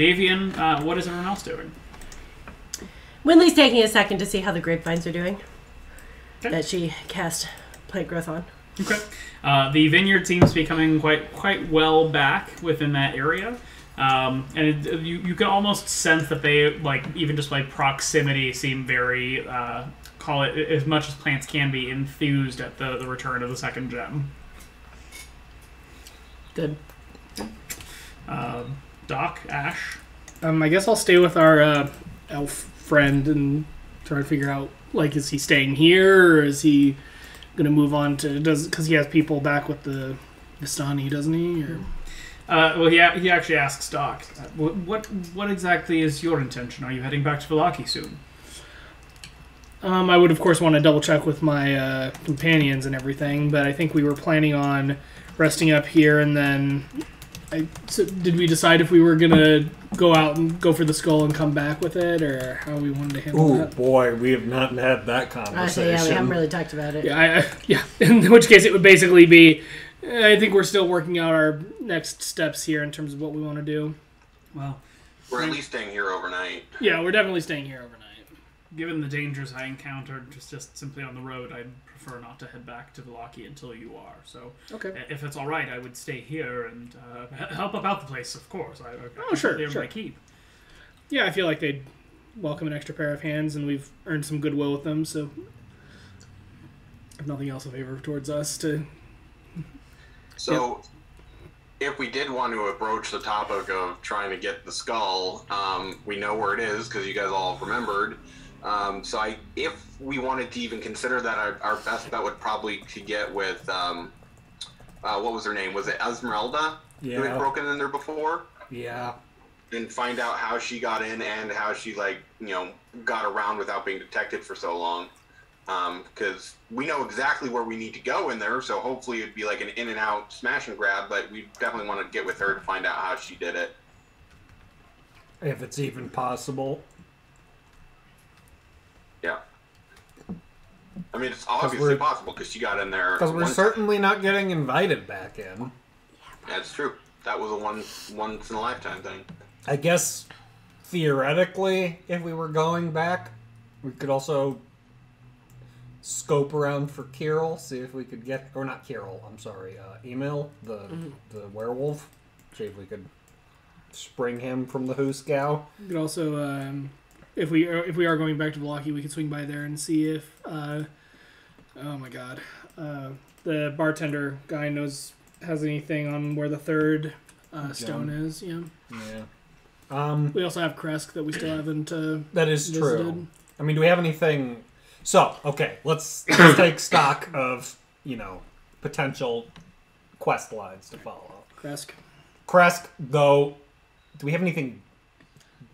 uh, Davian. Uh, what is everyone else doing? Winley's taking a second to see how the grapevines are doing. Okay. That she cast plant growth on. Okay. Uh, the vineyard seems to be coming quite quite well back within that area, um, and it, you you can almost sense that they like even just by proximity seem very uh, call it as much as plants can be enthused at the, the return of the second gem. Good. Um Doc Ash. Um, I guess I'll stay with our uh, elf friend and try to figure out like is he staying here or is he gonna move on to does because he has people back with the Vistani, doesn't he? Or Uh, well, he, a- he actually asks Doc, uh, what, what what exactly is your intention? Are you heading back to Vallaki soon? um, I would of course want to double check with my uh, companions and everything, but I think we were planning on resting up here and then. I, so did we decide if we were gonna go out and go for the skull and come back with it, or how we wanted to handle Ooh, that? boy, we have not had that I conversation. say, yeah, we haven't really talked about it. Yeah, I, I, yeah. In which case, it would basically be. I think we're still working out our next steps here in terms of what we want to do. Well, We're at least staying here overnight. Yeah, we're definitely staying here overnight. given the dangers I encountered just, just simply on the road, I'd prefer not to head back to Vallaki until you are. So, Okay. if it's all right, I would stay here and uh, h- help about the place, of course. I, I Oh, sure, completely earned sure. my keep. Yeah, I feel like they'd welcome an extra pair of hands, and we've earned some goodwill with them. So, if nothing else, a favor towards us to. So, if we did want to approach the topic of trying to get the skull, um, we know where it is because you guys all remembered. Um, so, I, if we wanted to even consider that, our, our best bet would probably to get with um, uh, what was her name? Was it Esmeralda yeah. who had broken in there before? Yeah. and find out how she got in and how she like you know got around without being detected for so long because we know exactly where we need to go in there so hopefully it'd be like an in and out smash and grab but we definitely want to get with her to find out how she did it If it's even possible. yeah i mean it's obviously possible because she got in there Because we're one- certainly not getting invited back in. that's true that was a one once in a lifetime thing I guess theoretically, if we were going back, we could also scope around for Kirill, see if we could get or not Kirill, I'm sorry, uh, Emil, the the werewolf. See if we could spring him from the hoosegow. We could also, um, if we are, if we are going back to Vallaki, we could swing by there and see if. Uh, oh my God, uh, the bartender guy knows has anything on where the third uh, stone is. Yeah. Yeah. Um, We also have Krezk that we still haven't. Uh, that is true. I mean, do we have anything? So, okay, let's let's take stock of you know potential quest lines to follow. Krezk. Krezk, though, do we have anything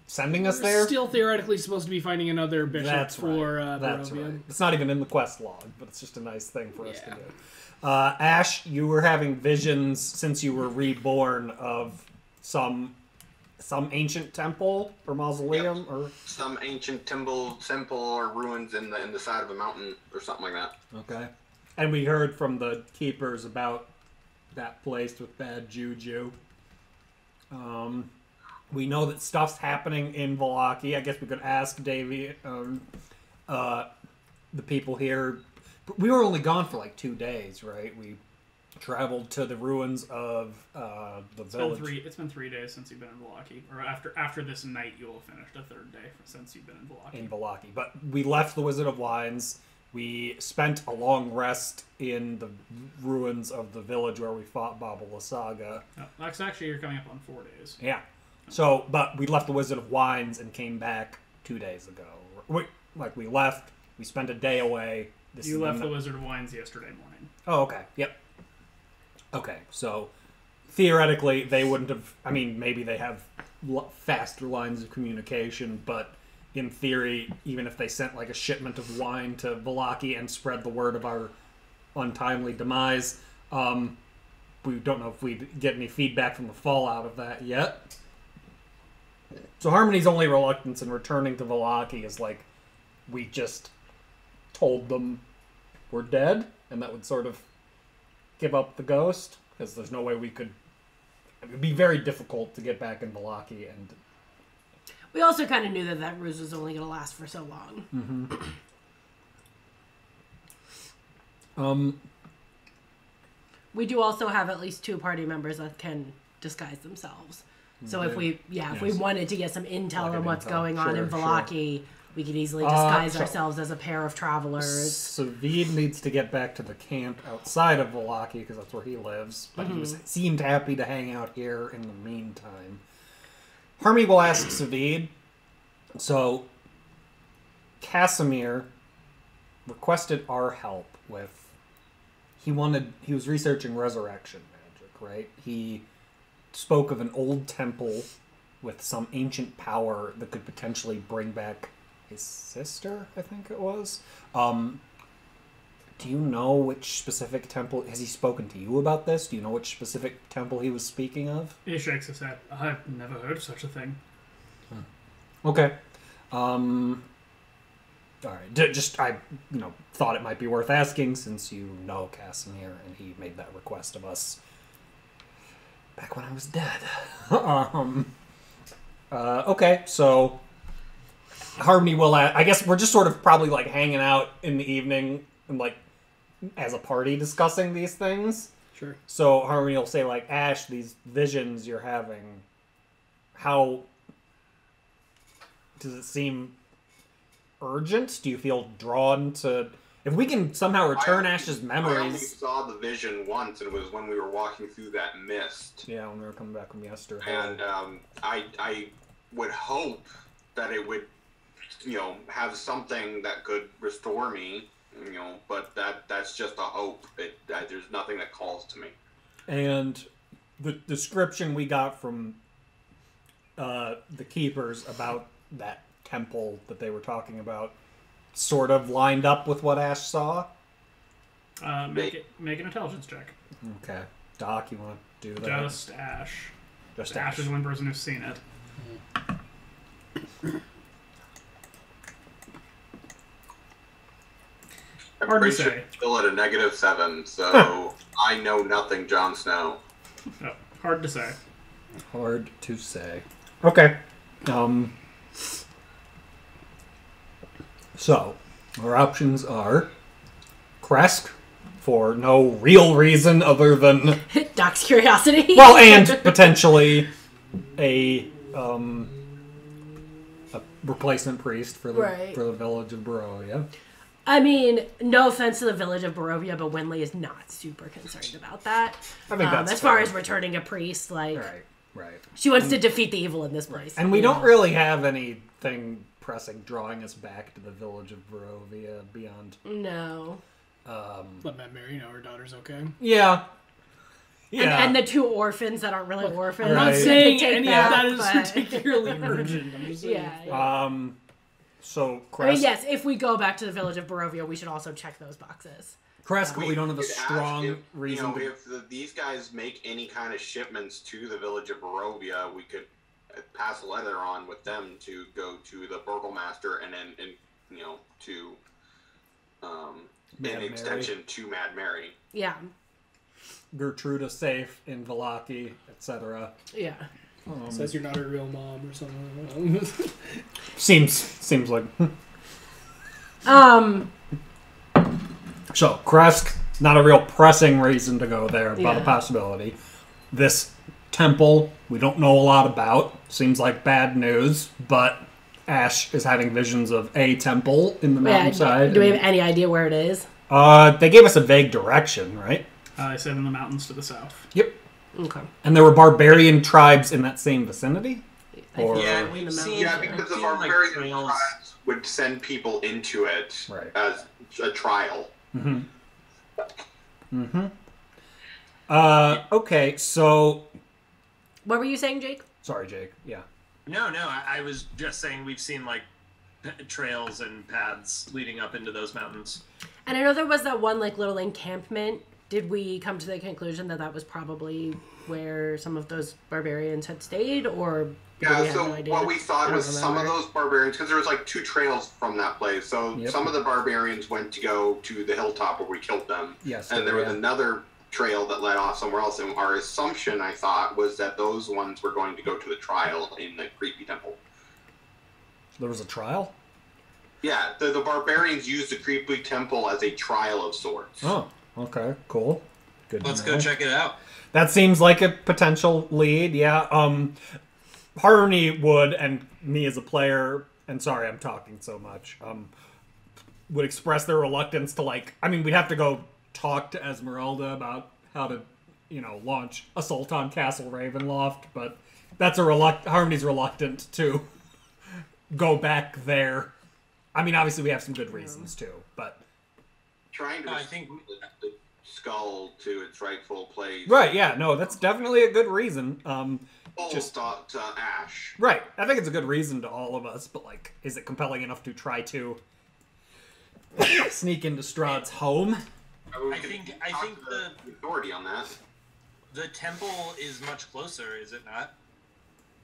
sending us We're there? still theoretically supposed to be finding another bishop That's for right. uh, That's Barovia. right. It's not even in the quest log, but it's just a nice thing for us to do. Uh, Ash, you were having visions since you were reborn of some some ancient temple or mausoleum or some ancient temple temple or ruins in the in the side of a mountain or something like that okay. And we heard from the keepers about that place with bad juju. Um, we know that stuff's happening in Vallaki. I guess we could ask Davy, um, uh, the people here. But we were only gone for like two days, right? We traveled to the ruins of uh, the It's been village. three. It's been three days since you've been in Vallaki, or after after this night, you will have finished a third day since you've been in Vallaki. in Vallaki. But we left the Wizard of Wines. We spent a long rest in the ruins of the village where we fought Baba Saga. No, that's actually you're coming up on four days. Yeah. So, but we left the Wizard of Wines and came back two days ago. We, like we left, we spent a day away. This You left the the Wizard of Wines yesterday morning. Oh, okay. Yep. Okay, so theoretically, they wouldn't have. I mean, maybe they have faster lines of communication, but in theory, even if they sent like a shipment of wine to Vallaki and spread the word of our untimely demise, um, we don't know if we'd get any feedback from the fallout of that yet. So Harmony's only reluctance in returning to Vallaki is like we just told them we're dead, and that would sort of give up the ghost because there's no way we could it would be very difficult to get back in Vallaki and We also kind of knew that that ruse was only going to last for so long. um We do also have at least two party members that can disguise themselves. So if we, yeah, if we wanted to get some intel Like on what's intel. going on in Sure, we could easily Uh, disguise so- ourselves as a pair of travelers. Savid needs to get back to the camp outside of Vallaki because that's where he lives. But he was, seemed happy to hang out here in the meantime. Hermie will ask Savid. So, Kasimir requested our help with. He wanted. He was researching resurrection magic, right? He spoke of an old temple with some ancient power that could potentially bring back his sister, I think it was. Um, do you know which specific temple? Has he spoken to you about this? Do you know which specific temple he was speaking of? He shakes his head. I've never heard of such a thing. Okay. Um. All right. D- just I, you know, thought it might be worth asking since you know Kasimir and he made that request of us back when I was dead. um. Uh. Okay. So. Harmony will. I guess we're just sort of probably like hanging out in the evening and like as a party discussing these things. Sure. So Harmony will say like, Ash, these visions you're having, how does it seem urgent? Do you feel drawn to? If we can somehow return I- Ash's I only saw the vision once, and it was when we were walking through that mist. Yeah, when we were coming back from yesterday. And um, I, I would hope that it would, you know, have something that could restore me. You know, but that that's just a hope. It, that there's nothing that calls to me. And the description we got from uh, the keepers about that temple that they were talking about sort of lined up with what Ash saw. Uh, make it make an intelligence check. Okay, Doc, you want to do that? Just Ash. Just Ash Ash. is the one person who's seen it. I'm Hard to pretty sure say. still at a negative seven, so I know nothing, Jon Snow. Oh, hard to say. Hard to say. Okay. Um. So, our options are Krezk, for no real reason other than Doc's curiosity. well, and potentially a um a replacement priest for the Right. for the village of Barovia. I mean, no offense to the village of Barovia, but Winley is not super concerned about that. I think Um, as far fair. as returning a priest, like Right, right. she wants to defeat the evil in this place. And we don't really have anything pressing drawing us back to the village of Barovia beyond No. um Let Mad Mary know her daughter's okay. yeah. Yeah. And, and the two orphans that aren't really orphans. I'm not I'm not Right. saying to take any back, of that is but- particularly urgent. I'm just saying. Yeah, yeah. Um, so I mean, yes, if we go back to the village of Barovia, we should also check those boxes. Krezk, but we don't have a could ask strong if, reason. You know, to, if the, these guys make any kind of shipments to the village of Barovia, we could pass a letter on with them to go to the burgomaster and then, and, you know, to um, Mad an Mary. extension to Mad Mary. Yeah. Gertruda safe in Vallaki, etc. Yeah. Says you're not her real mom or something. Seems seems like Um, so. Krezk, not a real pressing reason to go there, but a possibility. This temple, we don't know a lot about. Seems like bad news, but Ash is having visions of a temple in the yeah, mountainside. do we have any idea where it is? Uh, they gave us a vague direction, right? Uh, I said in the mountains to the south. Yep. Okay. And there were barbarian tribes in that same vicinity. Or- Yeah, we've mountains. seen, yeah, because the I've like, barbarian tribes would send people into it Right. as a trial. Mm-hmm. Mm-hmm. Uh, okay, so What were you saying, Jake? sorry, Jake. Yeah. No, no, I, I was just saying we've seen like p- trails and paths leading up into those mountains. And I know there was that one like little encampment. Did we come to the conclusion that that was probably where some of those barbarians had stayed, or Yeah, so no what we thought don't was some of those barbarians, because there was like two trails from that place. So Yep. some of the barbarians went to go to the hilltop where we killed them, Yes. and there was yeah. another trail that led off somewhere else. And our assumption, I thought, was that those ones were going to go to the trial in the creepy temple. There was a trial. Yeah, the, the barbarians used the creepy temple as a trial of sorts. Oh, okay, cool. Good. Let's go check it out. That seems like a potential lead. Yeah. Um, Harmony would, and me as a player, and sorry, I'm talking so much. Um, would express their reluctance to like. I mean, we'd have to go talk to Esmeralda about how to, you know, launch assault on Castle Ravenloft, but that's a reluct. Harmony's reluctant to go back there. I mean, obviously, we have some good reasons too, but Trying to I think- the, the skull to its rightful place. right, yeah, no, that's definitely a good reason. Um, Full Just- to, to Ash. Right. I think it's a good reason to all of us, but like, is it compelling enough to try to sneak into Strahd's home? We I think- I think to the authority on that. The temple is much closer, is it not?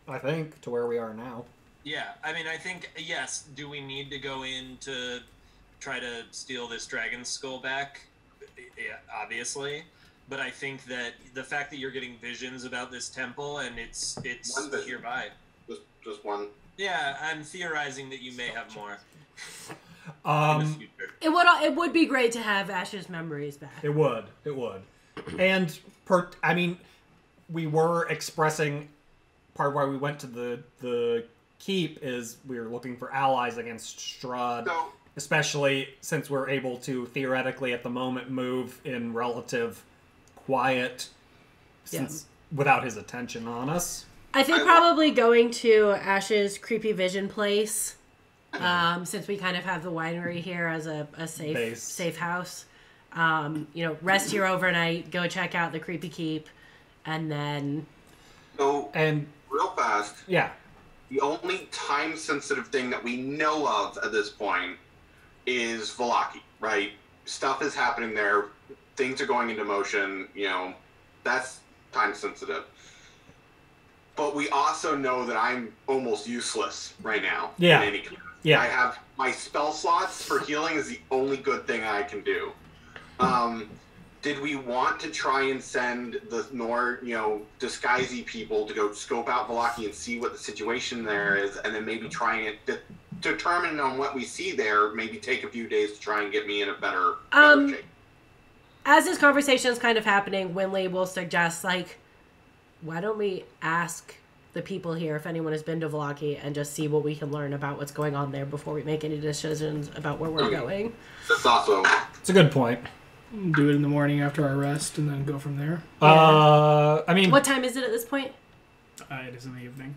I think to where we are now. Yeah, I mean, I think yes. Do we need to go in to try to steal this dragon's skull back? Yeah, obviously. But I think that the fact that you're getting visions about this temple and it's it's One vision. hereby. Just, just one. Yeah, I'm theorizing that you may have more in the Um. It would it would be great to have Ash's memories back. it would. It would. And per, I mean, we were expressing part of why we went to the the keep is we were looking for allies against Strahd, So, especially since we're able to theoretically at the moment move in relative quiet since without his attention on us I think I- probably going to Ash's creepy vision place, um, since we kind of have the winery here as a, a safe Base. safe house. Um, you know, rest here overnight, go check out the creepy keep, and then so and real fast, yeah the only time sensitive thing that we know of at this point is Vallaki, right? Stuff is happening there, things are going into motion, you know, that's time sensitive. But we also know that I'm almost useless right now. Yeah. In any capacity. Yeah. I have my spell slots for healing is the only good thing I can do. Um, did we want to try and send the Nor, you know, disguisey people to go scope out Vallaki and see what the situation there is, and then maybe try and de- determine on what we see there? Maybe take a few days to try and get me in a better, better Um, shape. as this conversation is kind of happening, Winley will suggest like, why don't we ask the people here if anyone has been to Vallaki and just see what we can learn about what's going on there before we make any decisions about where we're Okay. going. That's also it's a good point Do it in the morning after our rest and then go from there. uh i mean What time is it at this point? Uh, it is in the evening.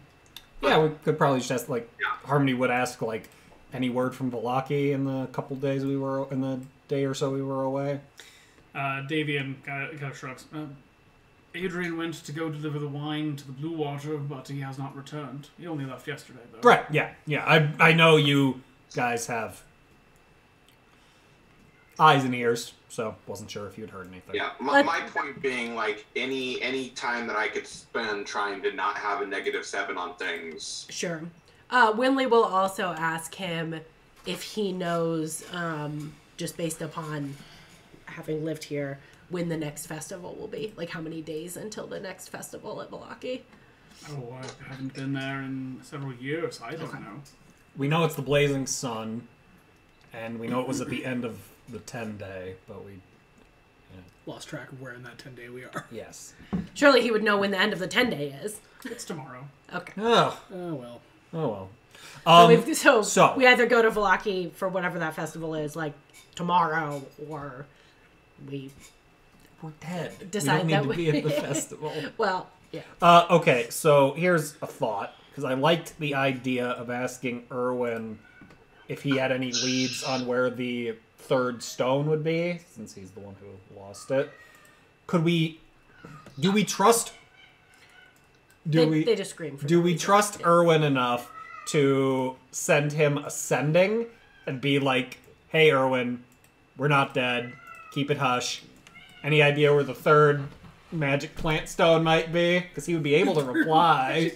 yeah we could probably just ask like Yeah. harmony would ask like any word from Vallaki in the couple days we were in the day or so we were away Uh, Davian kind of, kind of shrugs. Uh, Adrian went to go deliver the wine to the Blue Water, but he has not returned. He only left yesterday, though. right yeah yeah i i know you guys have eyes and ears so wasn't sure if you'd heard anything yeah. My, my point being, like any any time that I could spend trying to not have a negative seven on things. Sure. Uh, Winley will also ask him if he knows, um, just based upon having lived here, when the next festival will be. Like how many days until the next festival at Vallaki. Oh, I haven't been there in several years. I don't know. We know it's the blazing sun, and we know it was at the end of the ten day, but we Lost track of where in that 10 day we are. yes. Surely he would know when the end of the 10 day is. It's tomorrow. Okay. Oh, Oh, well. oh well. So, Um, we've, so, so- we either go to Vallaki for whatever that festival is, like tomorrow, or we. We're dead. Decide we don't need to be at the festival. Well, yeah. Uh, okay, so here's a thought because I liked the idea of asking Erwin if he had any leads on where the third stone would be, since he's the one who lost it. Could we? Do we trust? Do they, we? they just scream for Do we reason. trust Yeah. Erwin enough to send him ascending and be like, "Hey, Erwin, we're not dead. Keep it hush." Any idea where the third magic plant stone might be? Because he would be able to reply.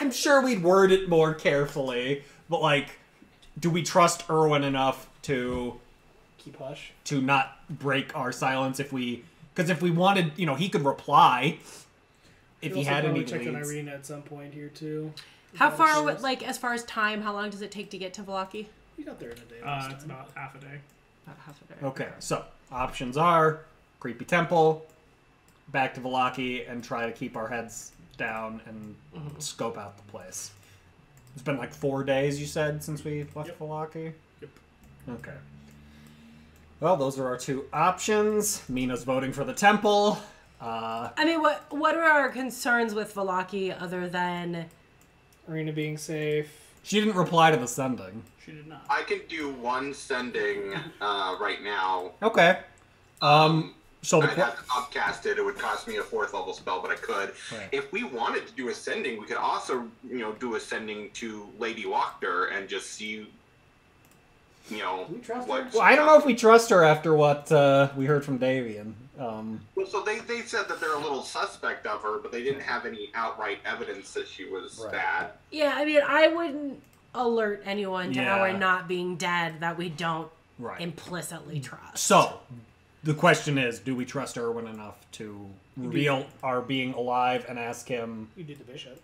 I'm sure we'd word it more carefully, but like, do we trust Erwin enough to Keep hush. to not break our silence if we Because if we wanted, you know, he could reply if Could he had any probably check on leads. Ireena at some point here too. How far, that like as far as time, how long does it take to get to Vallaki? We got there in a day. Uh, it's about half a day. About half a day. Okay, so options are creepy temple, back to Vallaki, and try to keep our heads down and Mm-hmm. scope out the place. It's been like four days, you said, since we left Yep. Vallaki. Yep. Okay. Well, those are our two options. Mina's voting for the temple. Uh, I mean, what what are our concerns with Vallaki other than Ireena being safe. she didn't reply to the sending. She did not. I can do one sending uh, right now. Okay. Um. So the I'd qu- have to upcast it. It would cost me a fourth level spell, but I could. Right. If we wanted to do ascending, we could also, you know, do ascending to Lady Wachter and just see, you know, we trust what. her? well, I don't know if we trust her after what uh, we heard from Davian. Um. Well, so they, they said that they're a little suspect of her, but they didn't have any outright evidence that she was Right. bad. Yeah, I mean, I wouldn't alert anyone to Yeah. our not being dead that we don't Right. implicitly trust. So, the question is, do we trust Erwin enough to reveal our being alive and ask him? You did the bishop.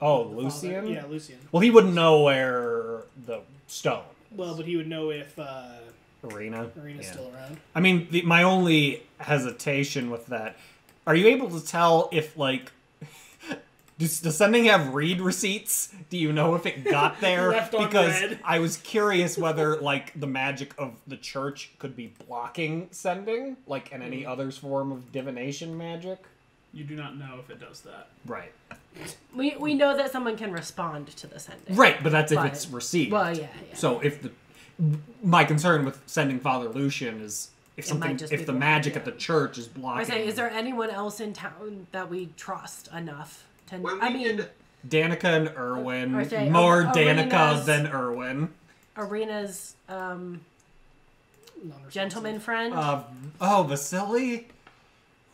Oh, The father- Lucian. Yeah, Lucian. Well, he wouldn't know where the stone. Well, but he would know if uh, Ireena. Marina's Yeah. still around. I mean, the, my only hesitation with that. Are you able to tell if like? Does, does sending have read receipts? Do you know if it got there? Left on because red. I was curious whether like the magic of the church could be blocking sending, like in any mm. other form of divination magic. You do not know if it does that. Right. We we know that someone can respond to the sending. Right, but that's if But- it's received. Well, yeah, yeah. So if the my concern with sending Father Lucian is if something might just be if the the- magic at the church is blocking. I say, is there anyone else in town that we trust enough to? When we I mean, did, Danica and Erwin. Or say, More Ar- Danica Ireena's- than Erwin. Ireena's um, gentleman friend. Uh, oh, Vasily?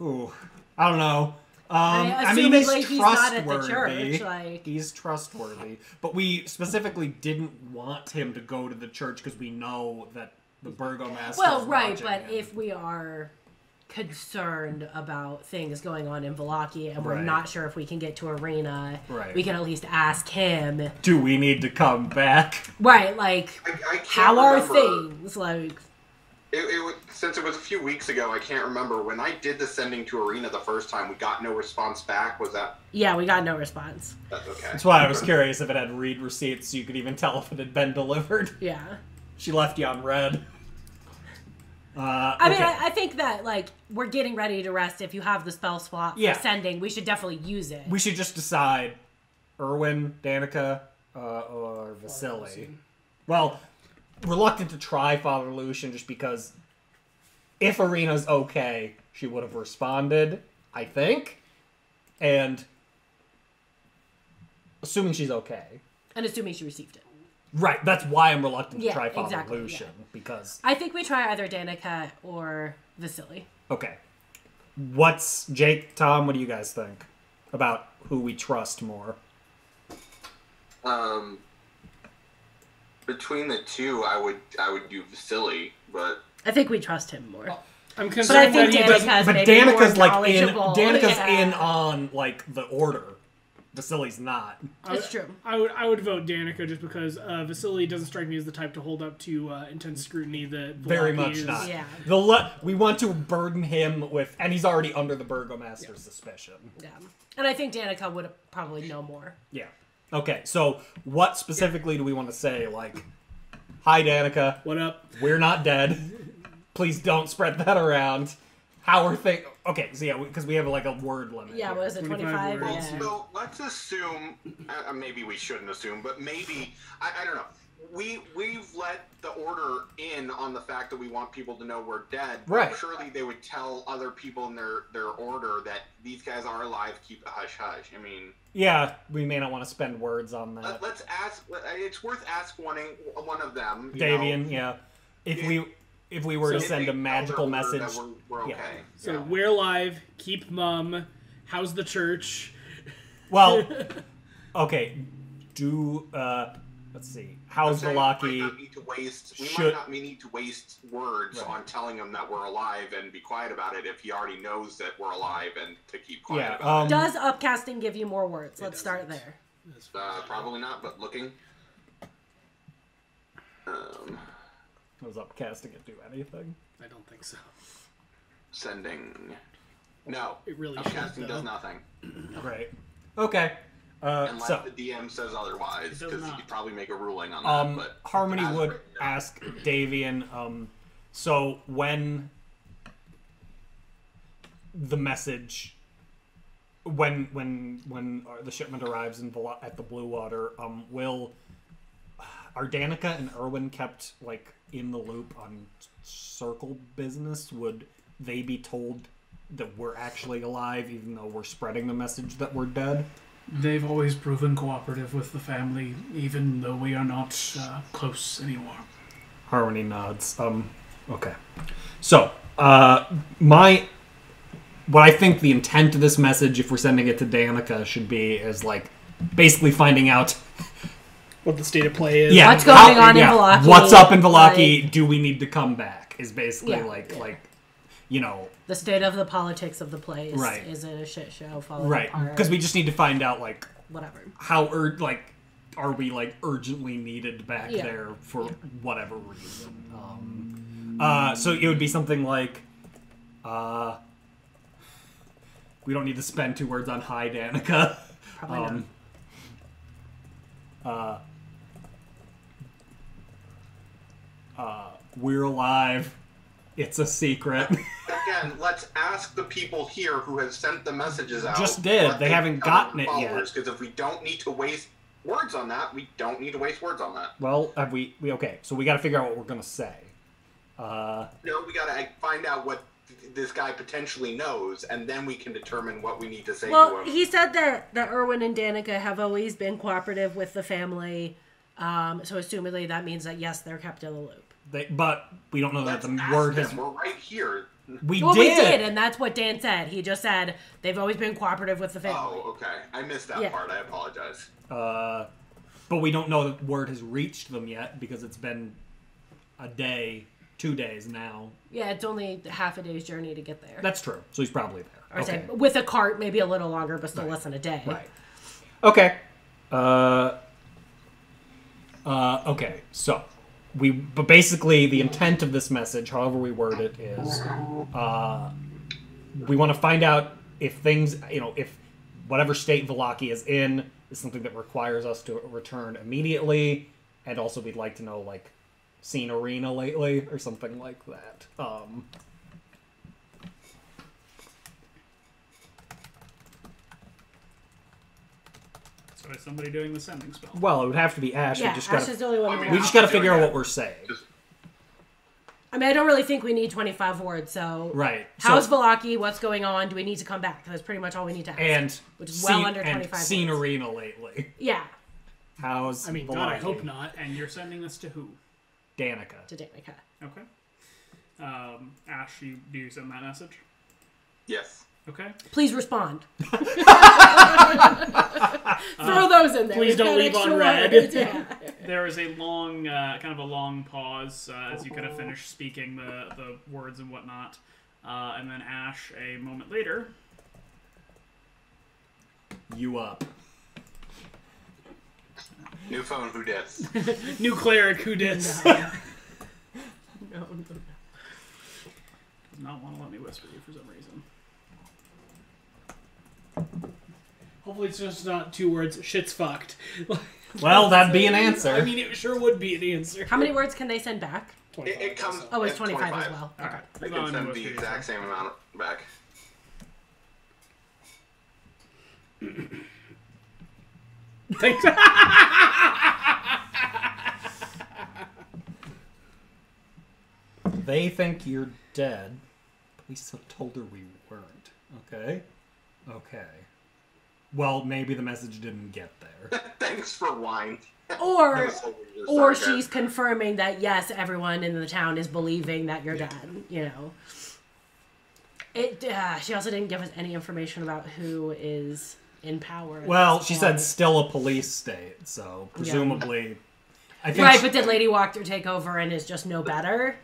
Ooh. I don't know. Um, I- I, mean, he's like, he's not at the trustworthy. church, like- He's trustworthy. But we specifically didn't want him to go to the church because we know that the burgomaster. well, right, but if we are concerned about things going on in Vallaki and we're Right. not sure if we can get to Ireena, Right. we can at least ask him. Do we need to come back? Right, like I, I can't how are things? Like It, it was, since it was a few weeks ago, I can't remember. When I did the sending to Ireena the first time, we got no response back. Was that yeah, we got no response. that's okay? That's why I was curious if it had read receipts so you could even tell if it had been delivered. Yeah. She left you on red. Uh, I mean. I, I think that like we're getting ready to rest. If you have the spell slot for Yeah. sending, we should definitely use it. we should just decide Erwin, Danica, uh, or Vasily. Well, reluctant to try Father Lucian just because if Ireena's okay, she would have responded, I think. And assuming she's okay. and assuming she received it. Right, that's why I'm reluctant to try Father exactly, Lucian. Because I think we try either Danica or Vasily. okay. What's Jake, Tom, what do you guys think about who we trust more? Um, between the two, I would I would do Vasily, but I think we trust him more. I'm But I think that he Danica doesn't. but maybe Danica's more like in. Danica's Yeah. in on like the order. Vasily's not. I It's would- true. I would I would vote Danica just because uh, Vasily doesn't strike me as the type to hold up to uh, intense scrutiny that Very much is. not. Yeah. The le- we want to burden him with, and he's already under the burgomaster's suspicion. Yeah. And I think Danica would probably know more. Yeah. Okay. So what specifically do we want to say? Like, hi Danica, What up? we're not dead. Please don't spread that around. How are things? Okay. So yeah, because we have like a word limit. Yeah, what is it, 25 25? words. Yeah. so let's assume. Uh, maybe we shouldn't assume, but maybe I, I don't know. We we've let the order in on the fact that we want people to know we're dead. Right. Surely they would tell other people in their their order that these guys are alive. Keep it hush hush. I mean. Yeah, we may not want to spend words on that. Let, let's ask. It's worth ask one, one of them. Davian, know, yeah. If we if we were to send a magical message, We're, we're okay. Yeah. So Yeah. we're alive. Keep mum. How's the church? well, okay. Do uh, let's see. How's saying we might Vallaki? not need to waste. We should- might not need to waste words Right. on telling him that we're alive and be quiet about it if he already knows that we're alive and to keep quiet Yeah, about um, Does upcasting give you more words? Let's start doesn't. there. Uh, probably not, but looking. Um, Does upcasting it do anything? I don't think so. sending. No, It really should, upcasting does nothing Right. Okay. Uh, unless so, the DM says otherwise, because not. he'd probably make a ruling on that. um, but Harmony would written down- ask Davian. Um, so when the message, when when when uh, the shipment arrives in Vel- at the Blue Water, um, will are Danica and Erwin kept like in the loop on circle business? Would they be told that we're actually alive, even though we're spreading the message that we're dead? They've always proven cooperative with the family, even though we are not uh, close anymore. Harmony nods. Um, okay. So, uh, my, what I think the intent of this message, if we're sending it to Danica, should be is like basically finding out, What the state of play is. yeah, What's going on in Vallaki, What's up in Vallaki? like- do we need to come back? Is basically Yeah, like yeah. like, you know, The state of the politics of the place. Right. Is it a shit show? Falling right? Because we just need to find out like Whatever. how ur- like are we like urgently needed back Yeah. there for whatever reason um uh so it would be something like uh we don't need to spend two words on hi danica Probably um uh uh we're alive it's a secret Again, let's ask the people here who have sent the messages out. Just did. They haven't gotten it yet. Because if we don't need to waste words on that, we don't need to waste words on that. well have we we okay so we got to figure out what we're gonna say uh No, we gotta find out what this guy potentially knows, and then we can determine what we need to say Well, to him. he said that that Erwin and Danica have always been cooperative with the family. Um, so assumedly that means that yes, they're kept in the loop. They, but we don't know that Let's the word them. has We're right here. we Well, did we did, and that's what Dan said. He just said they've always been cooperative with the family. Oh, okay. I missed that Yeah. part. I apologize. Uh, but we don't know that word has reached them yet because it's been a day, two days now. Yeah, it's only half a day's journey to get there. That's true. So he's probably there. or okay. say with a cart, maybe a little longer, but still less than a day. Right. Okay. Uh, uh, okay. So we, but basically, the intent of this message, however we word it, is uh, we want to find out if things, you know, if whatever state Vallaki is in is something that requires us to return immediately, and also we'd like to know like seen Ireena lately or something like that. Um, So is somebody doing the sending spell? well, it would have to be Ash. Yeah, we just Ash gotta, is the only one. I mean, we just got to figure out that. what we're saying. Just I mean, I don't really think we need 25 words. So, Right. how's so, Vallaki? What's going on? Do we need to come back? That's pretty much all we need to ask. and which is well seen- under and 25 seen words. Ireena lately. yeah, How's I mean, God, I hope not. And you're sending this to who? Danica. to Danica. Okay. Um, Ash, you do you send that message? yes. Okay. Please respond. Throw those in there. please don't leave on extra red. yeah. There is a long, uh, kind of a long pause uh, as you kind of finish speaking the, the words and whatnot. Uh, and then Ash, a moment later, You up. New phone. Who dis? New cleric who did. does not want to let me whisper you for some reason. Hopefully, it's just not two words. Shit's fucked. Well, that'd be an answer. I mean, it sure would be an answer. How many words can they send back? It, it comes. Oh, it's at 25, as well. All Okay. right. I Hold can send the exact same amount back. Thanks. They think you're dead, but we still told her we weren't. Okay? Okay. Well, maybe the message didn't get there. Thanks for wine. Or So or sarcastic. she's confirming that yes, everyone in the town is believing that you're dead. You know. It. Uh, she also didn't give us any information about who is in power. Well, she point. said still a police state, so presumably I think Right, but did Lady Wachter take over and is just no better?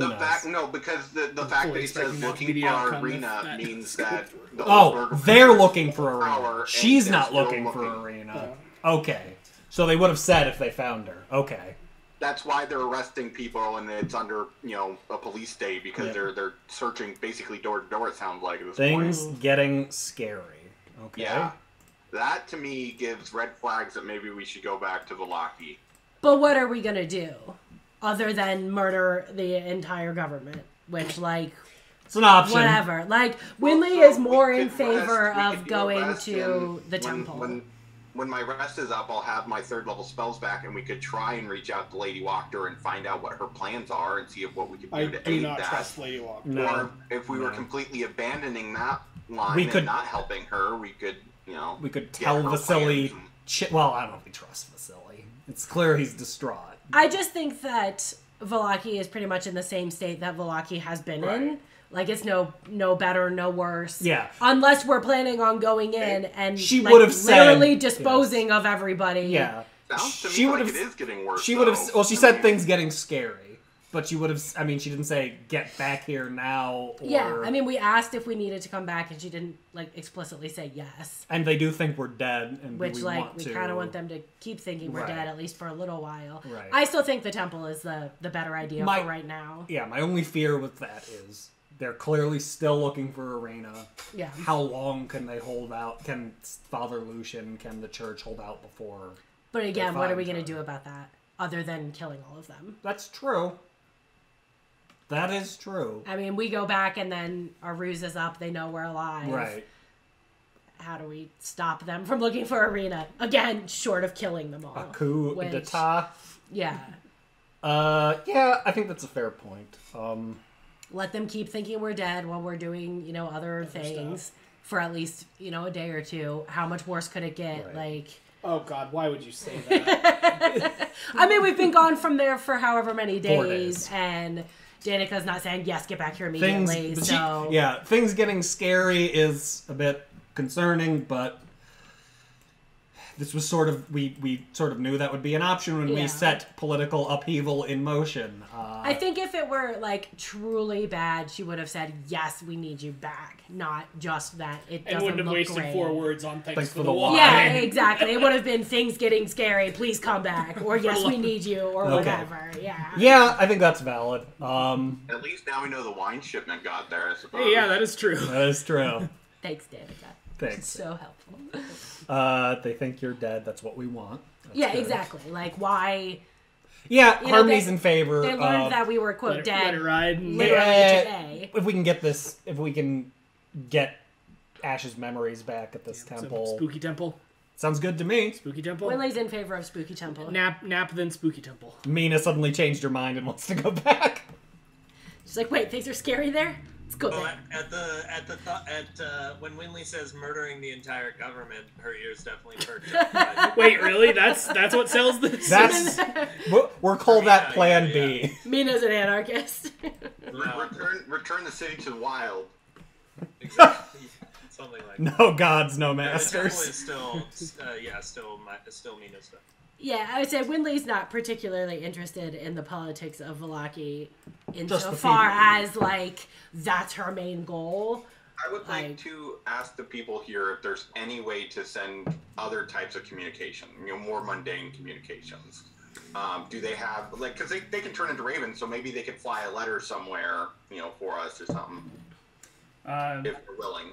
Who the knows? fact, no, because the, the fact that fully he says expecting that to looking for our Ireena that means that the Oh, they're looking for power, Ireena. She's not still looking for looking. Ireena. Okay, so they would have said if they found her. Okay, That's why they're arresting people, and it's under you know a police state because Yeah. they're they're searching basically door to door. It sounds like at this things point. getting scary. Okay. Yeah, that to me gives red flags that maybe we should go back to the Vallaki. But what are we gonna do, other than murder the entire government? Which, like, It's an option. whatever. Like, Well, Winley so is more in favor rest- of could do a going to the when, temple. When, when my rest is up, I'll have my third level spells back, and we could try and reach out to Lady Wachter and find out what her plans are and see if what we could do I to do aid not that. trust Lady Wachter. No. Or if we were completely abandoning that line We and could- not helping her, we could, you know, We could tell her Vasily. plans. Well, I don't know if we trust Vasily. It's clear he's distraught. I just think that Vallaki is pretty much in the same state that Vallaki has been in. Like it's no no better, no worse. Yeah. Unless we're planning on going in and She like, would have said- literally disposing of everybody. Yeah. Sounds to She me would like have. it is getting worse. She would have. Well, she I said mean, things getting scary, but she would have. I mean, she didn't say get back here now. Or, Yeah. I mean, we asked if we needed to come back, and she didn't like explicitly say yes. and they do think we're dead, and Which, we like, we to. kind of want them to keep thinking we're Right. dead at least for a little while. Right. I still think the temple is the the better idea My- for right now. Yeah, my only fear with that is they're clearly still looking for Ireena. Yeah. How long can they hold out? Can Father Lucian, can the church hold out before? But again, what are we going to do about that other than killing all of them? That's true. That is true. I mean, we go back and then our ruse is up. They know we're alive. Right. How do we stop them from looking for Ireena? Again, short of killing them all. A coup Which- d'etat. Yeah. Uh, yeah, I think that's a fair point. Um, Let them keep thinking we're dead while we're doing, you know, other things for at least, you know, a day or two. How much worse could it get? Right. Like, Oh God, why would you say that? I mean, we've been gone from there for however many days, Four days. and Danica's not saying yes, get back here things, immediately. she- so yeah, things getting scary is a bit concerning, but this was sort of we we sort of knew that would be an option when we set political upheaval in motion. Uh, I think if it were like truly bad, she would have said yes, we need you back, not just that it doesn't and wouldn't have look wasted great. four words on thanks, Thanks for, for the the wine. wine. Yeah, exactly. It would have been things getting scary. Please come back, or yes, we need you, or Okay. whatever. Yeah. yeah, I think that's valid. Um, At least now we know the wine shipment got there. I suppose. Hey, yeah, that is true. that is true. Thanks, Danica. Thanks. So helpful. Uh, they think you're dead. That's what we want. That's yeah, good. exactly. Like why Yeah, You know, Harmony's they- in favor. they learned of- that we were quote Let dead. let it ride. literally Yeah. today. if we can get this, if we can get Ash's memories back at this So, temple, spooky temple. sounds good to me. Spooky temple. Winley's in favor of Spooky Temple. Nap, nap, then spooky temple. Mina suddenly changed her mind and wants to go back. She's like, wait, things are scary there. Let's go Well, there. at, at the at the th- at uh, when Winley says murdering the entire government, her ears definitely perked up. Wait, really? That's that's what sells this. That's we'll, we'll call that Yeah, Plan yeah, B. Mina's an anarchist. no, Return, return the city to the wild. exactly. Something like that. No gods, no The temple masters. is still, uh, yeah, still, my, still Mina's stuff. Yeah, I would say Winley's not particularly interested in the politics of Vallaki Just the insofar as like that's her main goal. I would like Like- to ask the people here if there's any way to send other types of communication, you know, more mundane communications. Um, do they have like because they, they can turn into ravens, so maybe they could fly a letter somewhere, you know, for us or something Uh, if they're willing.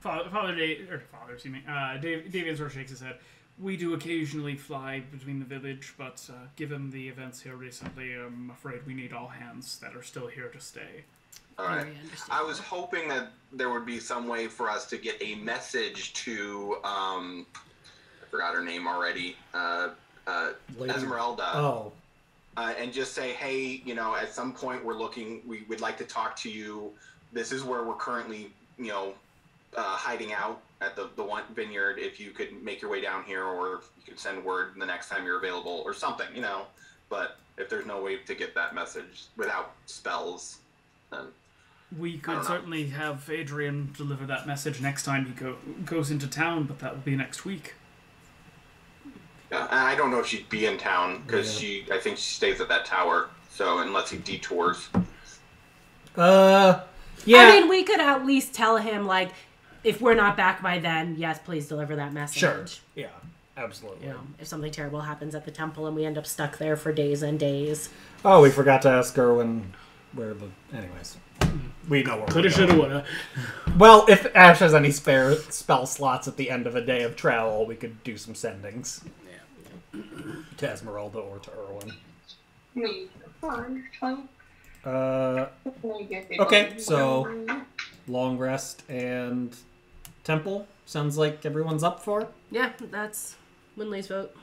Father, Father Dave, or Father, excuse me, uh, Dave, David sort of shakes his head. We do occasionally fly between the village, but uh, given the events here recently, I'm afraid we need all hands that are still here to stay. All right. I was hoping that there would be some way for us to get a message to um, I forgot her name already, uh, uh, Esmeralda. Oh, uh, and just say, hey, you know, at some point we're looking, we would like to talk to you. This is where we're currently, you know, uh, hiding out at the, the one vineyard. If you could make your way down here, or if you could send word the next time you're available, or something, you know. But if there's no way to get that message without spells, then We could don't know. certainly have Adrian deliver that message next time he go, goes into town, but that will be next week. Yeah, I don't know if she'd be in town because Yeah. she, I think she stays at that tower. So unless he detours, Uh, yeah. I mean, we could at least tell him like, if we're not back by then, yes, please deliver that message. sure. Yeah, absolutely. You know, if something terrible happens at the temple and we end up stuck there for days and days. Oh, we forgot to ask Urwin where the. Anyways, we know where. Coulda, we're shoulda, going. woulda. Well, if Ash has any spare spell slots at the end of a day of travel, we could do some sendings. Yeah. To Esmeralda or to Urwin. Me. Uh, Okay, so- long rest and temple. Sounds like everyone's up for. Yeah, that's Winley's vote.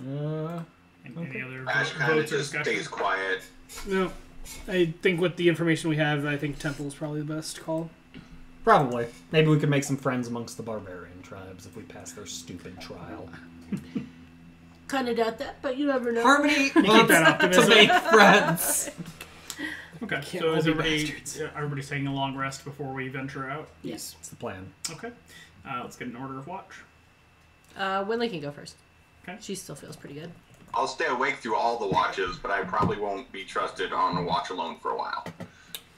Uh, Any other Ash kind of votes just stays quiet. No, I think with the information we have, I think Temple is probably the best call. probably. Maybe we could make some friends amongst the barbarian tribes if we pass their stupid trial. Kind of doubt that, but you never know. Harmony that wants to make friends. Okay, Can't so all is be everybody, bastards. everybody's taking a long rest before we venture out? Yes. It's the plan. Okay, uh, let's get an order of watch. Uh, Winley can go first. Okay. She still feels pretty good. I'll stay awake through all the watches, but I probably won't be trusted on a watch alone for a while.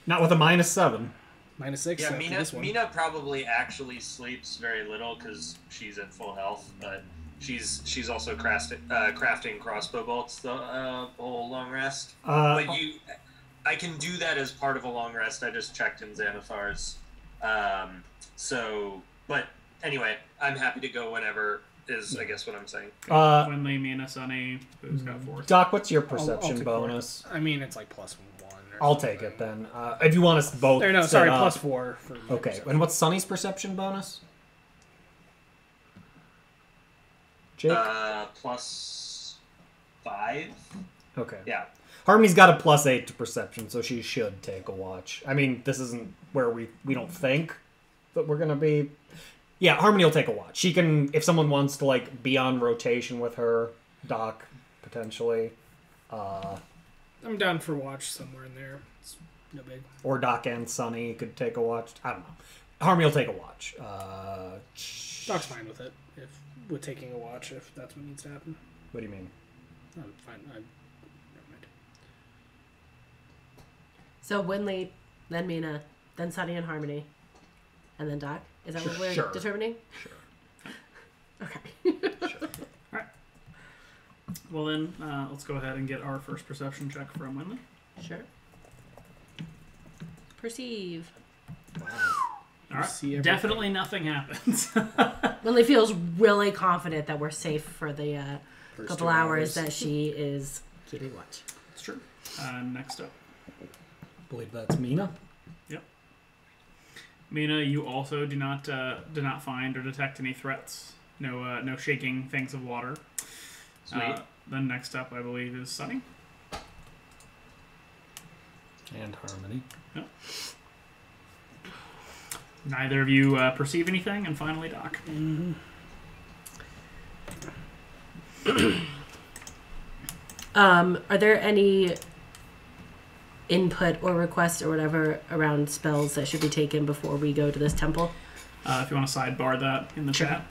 Not with a minus seven. Minus six. Yeah, Mina, this one. Mina probably actually sleeps very little because she's at full health, but she's she's also crafting, uh, crafting crossbow bolts the uh, whole long rest. Uh, But you, I can do that as part of a long rest. I just checked in Xanathar's. Um, so, but anyway, I'm happy to go whenever. Is I guess what I'm saying. uh, Winley, Mina, Sunny, who's got four? Doc, what's your I'll- I'll perception take bonus? I mean, it's like plus one. I'll something. take it then. Uh, if you want us both. Or no, sorry, up- plus four. For Okay, perception. and what's Sunny's perception bonus? Jake. Uh, plus five. okay. Yeah. Harmony's got a plus eight to perception, so she should take a watch. I mean, this isn't where we we don't think that we're gonna be. Yeah, Harmony will take a watch. She can if someone wants to like be on rotation with her, Doc potentially, uh, I'm down for watch somewhere in there. It's no big. or Doc and Sunny could take a watch. I don't know. Harmony will take a watch. Uh, Doc's fine with it. If with taking a watch, if that's what needs to happen, what do you mean? I'm fine. I'm, never mind. So Winley, then Mina, then Sunny and Harmony, and then Doc. Is that what we're Sure. determining? Sure. Okay. All right. Well then, uh, let's go ahead and get our first perception check from Winley. sure. Perceive. All right, see definitely nothing happens. Winley feels really confident that we're safe for the uh, couple two hours that she is keeping watch. it's true. Uh, next up, believe that's Mina. Yep. Mina, you also do not uh, do not find or detect any threats. No, uh, no shaking things of water. Sweet. Uh, then next up, I believe, is Sunny. And Harmony. Yep. Neither of you uh, perceive anything, and finally, Doc. Um, are there any input or request or whatever around spells that should be taken before we go to this temple? uh, if you want to sidebar that in the chat.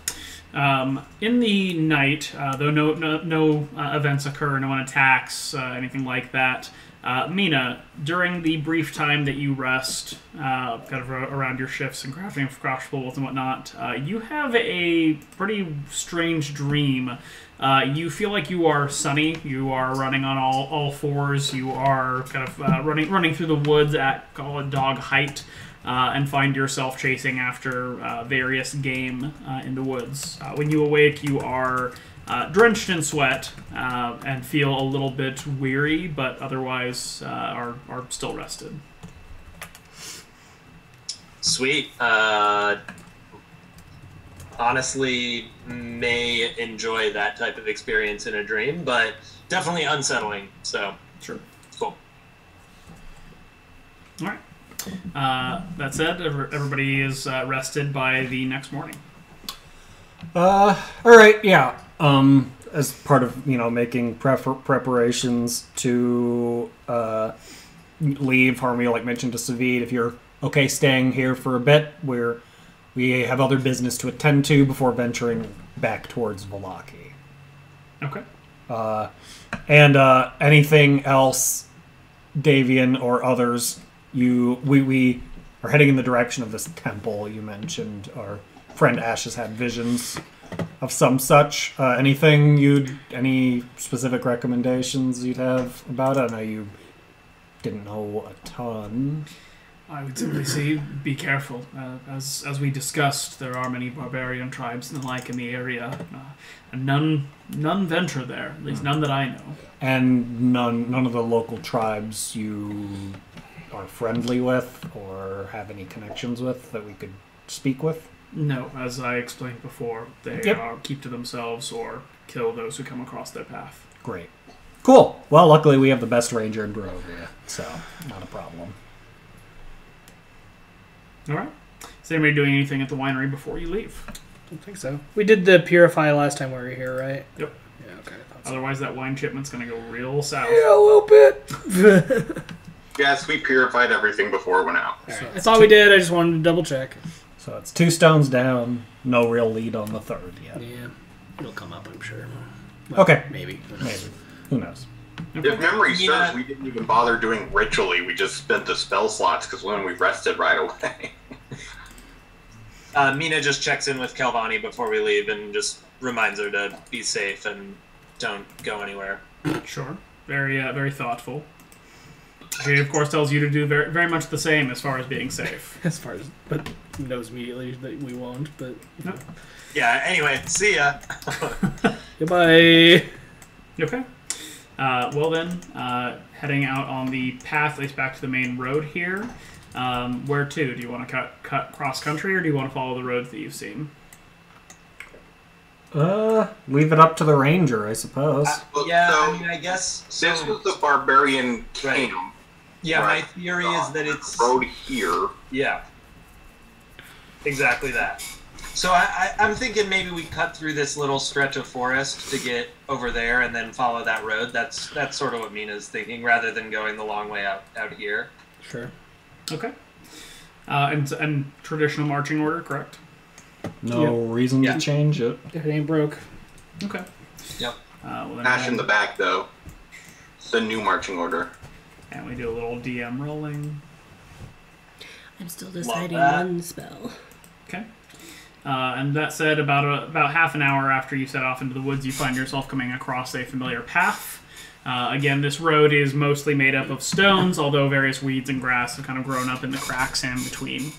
Um, in the night, uh, though no no, no uh, events occur, no one attacks, uh, anything like that. Uh, Mina, during the brief time that you rest, uh, kind of around your shifts and crafting of crossbows and whatnot, uh, you have a pretty strange dream. Uh, you feel like you are Sunny. You are running on all, all fours. You are kind of uh, running running through the woods at call it dog height uh, and find yourself chasing after uh, various game uh, in the woods. Uh, when you awake, you are drenched in sweat and feel a little bit weary, but otherwise are, are still rested. Sweet. Honestly, may enjoy that type of experience in a dream, but definitely unsettling. So, Sure. cool. All right. Uh, that said, everybody is uh, rested by the next morning. Uh, all right, yeah. Um, as part of you know making prefer- preparations to uh, leave, Harmony like mentioned to Savid, if you're okay staying here for a bit, we're we have other business to attend to before venturing back towards Vallaki. Okay. Uh, and uh, anything else, Davian or others, you we we are heading in the direction of this temple you mentioned. Our friend Ash has had visions of some such. Uh, anything you'd any specific recommendations you'd have about it? I know you didn't know a ton. I would simply say be careful. Uh, as as we discussed, there are many barbarian tribes and the like in the area, uh, and none none venture there. At least none that I know. And none none of the local tribes you are friendly with or have any connections with that we could speak with. No, as I explained before, they Yep. are keep to themselves or kill those who come across their path. Great. Cool. Well, luckily we have the best ranger in Barovia, so not a problem. All right. Is anybody doing anything at the winery before you leave? I don't think so. We did the purify last time we were here, right? Yep. Yeah. Okay. I thought so. Otherwise, that wine shipment's going to go real south. Yeah, a little bit. Yes, we purified everything before it went out. I thought we did. I just wanted to double check. So it's two stones down, no real lead on the third yet. Yeah, it'll come up, I'm sure. Okay, Maybe. maybe. Who knows? If memory Yeah. serves, we didn't even bother doing ritually. We just spent the spell slots because when we rested right away. Uh, Mina just checks in with Calvani before we leave and just reminds her to be safe and don't go anywhere. Sure. Very, uh, very thoughtful. She, of course, tells you to do very, very much the same as far as being safe. As far as, but knows immediately that we won't. But Yeah. Anyway, see ya. goodbye. Okay. Uh, well then, uh, heading out on the path leads back to the main road here. Um, where to? Do you want to cut cut cross country, or do you want to follow the roads that you've seen? Uh, leave it up to the ranger, I suppose. Well, yeah. so I mean, I guess. So, this was the barbarian Right. camp. yeah. My right. theory is that it's. road here. Yeah. Exactly that. So I, I, I'm thinking maybe we cut through this little stretch of forest to get over there and then follow that road. That's that's sort of what Mina's thinking, rather than going the long way out out here. Sure. Okay. Uh, and and traditional marching order, correct? No reason Yeah. to change it. If it ain't broke. Okay. Yep. Uh, well, then Ash in the back, though. The new marching order. and we do a little DM rolling. I'm still deciding that. one spell. Okay. Uh, and that said, about a, about half an hour after you set off into the woods, you find yourself coming across a familiar path. Uh, again, this road is mostly made up of stones, although various weeds and grass have kind of grown up in the cracks in between.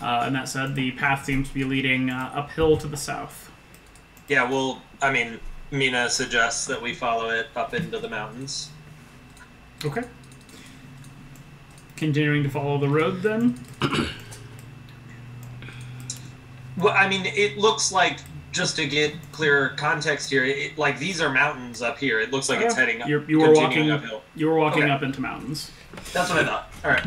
Uh, and that said, the path seems to be leading uh, uphill to the south. Yeah. Well, I mean, Mina suggests that we follow it up into the mountains. Okay. Continuing to follow the road, then. Well, I mean, it looks like just to get clearer context here, it, like these are mountains up here. It looks like it's heading up. You're, you were continuing walking. uphill. You were walking Okay. up into mountains. That's what I thought. All right.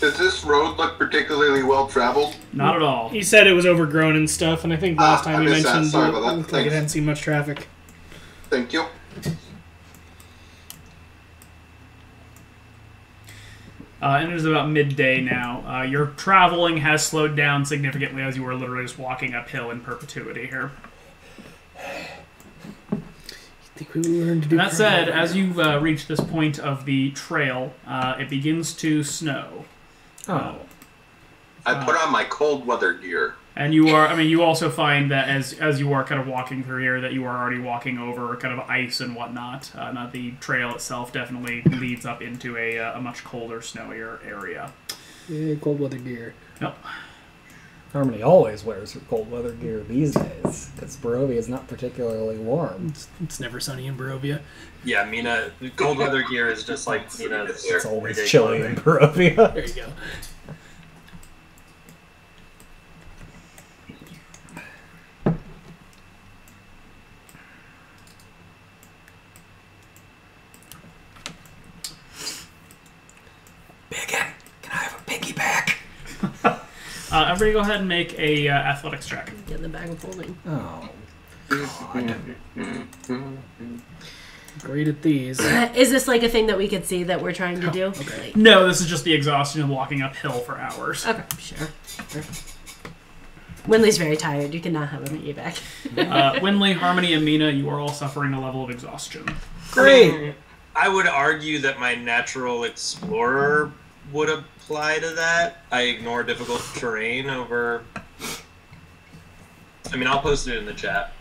Does this road look particularly well traveled? Not at all. He said it was overgrown and stuff, and I think last Ah, I time he that. mentioned Sorry it about that. looked like it hadn't seen much traffic. Thank you. Uh, and it is about midday now. Uh, your traveling has slowed down significantly as you were literally just walking uphill in perpetuity here. I think we learned to do And that said, as you uh, reach this point of the trail, uh, it begins to snow. Oh. I put on my cold weather gear. And you are, I mean, you also find that as as you are kind of walking through here, that you are already walking over kind of ice and whatnot. Uh, and that the trail itself definitely leads up into a, uh, a much colder, snowier area. Yeah, cold weather gear. Yep. Harmony always wears her cold weather gear these days, because Barovia is not particularly warm. It's, it's never sunny in Barovia. Yeah, Mina. Cold weather gear is just like Mina's. It's always everyday chilly in clothing. Barovia. There you go. Biggin, can I have a piggyback? Uh, everybody go ahead and make a uh, athletics check. Get in the bag of holding. Oh. Great at these. Is this like a thing that we could see that we're trying to do? okay. No, this is just the exhaustion of walking uphill for hours. Okay, sure. sure. Winley's very tired. You cannot have him at your back. Uh, Winley, Harmony, and Mina, you are all suffering a level of exhaustion. Great. I would argue that my natural explorer would apply to that. I ignore difficult terrain over. I mean, I'll post it in the chat.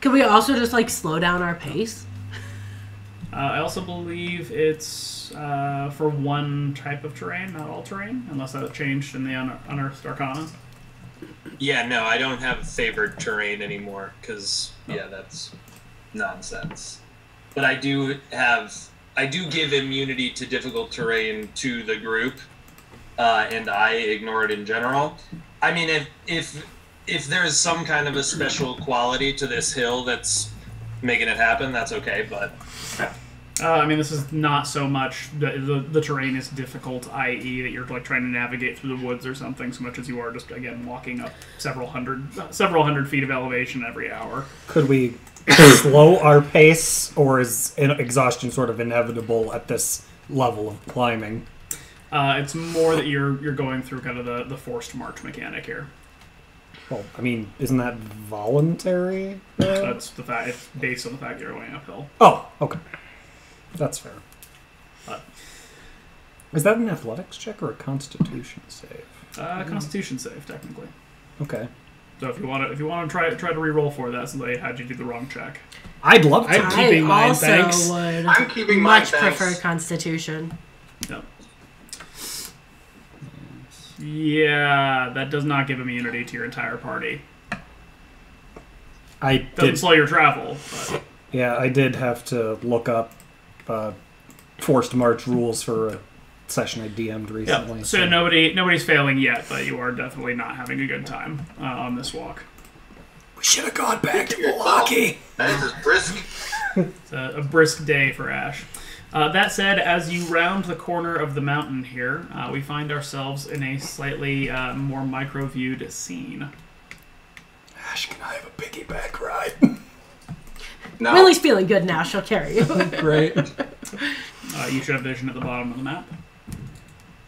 Can we also just like slow down our pace? Uh, I also believe it's uh, for one type of terrain, not all terrain, unless that changed in the un- Unearthed Arcana. Yeah, no, I don't have favored terrain anymore because yeah, that's nonsense. But I do have, I do give immunity to difficult terrain to the group, uh, and I ignore it in general. I mean, if if if there is some kind of a special quality to this hill that's making it happen, that's okay. But Uh, I mean, this is not so much the, the the terrain is difficult, i.e., that you're like trying to navigate through the woods or something, so much as you are just again walking up several hundred uh, several hundred feet of elevation every hour. Could we slow our pace, or is exhaustion sort of inevitable at this level of climbing? Uh, it's more that you're you're going through kind of the, the forced march mechanic here. Well, I mean, isn't that voluntary? That's the fact. It's based on the fact you're going uphill. Oh, okay. That's fair. Uh, Is that an athletics check or a constitution save? Uh, Constitution save, technically. Okay. So if you want to, if you want to try try to re-roll for that, since they had you do the wrong check. I'd love to. I'm keeping I mine, also thanks. would I'm keeping mine, much thanks. prefer Constitution. No. Yeah, that does not give immunity to your entire party. I Doesn't did. slow your travel, but Yeah, I did have to look up uh, forced march rules for a session I DM'd recently. So nobody nobody's failing yet, but you are definitely not having a good time uh, on this walk. we should have gone back to Yourself. Milwaukee. That is brisk. It's a, a brisk day for Ash. Uh, that said, as you round the corner of the mountain here, uh, we find ourselves in a slightly uh, more micro-viewed scene. Ash, can I have a piggyback ride? No. Willie's feeling good now. She'll carry you. Great. Uh, you should have vision at the bottom of the map.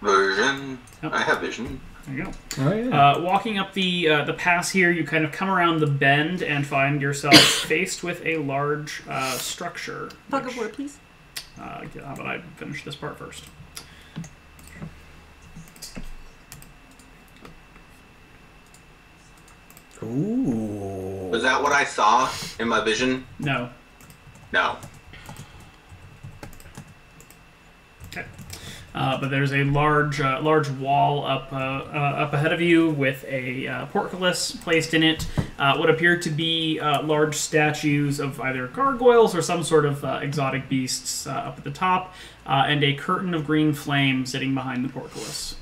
Version. Yep. I have vision. There you go. Oh yeah. Uh, walking up the uh, the pass here, you kind of come around the bend and find yourself faced with a large uh, structure. Fuck which- up word, please. Uh, how about I finish this part first? Ooh. Was that what I saw in my vision? No. No. Uh, but there's a large, uh, large wall up, uh, uh, up ahead of you with a uh, portcullis placed in it. Uh, what appear to be large statues of either gargoyles or some sort of exotic beasts up at the top, and a curtain of green flame sitting behind the portcullis.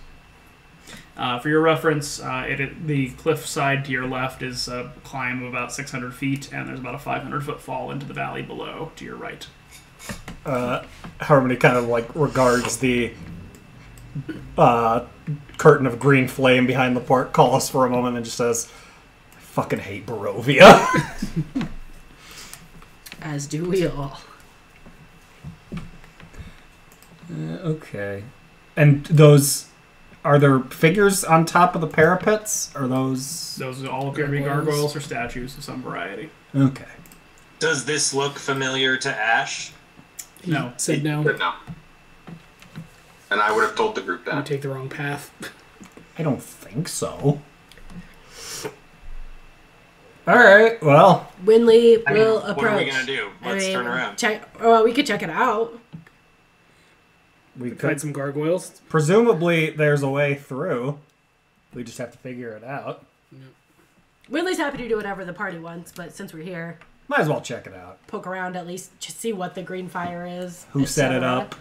For your reference, it, it- the cliff side to your left is a climb of about 600 feet, and there's about a 500 foot fall into the valley below to your right. Uh, Harmony kind of like regards the uh, curtain of green flame behind the port, calls for a moment and just says, "I fucking hate Barovia." As do we all. Uh, okay. And those are there figures on top of the parapets? Are those Those all appear to be Gargoyles. gargoyles or statues of some variety. okay? does this look familiar to Ash? No. Said no. But no. And I would have told the group that. You that. take the wrong path. I don't think so. All right. Well, Winley I mean, will what approach. are we gonna do? Let's mean, turn around. Check. Well, we could check it out. we Find could some gargoyles. presumably there's a way through. We just have to figure it out. Winley's happy to do whatever the party wants, but since we're here, Might as well check it out. poke around at least to see what the green fire is. Who set it up?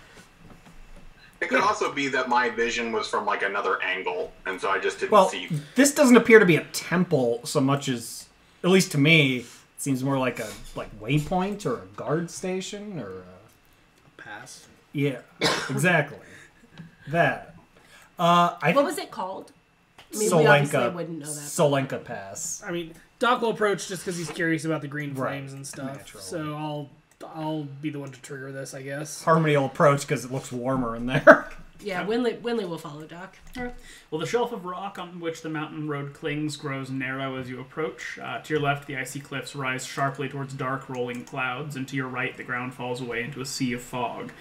It could also be that my vision was from like another angle, and so I just didn't Well, see. this doesn't appear to be a temple so much as, at least to me, it seems more like a like waypoint or a guard station or a, Pass. yeah, exactly that. Uh, I What think was it called? I mean, we Tsolenka wouldn't know that. Tsolenka Pass. I mean, Doc will approach just because he's curious about the green Right. flames and stuff. Naturally. So I'll I'll be the one to trigger this, I guess. Harmony will approach because it looks warmer in there. Yeah, Winley, Winley will follow Doc. Well, the shelf of rock on which the mountain road clings grows narrow as you approach. Uh, to your left, the icy cliffs rise sharply towards dark, rolling clouds, and to your right, the ground falls away into a sea of fog.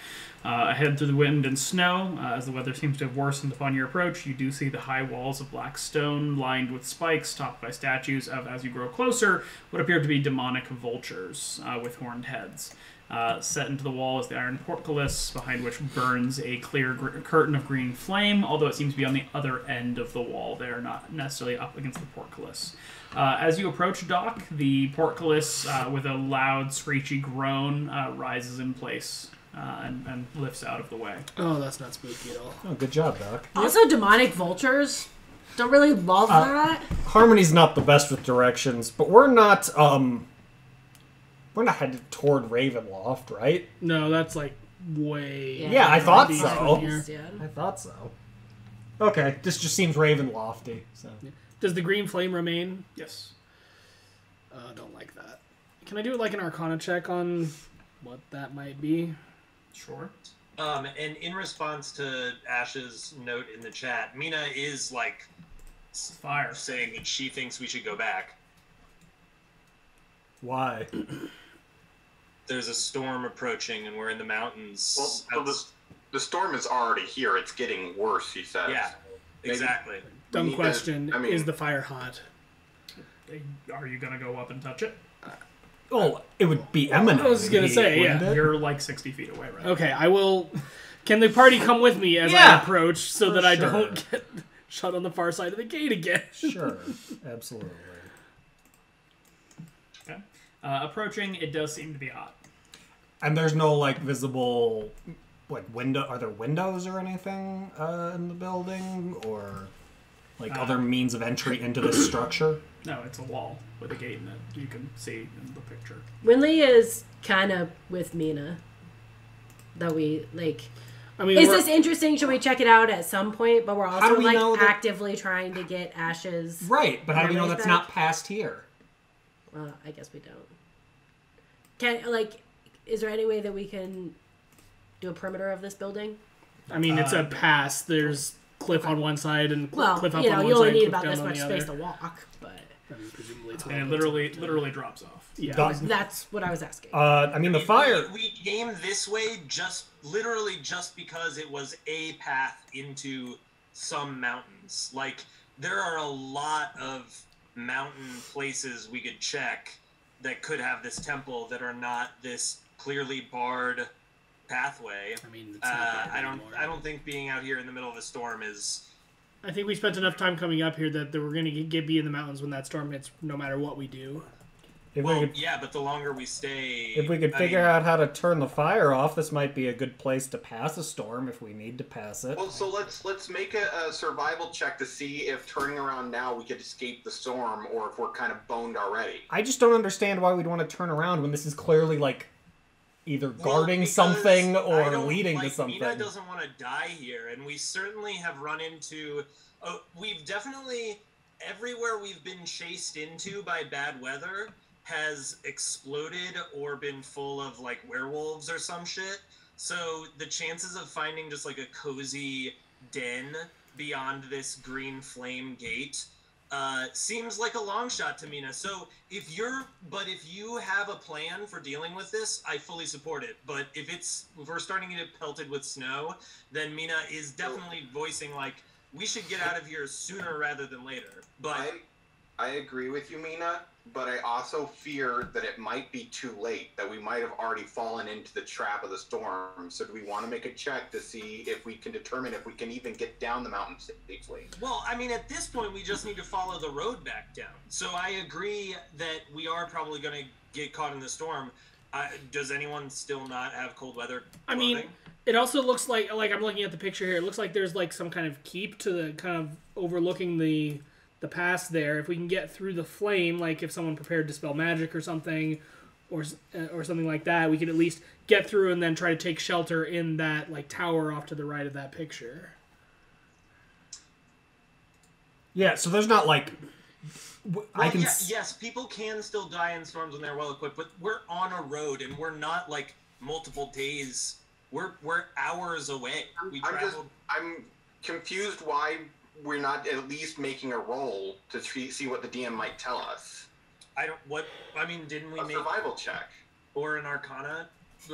Uh, ahead through the wind and snow, uh, as the weather seems to have worsened upon your approach, you do see the high walls of black stone lined with spikes, topped by statues of, as you grow closer, what appear to be demonic vultures uh, with horned heads. Uh, set into the wall is the iron portcullis, behind which burns a clear gr- curtain of green flame, although it seems to be on the other end of the wall there, not necessarily up against the portcullis. Uh, as you approach Doc, the portcullis, uh, with a loud, screechy groan, uh, rises in place uh, and, and lifts out of the way. Oh, that's not spooky at all. oh, good job, Doc. Also, demonic vultures. Don't really love Uh, that. Harmony's not the best with directions, but we're not um we're not headed toward Ravenloft, right? No, that's like way. Yeah, I thought deep so. in here. I thought so. Okay, this just seems Ravenlofty. So Does the green flame remain? Yes. Uh, don't like that. Can I do like an Arcana check on what that might be? Sure. Um, and in response to Ash's note in the chat, Mina is like Fire. saying that she thinks we should go back. why? There's a storm approaching, and we're in the mountains. Well, so the, the storm is already here. It's getting worse, he says. yeah, Maybe- exactly. Dumb need to- question. I mean- is the fire hot? Are you going to go up and touch it? Oh, it would be eminent. I was just gonna say, yeah. it? You're like 60 feet away, right? Okay, I will. Can the party come with me as I approach so that I sure. don't get shut on the far side of the gate again? Sure, absolutely. Okay. Uh, approaching, it does seem to be hot. And there's no like visible like window. Are there windows or anything uh, in the building, or like Uh, other means of entry into this structure? No, it's a wall with a gate in it. You can see in the picture. Winley is kind of with Mina. That we like. I mean, Is this interesting? Should we check it out at some point? But we're also we like that- actively trying to get Ashes. Right, but how do we know that's back? not past here? Well, I guess we don't. Can like, is there any way that we can do a perimeter of this building? I mean, it's Uh, a pass. There's cliff on one side and cl- Well, cliff up you on know, one you only side, need cliff about down this on much the space other. to walk, but I mean, presumably it's And it literally, literally drops off. Yeah. Doc- that's what I was asking. Uh, I mean, the We- fire. We, we came this way just literally just because it was a path into some mountains. Like there are a lot of mountain places we could check that could have this temple that are not this clearly barred pathway. I mean, it's not Uh, I don't. anymore. I don't think being out here in the middle of a storm is. I think we spent enough time coming up here that, that we're going to get be in the mountains when that storm hits, no matter what we do. If Well, we could, yeah, but the longer we stay, if we could I figure mean, out how to turn the fire off, this might be a good place to pass a storm if we need to pass it. Well, so let's let's make a, a survival check to see if turning around now we could escape the storm, or if we're kind of boned already. I just don't understand why we'd want to turn around when this is clearly like either guarding because something or leading like, to something. Mina doesn't want to die here, and we certainly have run into. Oh, we've definitely everywhere we've been chased into by bad weather has exploded or been full of like werewolves or some shit. So the chances of finding just like a cozy den beyond this green flame gate uh, seems like a long shot to Mina. So if you're, but if you have a plan for dealing with this, I fully support it. But if it's if we're starting to get pelted with snow, then Mina is definitely voicing like we should get out of here sooner rather than later. But I I agree with you, Mina, but I also fear that it might be too late. That we might have already fallen into the trap of the storm. So do we want to make a check to see if we can determine if we can even get down the mountain safely? Well, I mean, at this point, we just need to follow the road back down. So I agree that we are probably going to get caught in the storm. Uh, does anyone still not have cold weather? I mean, it also looks like like I'm looking at the picture here. It looks like there's like some kind of keep to the kind of overlooking the the pass there. If we can get through the flame, like if someone prepared to spell magic or something, or uh, or something like that, we could at least get through and then try to take shelter in that like tower off to the right of that picture. Yeah, so there's not like Well, I can. yeah, s- yes, people can still die in storms when they're well equipped, but we're on a road and we're not like multiple days. We're we're hours away. We I'm just traveled. I'm confused why we're not at least making a roll to see see what the DM might tell us. I don't. What I mean, didn't we A make survival check. or an Arcana?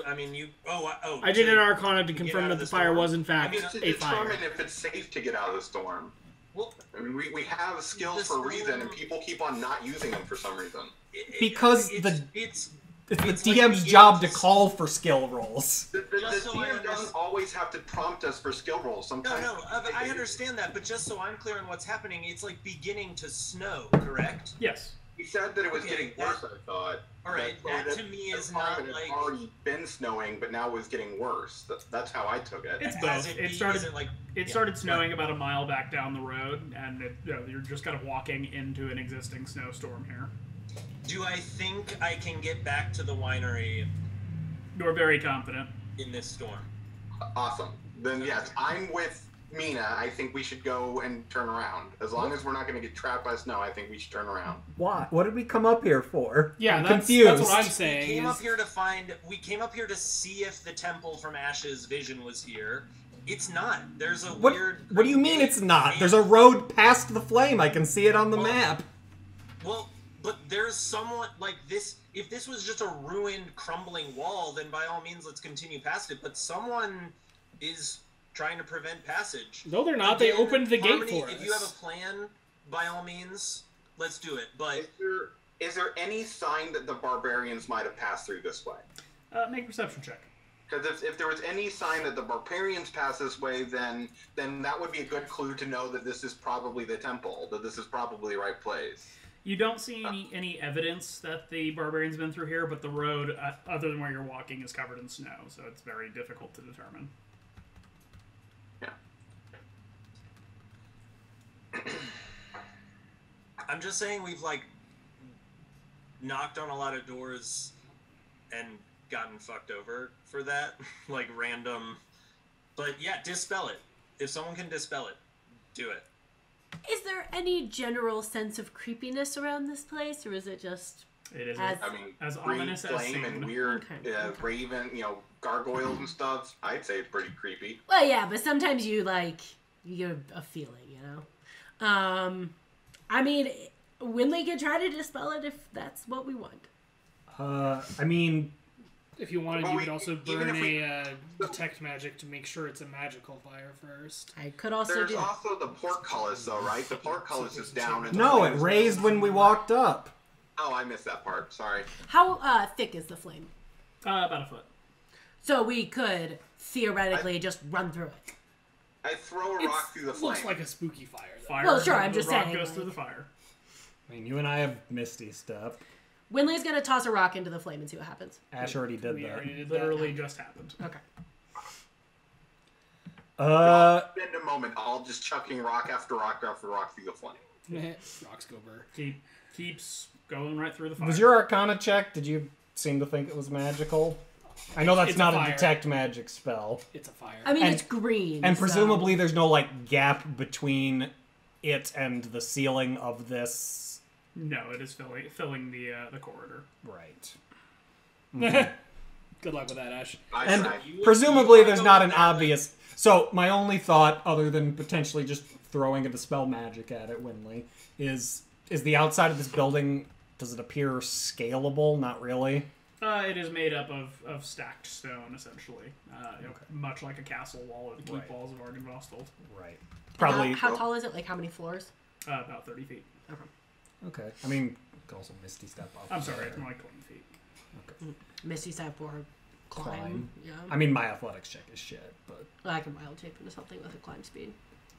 I mean, you. Oh, I- oh. I did an Arcana to confirm that the the fire was in fact I mean, To a fire. determine if it's safe to get out of the storm. Well, I mean, we, we have skills for a reason, and people keep on not using them for some reason. it- Because it's, the- it's It's the It's like DM's we job to call for skill rolls. The, the, Just the so DM doesn't always have to prompt us for skill rolls. Sometimes no. I, I understand that, but just so I'm clear on what's happening, it's like beginning to snow. Correct? Yes. He said that it was Okay, getting that- worse. I thought. All right, That- that that- to me that is time not it had like- already been snowing, but now it was getting worse. That, that's how I took it. It's both. it, It be, started- it like It Yeah. started snowing about a mile back down the road, and it, you know, you're just kind of walking into an existing snowstorm here. Do I think I can get back to the winery You're very confident. in this storm? Awesome. Then yes, I'm with Mina. I think we should go and turn around. As long as we're not going to get trapped by snow, I think we should turn around. Why? What did we come up here for? Yeah, I'm that's, confused. that's what I'm saying. We came is- up here to find. We came up here to see if the temple from Ash's vision was here. It's not. There's a What? weird. What do you mean it's not? There's a road past the flame. I can see it on the Well- map. Well, but there's someone like this. If this was just a ruined, crumbling wall, then by all means, let's continue past it. But someone is trying to prevent passage. No, they're not. They opened the gate Harmony, for If us. you have a plan, by all means, let's do it. But Is there is there any sign that the barbarians might have passed through this way? Uh, make a perception check. Because if, if there was any sign that the barbarians passed this way, then then that would be a good clue to know that this is probably the temple, that this is probably the right place. You don't see any, any evidence that the barbarians been through here, but the road, uh, other than where you're walking, is covered in snow, so it's very difficult to determine. Yeah. I'm just saying we've like knocked on a lot of doors and gotten fucked over for that. like random. But yeah, dispel it. If someone can dispel it, do it. Is there any general sense of creepiness around this place, or is it just It is. As- I mean, As green ominous as flame and seen. weird Okay, uh, okay. raven, you know, gargoyles and stuff. I'd say it's pretty creepy. Well, yeah, but sometimes you like you get a, a feeling, you know. Um, I mean, Winley could try to dispel it if that's what we want. Uh, I mean, If you wanted, Well, you we- could also burn if we- a uh, detect magic to make sure it's a magical fire first. I could also There's do. that. also the portcullis, though, right? The portcullis is down. And the no, it flames- raised when we walked up. Oh, I missed that part. Sorry. How uh, thick is the flame? Uh, about a foot. So we could theoretically just run through it. I throw a rock through the flame. Looks like a spooky fire. Though. Fire. Well, sure, I'm just saying. rock saying, goes like- through the fire. I mean, you and I have Misty step. Winley's gonna toss a rock into the flame and see what happens. Ash already did We that. already did Literally just happened. Okay. Uh, In a moment, all just chucking rock after rock after rock through the flame. Rocks go burr. Keep keeps going right through the fire. was your Arcana check? Did you seem to think it was magical? I know that's It's not a, fire. detect magic spell, It's a fire. I mean, And- it's green. and so- presumably there's no like gap between it and the ceiling of this. No, it is filling filling the uh, the corridor. Right. Good luck with that, Ash. I And tried. Presumably you there's not an with that, obvious. So my only thought, other than potentially just throwing a dispel magic at it, Winley, is is the outside of this building. Does it appear scalable? Not really. Uh, it is made up of, of stacked stone, essentially, uh, you know, much like a castle wall or the keep Right. walls of Argynvostholt. Right. How- Probably. How, tall is it? Like how many floors? Uh, about 30 feet. Okay. I mean, you could also misty step up. I'm sorry, it's more like 20 feet. Misty step or climb. Climb. Yeah. I mean, my athletics check is shit, but Well, I can wild shape into something with a climb speed.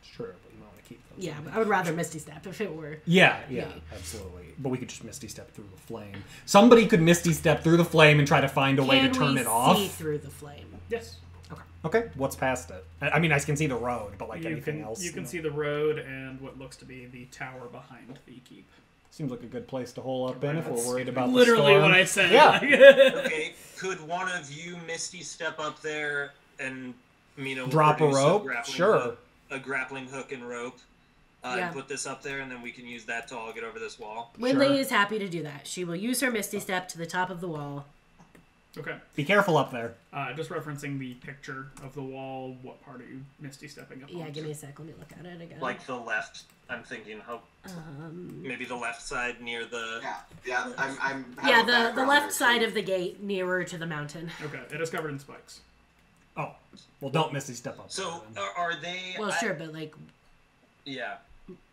sure. But you might want to keep those. Yeah, but I would rather Misty step if it were. Yeah, yeah, Yeah. absolutely. But we could just misty step through the flame. Somebody could misty step through the flame and try to find a way to turn we it off. see through the flame? Yes. Okay, Okay. what's past it? I I mean, I can see the road, but like you anything can, else, you can know. see the road and what looks to be the tower behind the keep. Seems like a good place to hole up in if we're worried about the Literally storm. what I said. Yeah. Okay, could one of you Misty step up there and Mina will Drop a rope? grappling Sure. hook- a grappling hook and rope, uh, Yeah. and put this up there, and then we can use that to all get over this wall. Winley Sure. is happy to do that. She will use her Misty Step to the top of the wall. Okay. Be careful up there. Uh, just referencing the picture of the wall. What part are you misty stepping up? Yeah, onto? give me a sec. Let me look at it again. Like the left. I'm thinking, how um, maybe the left side near the. Yeah, yeah. I'm. I'm yeah, the the left there, side too. of the gate, nearer to the mountain. Okay. It is covered in spikes. Oh, well, don't Misty step up. So there, are, are they? Well, I- sure, but like, Yeah.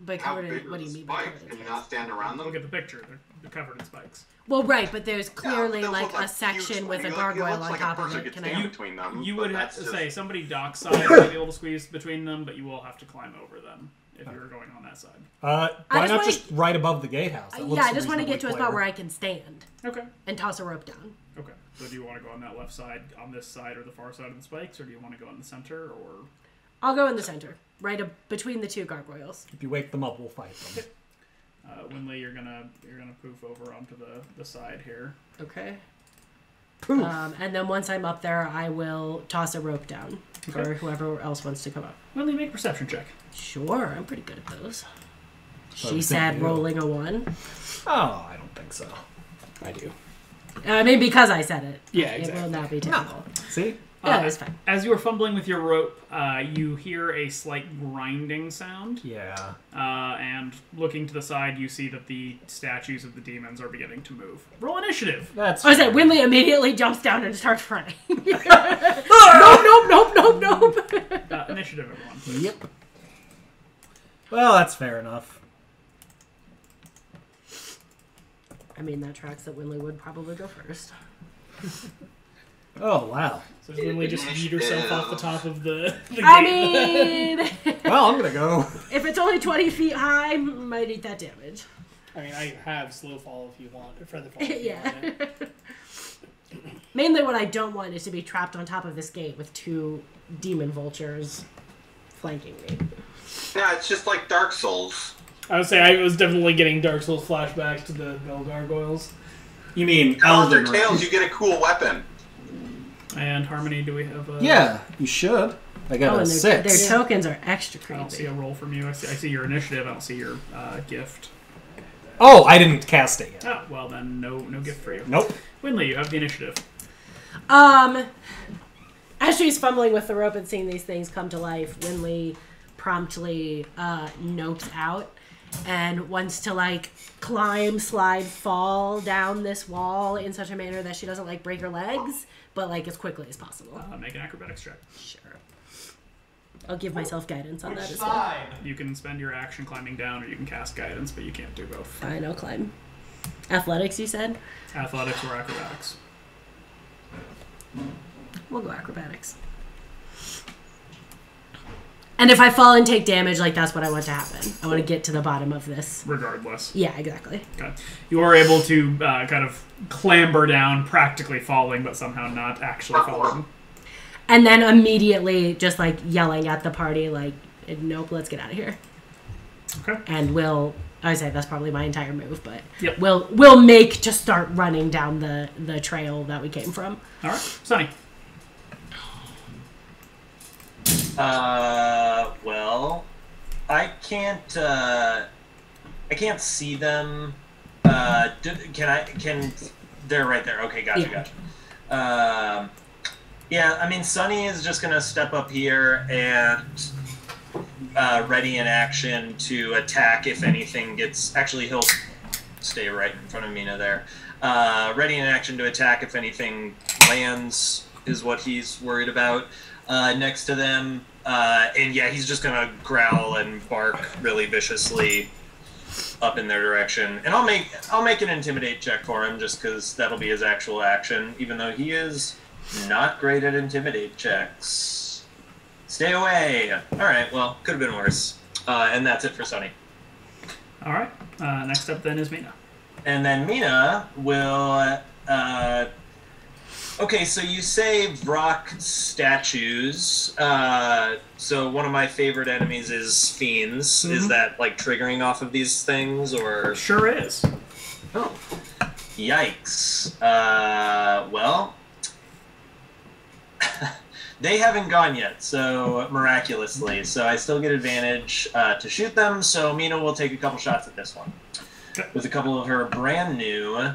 By covered in, what do you mean by spikes? covered Can in you not stand around them? Look at the picture. They're, they're covered in spikes. Well, right, but there's clearly those like look a section with a gargoyle looks on like a top of it. Can stand I? between them. You would have to just- say somebody dockside might be able to squeeze between them, but you will have to climb over them if you're going on that side. uh, why just not wanna- just right above the gatehouse? That yeah, looks I just want to get to a spot where I can stand Okay. and toss a rope down. Okay. So do you want to go on that left side, on this side, or the far side of the spikes, or do you want to go in the center, or I'll go in the center, right ab- between the two gargoyles. If you wake them up, we'll fight them. Uh, Winley, you're gonna you're gonna poof over onto the the side here. Okay. Um, and then once I'm up there, I will toss a rope down for whoever else wants to come up. Winley, make a perception check. Sure, I'm pretty good at those. So She said rolling a one. Oh, I don't think so. I do. I mean, because I said it. Yeah, It will not be typical. See? Yeah, Uh, it's fine. As you are fumbling with your rope, uh, you hear a slight grinding sound, Yeah. uh, and looking to the side, you see that the statues of the demons are beginning to move. Roll initiative. That's. I said Winley immediately jumps down and starts running. nope, nope, nope, nope, nope. Uh, initiative, everyone. please. Yep. Well, that's fair enough. I mean, that tracks that Winley would probably go first. Oh, wow. So does Winley just yeet herself off the top of the, the I gate? mean, Well, I'm gonna go. if it's only 20 feet high, might eat that damage. I mean, I have slow fall if you want, or feather fall. If you yeah. want. Mainly, what I don't want is to be trapped on top of this gate with two demon vultures flanking me. Yeah, it's just like Dark Souls. I would say I was definitely getting Dark Souls flashbacks to the Bell Gargoyles. You mean Cut off their tails, you get a cool weapon. And Harmony, do we have a... Yeah, you should. I got Oh, a and their, six. their tokens are extra I don't see a roll from you. I see, I see your initiative. I don't see your uh, gift. Oh, I didn't cast it yet. Oh, well then, no no gift for you. Nope. Winley, you have the initiative. Um, as she's fumbling with the rope and seeing these things come to life, Winley promptly uh, notes out and wants to like climb, slide, fall down this wall in such a manner that she doesn't like break her legs, but like as quickly as possible. Uh, make an acrobatics check. Sure. I'll give myself guidance on that as well. You can spend your action climbing down, or you can cast guidance, but you can't do both. Fine, I'll climb. Athletics, you said? Athletics or acrobatics. We'll go acrobatics. And if I fall and take damage, like that's what I want to happen. I want to get to the bottom of this. Regardless. Yeah, exactly. Okay. You are able to uh, kind of clamber down, practically falling, but somehow not actually falling. And then immediately just like yelling at the party, like, nope, let's get out of here. Okay. And we'll, I say that's probably my entire move, but Yep. we'll we'll make to start running down the the trail that we came from. All right. Sunny. Uh, well, I can't. Uh, I can't see them. Uh, do, can I? Can they're right there? Okay, gotcha, Yeah. gotcha. Um, yeah, I mean, Sunny is just gonna step up here and uh, ready in action to attack if anything gets. Actually, he'll stay right in front of Mina there. Uh, ready in action to attack if anything lands is what he's worried about. Uh, next to them, uh, and yeah, he's just gonna growl and bark really viciously up in their direction. And I'll make I'll make an intimidate check for him just because that'll be his actual action, even though he is not great at intimidate checks. Stay away. All right. Well, could have been worse. Uh, and that's it for Sunny. All right. Uh, next up then is Mina. And then Mina will. Uh, okay, so you say rock statues. Uh, so one of my favorite enemies is fiends. Is that like triggering off of these things, or Sure is. oh, yikes? Uh, well, they haven't gone yet, so miraculously. So I still get advantage uh, to shoot them. So Mina will take a couple shots at this one with a couple of her brand new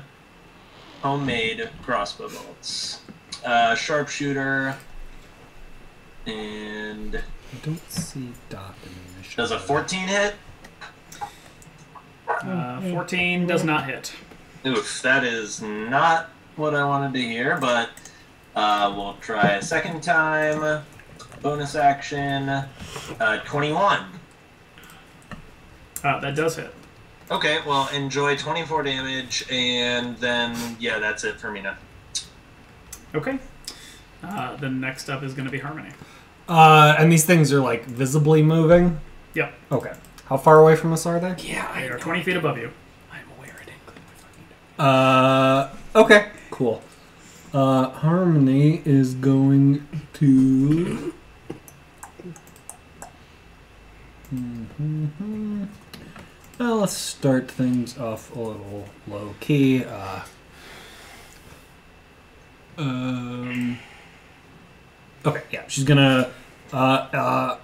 homemade crossbow bolts. Uh, sharpshooter and I don't see Doc in the does a 14 hit? Uh, 14 does not hit. Oof, that is not what I wanted to hear, but uh, we'll try a second time. Bonus action, uh, 21. Uh, that does hit. Okay, well, enjoy 24 damage, and then, yeah, that's it for Mina. Okay. Uh, the next up is going to be Harmony. Uh, and these things are like visibly moving. Yep. Okay. How far away from us are they? Yeah, They are 20 feet above you. I'm aware I didn't clean my fucking Uh, okay, cool. Uh, Harmony is going to. Mhm. Well, let's start things off a little low key. Uh, um. Okay, yeah, she's gonna. Uh, uh,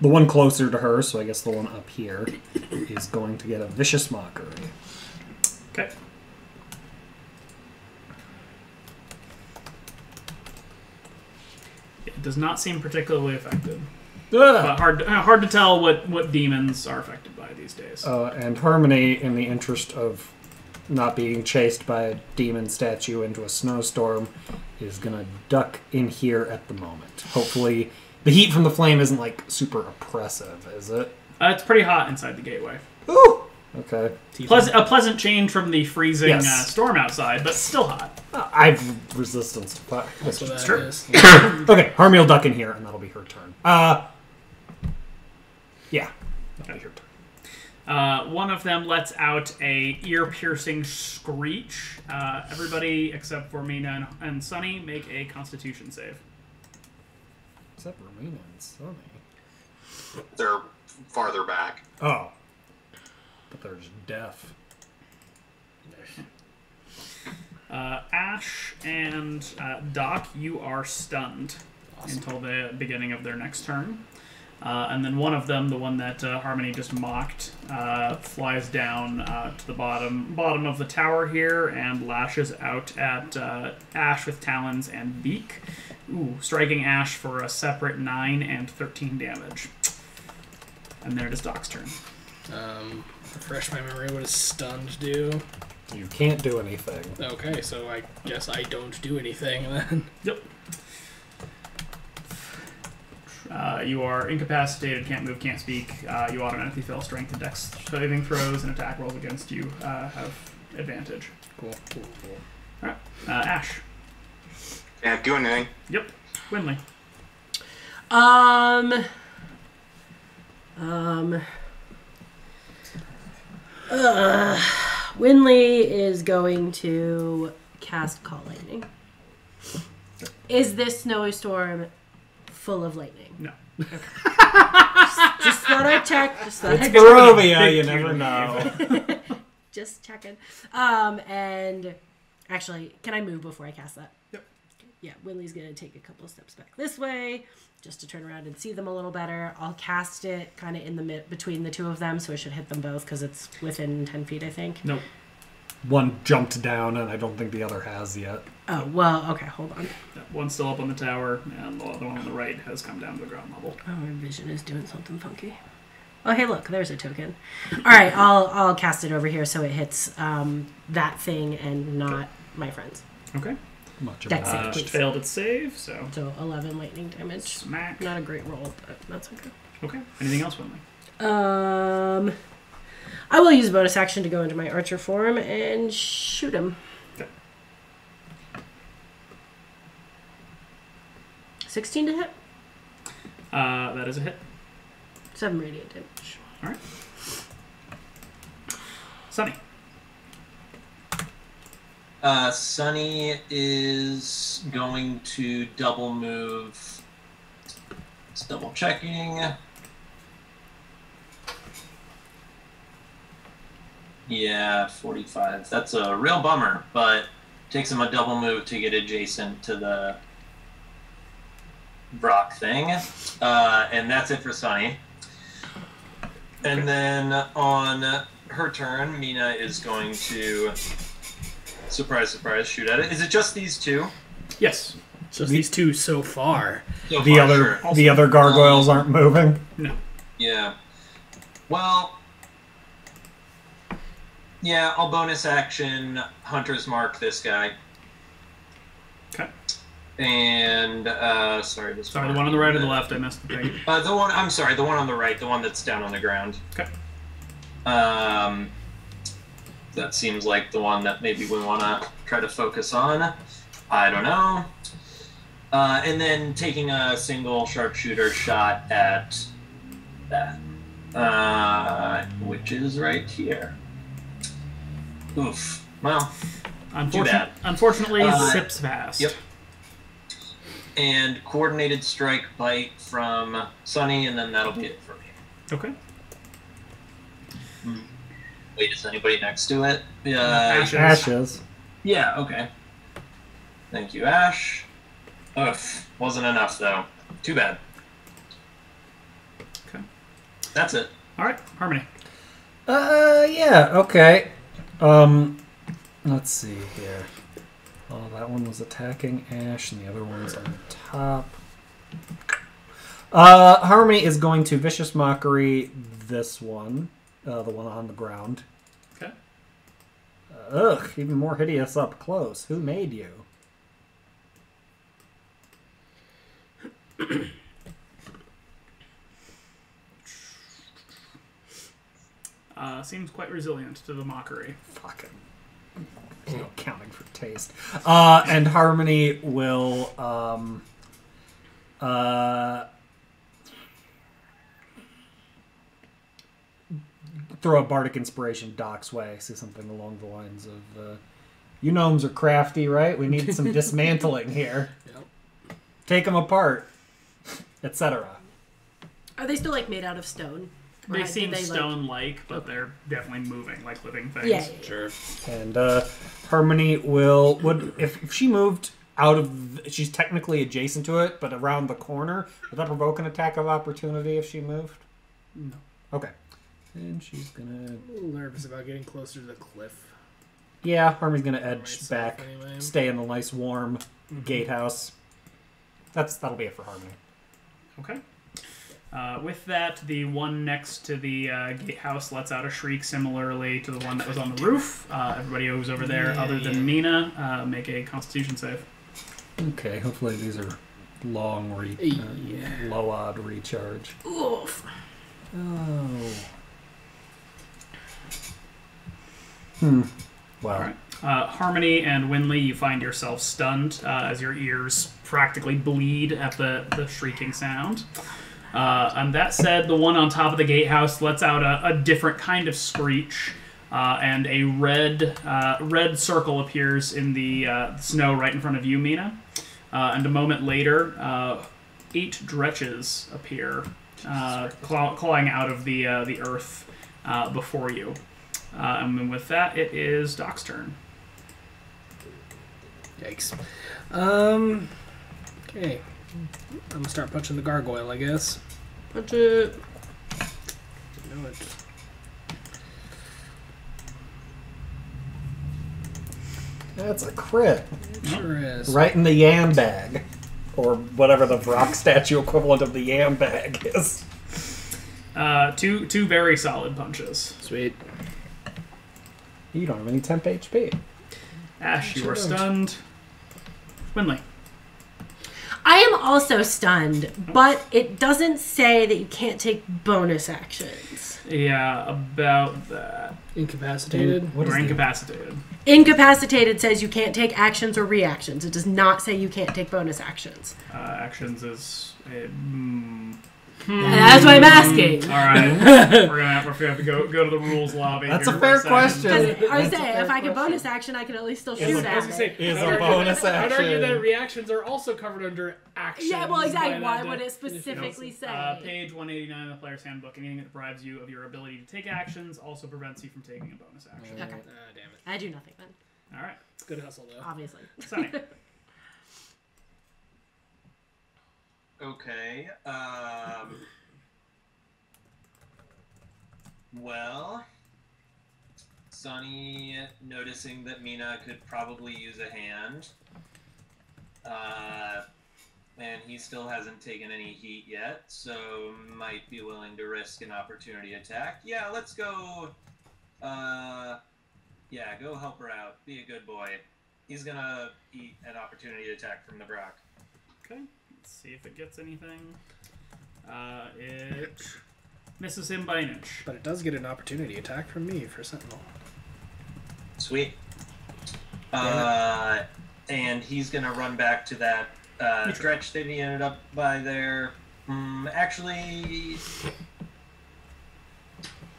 the one closer to her, so I guess the one up here, is going to get a vicious mockery. Okay. It does not seem particularly affected. But hard, uh, hard to tell what, what demons are affected by these days. Uh, and Harmony, in the interest of not being chased by a demon statue into a snowstorm, is gonna duck in here at the moment. Hopefully, the heat from the flame isn't like super oppressive, is it? Uh, it's pretty hot inside the gateway. Ooh. Okay. Pleas- a pleasant change from the freezing Yes. uh, storm outside, but still hot. Uh, I've resistance to fire. That's what that true. is. okay, Harmony will duck in here, and that'll be her turn. Uh. Yeah. That'll be her turn. Uh, one of them lets out a ear-piercing screech. Uh, everybody except for Mina and, and Sunny make a Constitution save. Except for Mina and Sunny. They're farther back. Oh. But they're just deaf. Uh, Ash and uh, Doc, you are stunned until the beginning of their next turn. Uh, and then one of them, the one that uh, Harmony just mocked, uh, flies down uh, to the bottom bottom of the tower here and lashes out at uh, Ash with talons and beak, Ooh, striking Ash for a separate nine and thirteen damage. And there it is Doc's turn. Um, refresh my memory. What does stunned do? You can't do anything. Okay, so I guess I don't do anything then. Yep. Uh, you are incapacitated, can't move, can't speak. Uh, you automatically fail strength and dex saving throws, and attack rolls against you uh, have advantage. Cool, cool, cool. Alright. Uh, Ash. Can't do anything. Yep. Winley. Um. Um. Uh, Winley is going to cast Call Lightning. Is this snowy storm full of lightning? No. Just thought I'd check. Just thought I'd. Barovia, you Big never know. Just checking. Um, and actually, can I move before I cast that? Yep. Yeah, Winley's gonna take a couple of steps back this way, just to turn around and see them a little better. I'll cast it kind of in the mid between the two of them, so it should hit them both because it's within ten feet, I think. Nope. One jumped down, and I don't think the other has yet. Oh well, okay, hold on. Yeah, One's still up on the tower, and the other one on the right has come down to the ground level. Oh, our vision is doing something funky. Oh, hey, look, there's a token. All right, I'll I'll cast it over here so it hits um, that thing and not my friends. Okay. Much That's of it. Uh, please. failed its save, so So eleven lightning damage. smack. Not a great roll, but that's okay. Okay. Anything else, Winley? Um, I will use bonus action to go into my archer form and shoot him. Okay. Sixteen to hit. Uh, that is a hit. Seven radiant damage. All right. Sunny. Uh, Sunny is going to double move. It's double checking. Yeah, 45. That's a real bummer, but takes him a double move to get adjacent to the Vrock thing, uh, and that's it for Sunny. And then on her turn, Mina is going to surprise, surprise, shoot at it. Is it just these two? Yes. Just these two so far. So The far, other sure. the other gargoyles aren't moving. No. Yeah. Well. Yeah, I'll bonus action Hunter's Mark this guy. Okay. And uh sorry, this Sorry, the one on the right or the left? I missed the thing. Uh, the one I'm sorry, the one on the right, the one that's down on the ground. Okay. Um, that seems like the one that maybe we want to try to focus on. I don't know. Uh, and then taking a single sharpshooter shot at that, uh, which is right here. Oof. Well, Unfortunately, that. unfortunately, Uh, zips fast. yep. and coordinated strike bite from Sunny, and then that'll be it for me. Okay. Wait, is anybody next to it? Yeah. Ashes. Ashes. Yeah, okay. Thank you, Ash. Ugh, wasn't enough though. Too bad. Okay. That's it. All right, Harmony. Uh, yeah, okay. Um, let's see here. Oh, that one was attacking Ash, and the other one's on top. Uh, Harmony is going to vicious mockery this one, uh, the one on the ground. Okay. Uh, ugh, even more hideous up close. Who made you? Uh, seems quite resilient to the mockery. Fucking. There's no counting for taste. Uh, and Harmony will um, uh, throw a bardic inspiration Doc's way. Say something along the lines of, uh, "You gnomes are crafty, right? We need some dismantling here. Yep. Take them apart, etc." Are they still like made out of stone? Or They did seem like- stone-like, but they're definitely moving like living things. Yeah, yeah, yeah. Sure. And uh, Harmony will would if, if she moved out of th- she's technically adjacent to it, but around the corner, would that provoke an attack of opportunity if she moved? No. Okay. And she's gonna A little nervous about getting closer to the cliff. yeah, Harmony's gonna edge Myself, back, anyway. stay in the nice warm Mm-hmm. gatehouse. That's that'll be it for Harmony. Okay. Uh, with that, the one next to the uh, gatehouse lets out a shriek similarly to the one that was on the roof. Uh, everybody who's over there, Yeah, other than yeah. Mina, uh, make a Constitution save. Okay, hopefully these are long re- uh, Yeah. low odd recharge. Oof. Oh. Hmm. Wow. All right. Uh, Harmony and Winley, you find yourself stunned uh, as your ears practically bleed at the, the shrieking sound. Uh, and that said, the one on top of the gatehouse lets out a, a different kind of screech, uh, and a red uh, red circle appears in the uh, snow right in front of you, Mina. Uh, and a moment later, uh, eight dretches appear, claw- clawing out of the the earth before you. And with that, it is Doc's turn. Yikes. Um. Okay. I'm gonna start punching the gargoyle, I guess. Punch it. Know it. That's a crit. Sure is. Right in the yam bag. Or whatever the rock statue equivalent of the yam bag is. Uh, two two very solid punches. Sweet. You don't have any temp HP. Ash, you Sure are don't. stunned. Winley. I am also stunned, but it doesn't say that you can't take bonus actions. Yeah, about that. Incapacitated. What is We're the- incapacitated. Incapacitated says you can't take actions or reactions. It does not say you can't take bonus actions. Uh, actions is. Uh, mm. And that's what I'm asking. All right, we're gonna have, to have to go go to the rules lobby. That's a fair question. Because I was saying, if I could question. bonus action, I could at least still Is shoot a- at I was gonna say, it. Is I'd a argue- bonus I'd argue that reactions are also covered under actions. Yeah, well, exactly. Why would it definition. specifically say? Uh, page 189 of the player's handbook. Anything that deprives you of your ability to take actions also prevents you from taking a bonus action. Okay. Ah, damn it. I do nothing then, All right, Good hustle, though. obviously. Sunny. Okay. Um. Well, Sunny noticing that Mina could probably use a hand. Uh, and he still hasn't taken any heat yet, so might be willing to risk an opportunity attack. Yeah, let's go. Uh, yeah, go help her out. Be a good boy. He's gonna eat an opportunity attack from the Vrock. Okay, let's see if it gets anything. Uh, it misses him by an inch. But it does get an opportunity attack from me for Sentinel. Sweet. Uh, and he's gonna run back to that uh, Neutral. stretch that he ended up by there. Mm, actually,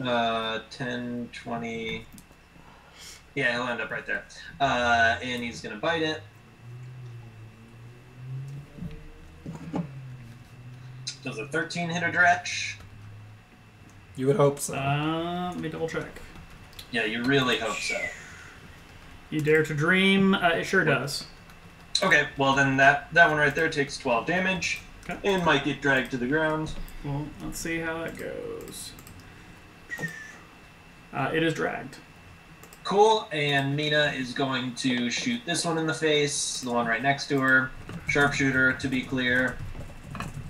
uh, 10, 20. Yeah, he'll end up right there. Uh, and he's gonna bite it. Does a 13 hit a dretch? You would hope so. Uh, let me double check. Yeah, you really hope so. You dare to dream? Uh, it sure does. Okay, well then that that one right there takes 12 damage Okay. and might get dragged to the ground. Well, let's see how that goes. Uh, it is dragged. Cool, and Mina is going to shoot this one in the face, the one right next to her. Sharpshooter, to be clear.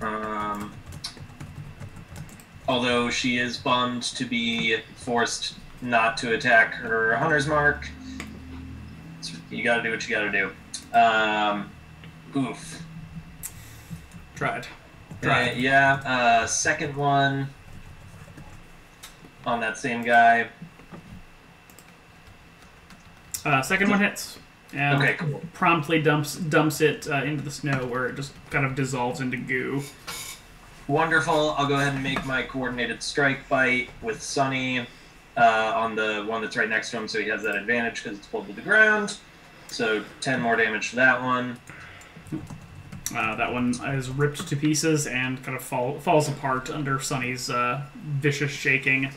Um, although she is bummed to be forced not to attack her hunter's mark. You gotta do what you gotta do. Um, oof. Tried. Uh, Tried. yeah, uh, second one on that same guy. Uh, second one hits. And Okay, cool. promptly dumps dumps it uh, into the snow where it just kind of dissolves into goo. Wonderful. I'll go ahead and make my coordinated strike bite with Sunny uh, on the one that's right next to him, so he has that advantage because it's pulled to the ground. So 10 more damage to that one. Uh, that one is ripped to pieces and kind of fall, falls apart under Sunny's uh, vicious shaking.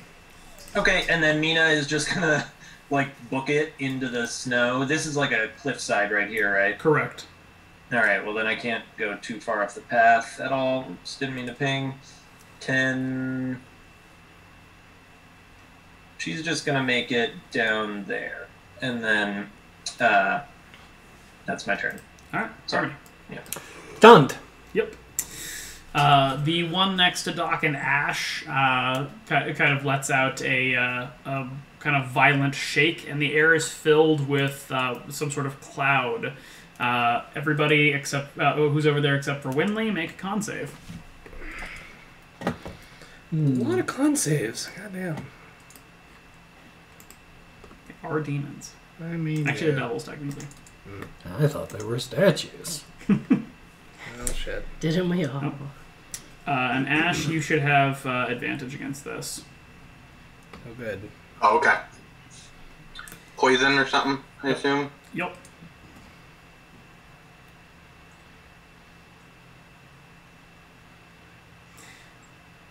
Okay, and then Mina is just gonna like book it into the snow. This is like a cliffside right here, right? Correct. All right. Well, then I can't go too far off the path at all. Oops, didn't mean to ping. Ten. She's just gonna make it down there, and then uh, that's my turn. All right. Sorry. Yeah. Stunned. Yep. Uh, the one next to Doc and Ash uh, kind of lets out a, uh, a kind of violent shake, and the air is filled with uh, some sort of cloud. Uh, everybody except uh, who's over there except for Winley make a con save. A lot of con saves. Goddamn. They are demons. I mean, Actually, yeah. the devils technically. I thought they were statues. Oh shit. Didn't we all? Uh, and Ash, you should have uh, advantage against this. Oh good. Oh, okay. Poison or something, I assume. Yep.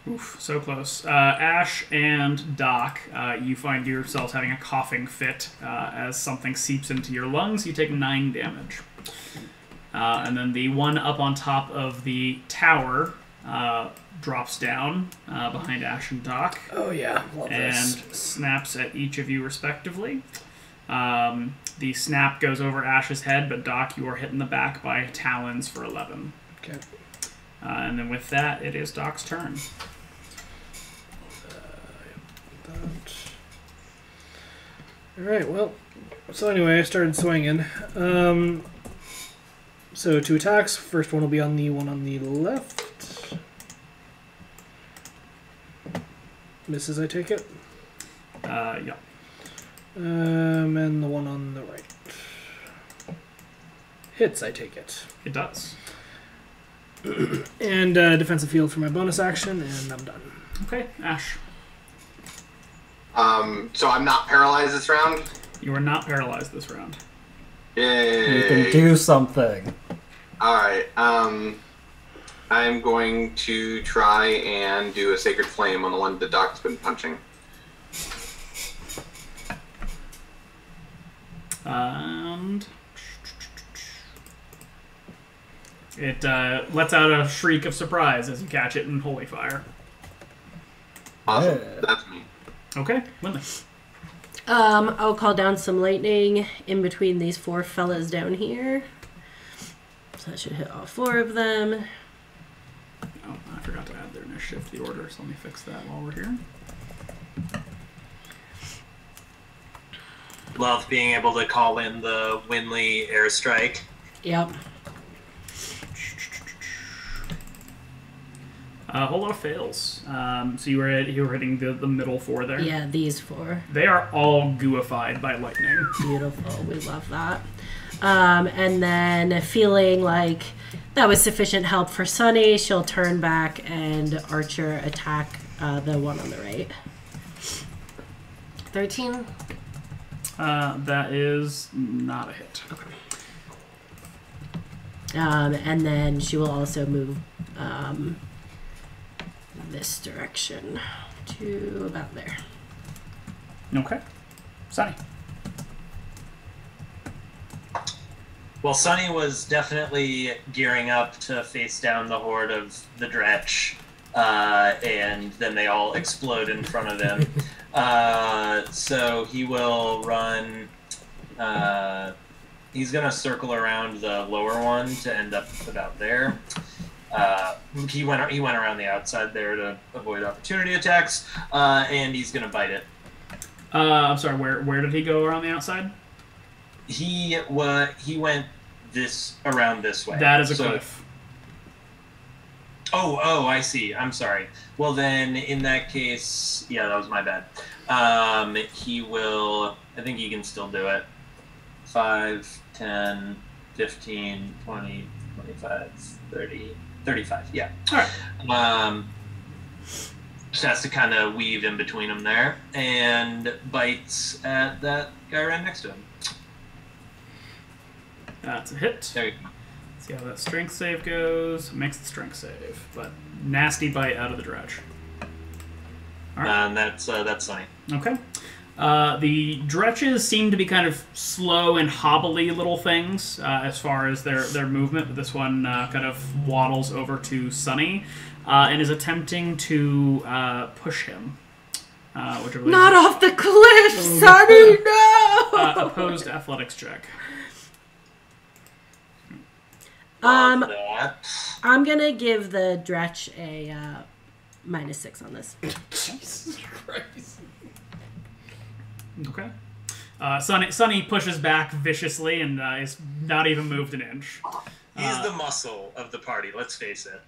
Oof, so close. Uh, Ash and Doc, uh, you find yourselves having a coughing fit uh, as something seeps into your lungs. You take nine damage. Uh, and then the one up on top of the tower uh, drops down uh, behind Ash and Doc Oh yeah. Love and this. snaps at each of you respectively. Um, the snap goes over Ash's head, but Doc, you are hit in the back by talons for 11. Okay. Uh, and then with that, it is Doc's turn. All right. Well. So anyway, I started swinging. Um. So two attacks. First one will be on the one on the left. Misses, I take it. Uh, yeah. Um, and the one on the right. Hits, I take it. It does. And uh, defensive field for my bonus action, and I'm done. Okay, Ash. Um, so I'm not paralyzed this round. You are not paralyzed this round. Yay! You can do something. All right. Um, I'm going to try and do a sacred flame on the one the Doc's been punching. And It uh, lets out a shriek of surprise as you catch it in holy fire. Awesome. Yeah. That's me. Okay, Winley. Um, I'll call down some lightning in between these four fellas down here. So that should hit all four of them. I forgot to add their initiative to the order, so let me fix that while we're here. Love being able to call in the Winley airstrike. Yep. A whole lot of fails. Um, so you were you were hitting the, the middle four there. Yeah, these four. They are all gooified by lightning. Beautiful. We love that. Um, and then feeling like that was sufficient help for Sunny, she'll turn back and Archer attack uh, the one on the right. 13. Uh, that is not a hit. Um, and then she will also move um, this direction to about there. Okay. Sunny. Well, Sunny was definitely gearing up to face down the horde of the Dretch, uh, and then they all explode in front of him. uh, so he will run. Uh, he's gonna circle around the lower one to end up about there. Uh, he went he went around the outside there to avoid opportunity attacks, uh, and he's gonna bite it. Uh, I'm sorry. Where where did he go around the outside? He wa he went this around this way. That is a So- cliff. Oh, oh, I see. I'm sorry. Well, then, in that case, yeah, that was my bad. Um, he will. I think he can still do it. 5, 10, 15, 20, 25, 30, 35. Yeah. All right. Um, just has to kind of weave in between them there and bites at that guy right next to him. That's a hit. There you go. See how that strength save goes. Makes the strength save, but nasty bite out of the dretch. All right. And that's uh, that's Sunny. Okay. Uh, the dretches seem to be kind of slow and hobbly little things uh, as far as their, their movement, but this one uh, kind of waddles over to Sunny uh, and is attempting to uh, push him. Uh, which I Not off the cliff, Sunny! No! uh, opposed athletics check. Um, that. I'm gonna give the Dretch a uh, minus six on this. Jesus Christ. Okay. Uh, Sunny, Sunny pushes back viciously and uh, is not even moved an inch. He's Uh, the muscle of the party. Let's face it.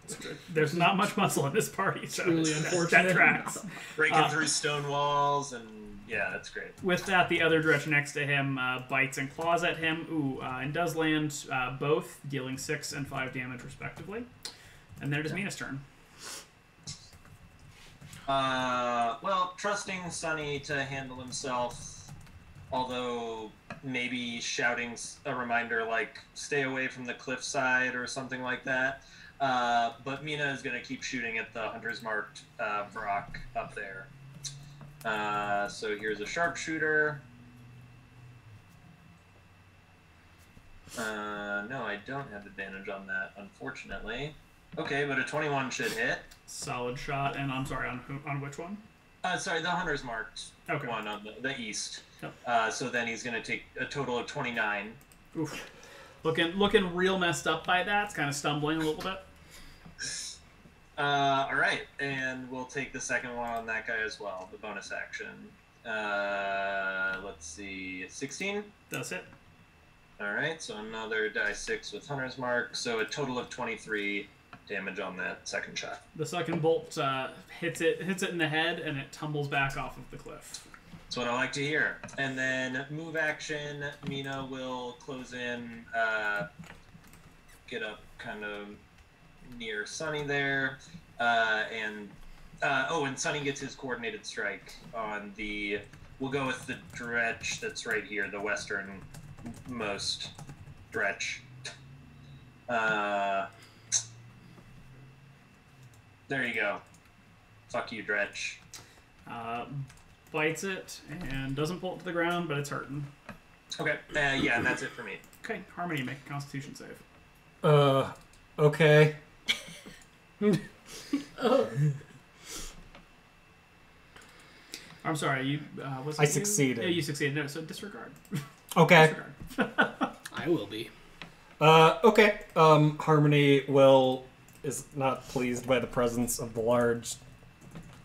There's not much muscle in this party, so Truly that- unfortunate. that tracks. Breaking Uh, through stone walls, and yeah, that's great. With that, the other dretch next to him uh, bites and claws at him. Ooh, uh, and does land uh, both, dealing six and five damage respectively. And then it is Mina's turn. Uh, well, trusting Sunny to handle himself, although maybe shouting a reminder like "stay away from the cliffside" or something like that. Uh, but Mina is going to keep shooting at the hunter's marked uh, Vrock up there. Uh, so here's a sharpshooter. Uh, no, I don't have advantage on that, unfortunately. Okay, but a 21 should hit. Solid shot, and I'm sorry, on on which one? Uh, sorry, the hunter's marked Okay. one on the, the east. Yep. Uh, so then he's going to take a total of 29. Oof. Looking, looking real messed up by that. It's kind of stumbling a little bit. Uh, all right, and we'll take the second one on that guy as well, the bonus action. Uh, let's see, 16. Does it? All right, so another die six with hunter's mark, so a total of 23 damage on that second shot. The second bolt uh, hits it, hits it in the head, and it tumbles back off of the cliff. That's what I like to hear. And then move action, Mina will close in, uh, get up kind of near Sunny there, uh, and uh, oh, and Sunny gets his coordinated strike on the. We'll go with the dretch that's right here, the westernmost dretch. Uh, there you go. Fuck you, dretch. Uh, bites it and doesn't pull it to the ground, but it's hurting. Okay, uh, yeah, and that's it for me. Okay, Harmony, make a Constitution save. Uh, Okay. I'm sorry. You. Uh, was I you? succeeded. Yeah, you succeeded. No, so disregard. Okay. disregard. I will be. Uh, okay. Um, Harmony will is not pleased by the presence of the large,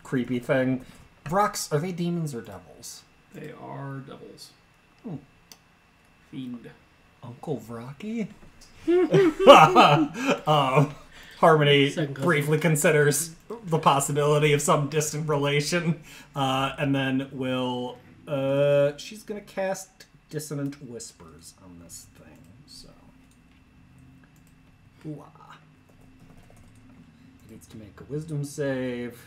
creepy thing. Rocks, are they demons or devils? They are devils. Hmm. Fiend. Uncle Rocky? um, Harmony briefly considers the possibility of some distant relation, uh, and then will. Uh, she's gonna cast Dissonant Whispers on this thing, so. Ooh-ah. He needs to make a wisdom save.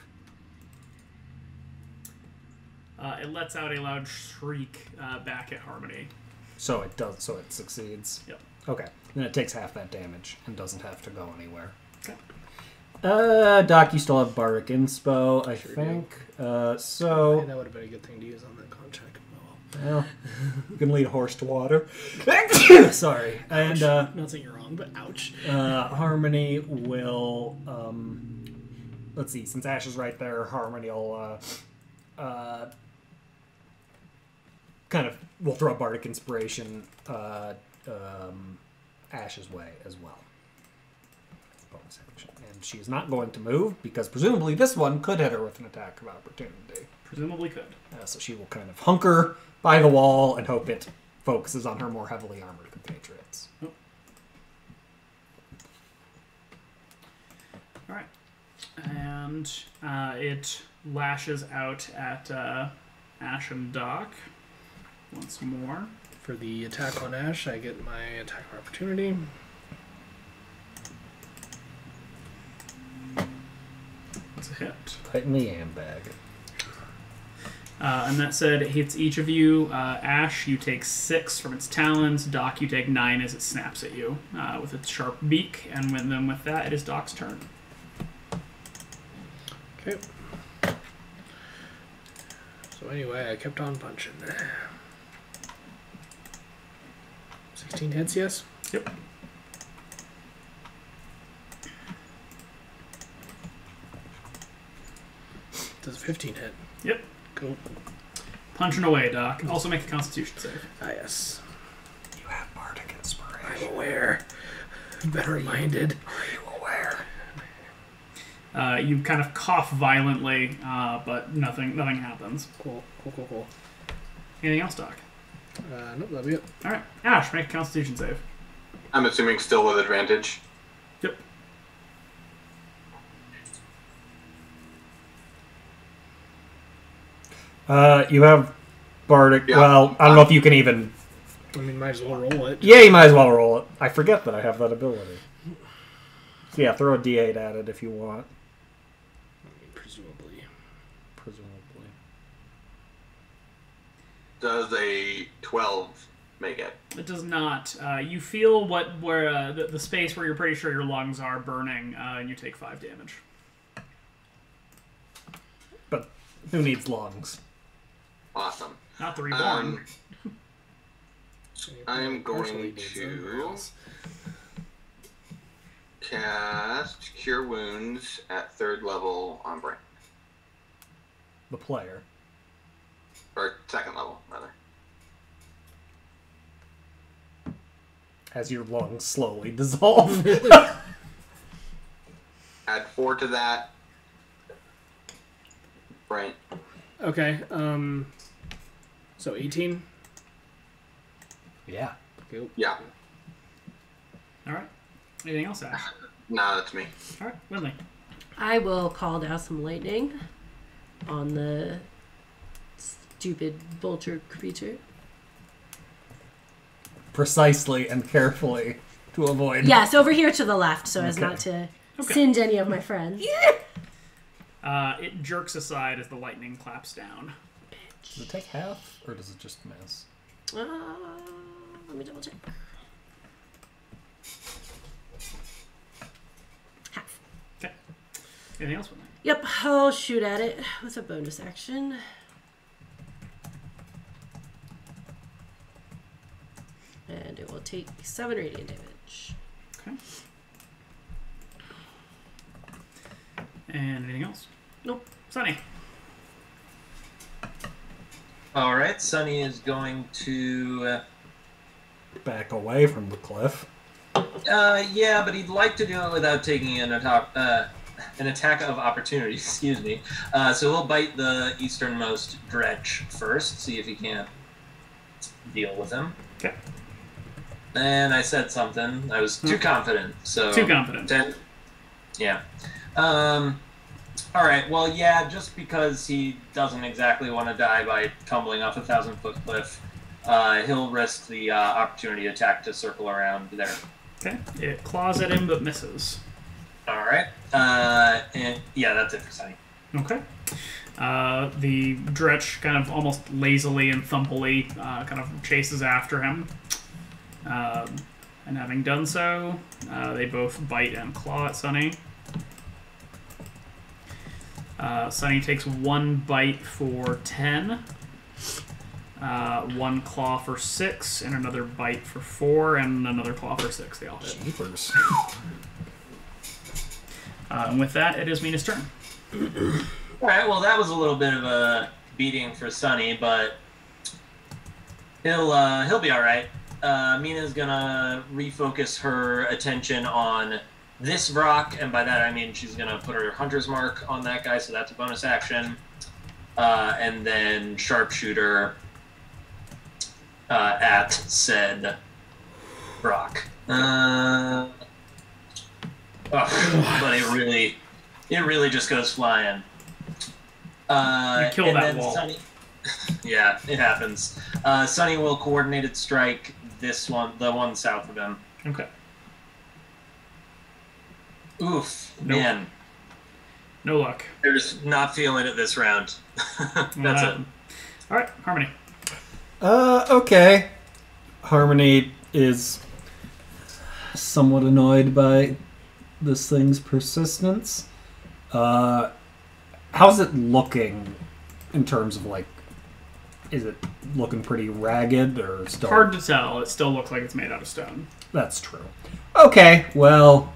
Uh, it lets out a loud shriek uh, back at Harmony. So it does. So it succeeds. Yep. Okay. Then it takes half that damage and doesn't have to go anywhere. Uh, Doc, you still have Bardic Inspo, I Sure do. think. Uh, Hey, so that would have been a good thing to use on that contract. Well, you can lead a horse to water. Sorry. And uh, Not saying you're wrong, but ouch. uh, Harmony will. Um, let's see. Since Ash is right there, Harmony will. Uh, uh, kind of. We'll throw Bardic Inspiration uh, um, Ash's way as well. Bonus action. And she's not going to move because presumably this one could hit her with an attack of opportunity. Presumably could. Uh, so she will kind of hunker by the wall and hope it focuses on her more heavily armored compatriots. All right. And uh, it lashes out at uh, Ash and Doc once more. For the attack on Ash, I get my attack of opportunity. That's a hit. Tighten the handbag. Uh, and that said, it hits each of you. Uh, Ash, you take six from its talons. Doc, you take nine as it snaps at you uh, with its sharp beak. And with then with that, it is Doc's turn. Okay. So anyway, I kept on punching. 16 hits, yes? Yep. Does a 15 hit? Yep. Cool. Punching away, Doc. Also make a Constitution save. Ah, yes. You have Bardic I'm Inspiration. aware. Better reminded. Are you aware? Uh, you kind of cough violently, uh, but nothing nothing happens. Cool, cool, cool, cool. Anything else, Doc? Uh, nope, that'll be it. All right, Ash, make a Constitution save. I'm assuming still with advantage. Yep. Uh, you have Bardic. Yeah. Well, I don't know if you can even. I mean, might as well roll it. Yeah, you might as well roll it. I forget that I have that ability. So yeah, throw a d8 at it if you want. I mean, presumably. Presumably. Does a 12 make it? It does not. Uh, you feel what where uh, the, the space where you're pretty sure your lungs are burning, uh, and you take five damage. But who needs lungs? Awesome. Not the reborn. Um, I'm going to- cast Cure Wounds at third level on Brent. The player. Or second level, rather. As your lungs slowly dissolve. Add four to that. Brent. Okay, um. So 18? yeah. Cool. Yeah. All right. Anything else, Ash? Nah, that's me. All right, Winley. I will call down some lightning on the stupid vulture creature. Precisely and carefully to avoid. Yes, over here to the left, so as Okay. not to Okay. singe any of my friends. Uh, it jerks aside as the lightning claps down. Does it take half or does it just miss? Uh, let me double check. Half. Okay. Anything else, Winley? Yep, I'll shoot at it with a bonus action. And it will take seven radiant damage. Okay. And anything else? Nope. Sunny. All right, Sunny is going to. Uh, Back away from the cliff. Uh, yeah, but he'd like to do it without taking an attack, uh, an attack of opportunity. Excuse me. Uh, so he'll bite the easternmost dretch first, see if he can't deal with him. Okay. And I said something. I was too confident. So Too confident. Ten. Yeah. Um. All right. Well, yeah. Just because he doesn't exactly want to die by tumbling off a thousand foot cliff, uh, he'll risk the uh, opportunity attack to circle around there. Okay. It claws at him but misses. All right. Uh, and yeah, that's it for Sunny. Okay. Uh, the Dretch kind of almost lazily and thumpily uh, kind of chases after him. Um, and having done so, uh, they both bite and claw at Sunny. Uh, Sunny takes one bite for 10, uh, one claw for 6, and another bite for 4, and another claw for 6. They all hit. Jeepers. Uh, and with that, it is Mina's turn. All right. Well, that was a little bit of a beating for Sunny, but he'll uh, he'll be all right. Uh, Mina's gonna refocus her attention on this rock, and by that I mean she's gonna put her hunter's mark on that guy, so that's a bonus action. Uh, and then sharpshooter uh, at said rock. Uh, oh, but it really, it really just goes flying. Uh, You kill and that then wall. Sunny, yeah, it happens. Uh, Sunny will coordinated strike this one, the one south of him. Okay. Oof, Nope. man, No luck. there's not feeling it this round. That's it. All right, Harmony. Uh, okay. Harmony is somewhat annoyed by this thing's persistence. Uh, how's it looking in terms of like? Is it looking pretty ragged or still? Hard to tell. It still looks like it's made out of stone. That's true. Okay, well,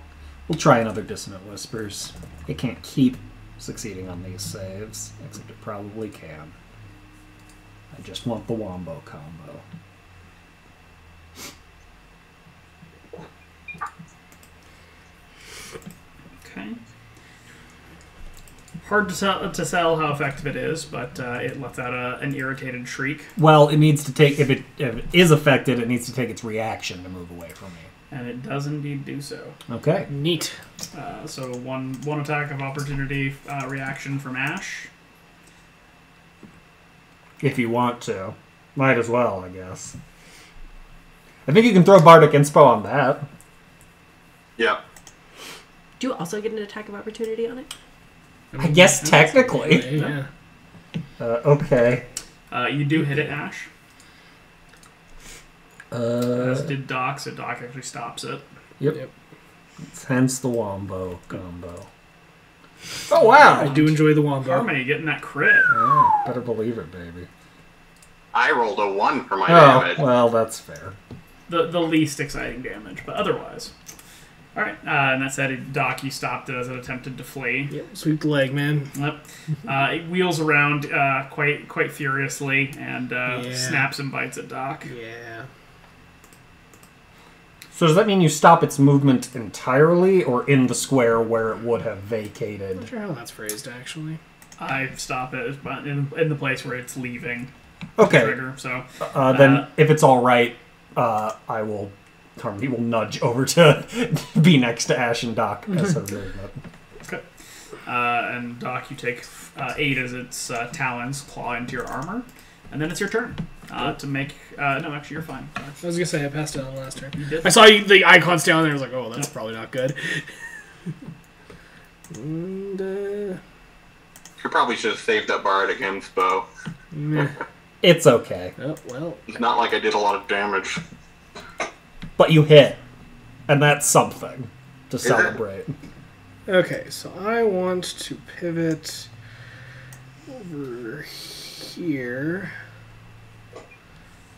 we'll try another dissonant whispers. It can't keep succeeding on these saves, except it probably can. I just want the wombo combo. Okay. Hard to tell, to tell how effective it is, but uh, it lets out a, an irritated shriek, Well, it needs to take if it if it is affected, it needs to take its reaction to move away from me. And it does indeed do so. Okay. Neat. Uh, so one one attack of opportunity uh, reaction from Ash. If you want to. Might as well, I guess. I think you can throw Bardic Inspo on that. Yep. Do you also get an attack of opportunity on it? I guess technically. Yeah. Uh, okay. Uh, you do hit it, Ash. Uh, As did Doc, so Doc actually stops it. yep. Yep. Hence the Wombo combo. Oh wow! I do enjoy the wombo. Harmony getting that crit. Oh, better believe it, baby. I rolled a one for my Oh, damage. well, that's fair. The the least exciting damage, but otherwise. All right, uh, and that said, Doc, you stopped it as it attempted to flee. Yep. Sweep the leg, man. Yep. Uh, it wheels around uh, quite quite furiously and uh, Yeah. snaps and bites at Doc. Yeah. So does that mean you stop its movement entirely, or in the square where it would have vacated? Not sure how that's phrased, actually. I stop it but in, in the place where it's leaving Okay. trigger. So Uh, then, Uh, if it's all right, uh, I will. Harmony will nudge over to be next to Ash and Doc as okay. Uh, and Doc, you take uh, eight as its uh, talons claw into your armor, and then it's your turn uh, to make. Uh, no, actually, you're fine. Sorry. I was gonna say I passed it on last turn. You did. I saw you, the icons down there. I was like, oh, that's probably not good. and, uh, You probably should have saved up Bardic Inspo. meh. It's okay, oh well. It's not like I did a lot of damage. but you hit, and that's something to it? celebrate. Okay, so I want to pivot over here.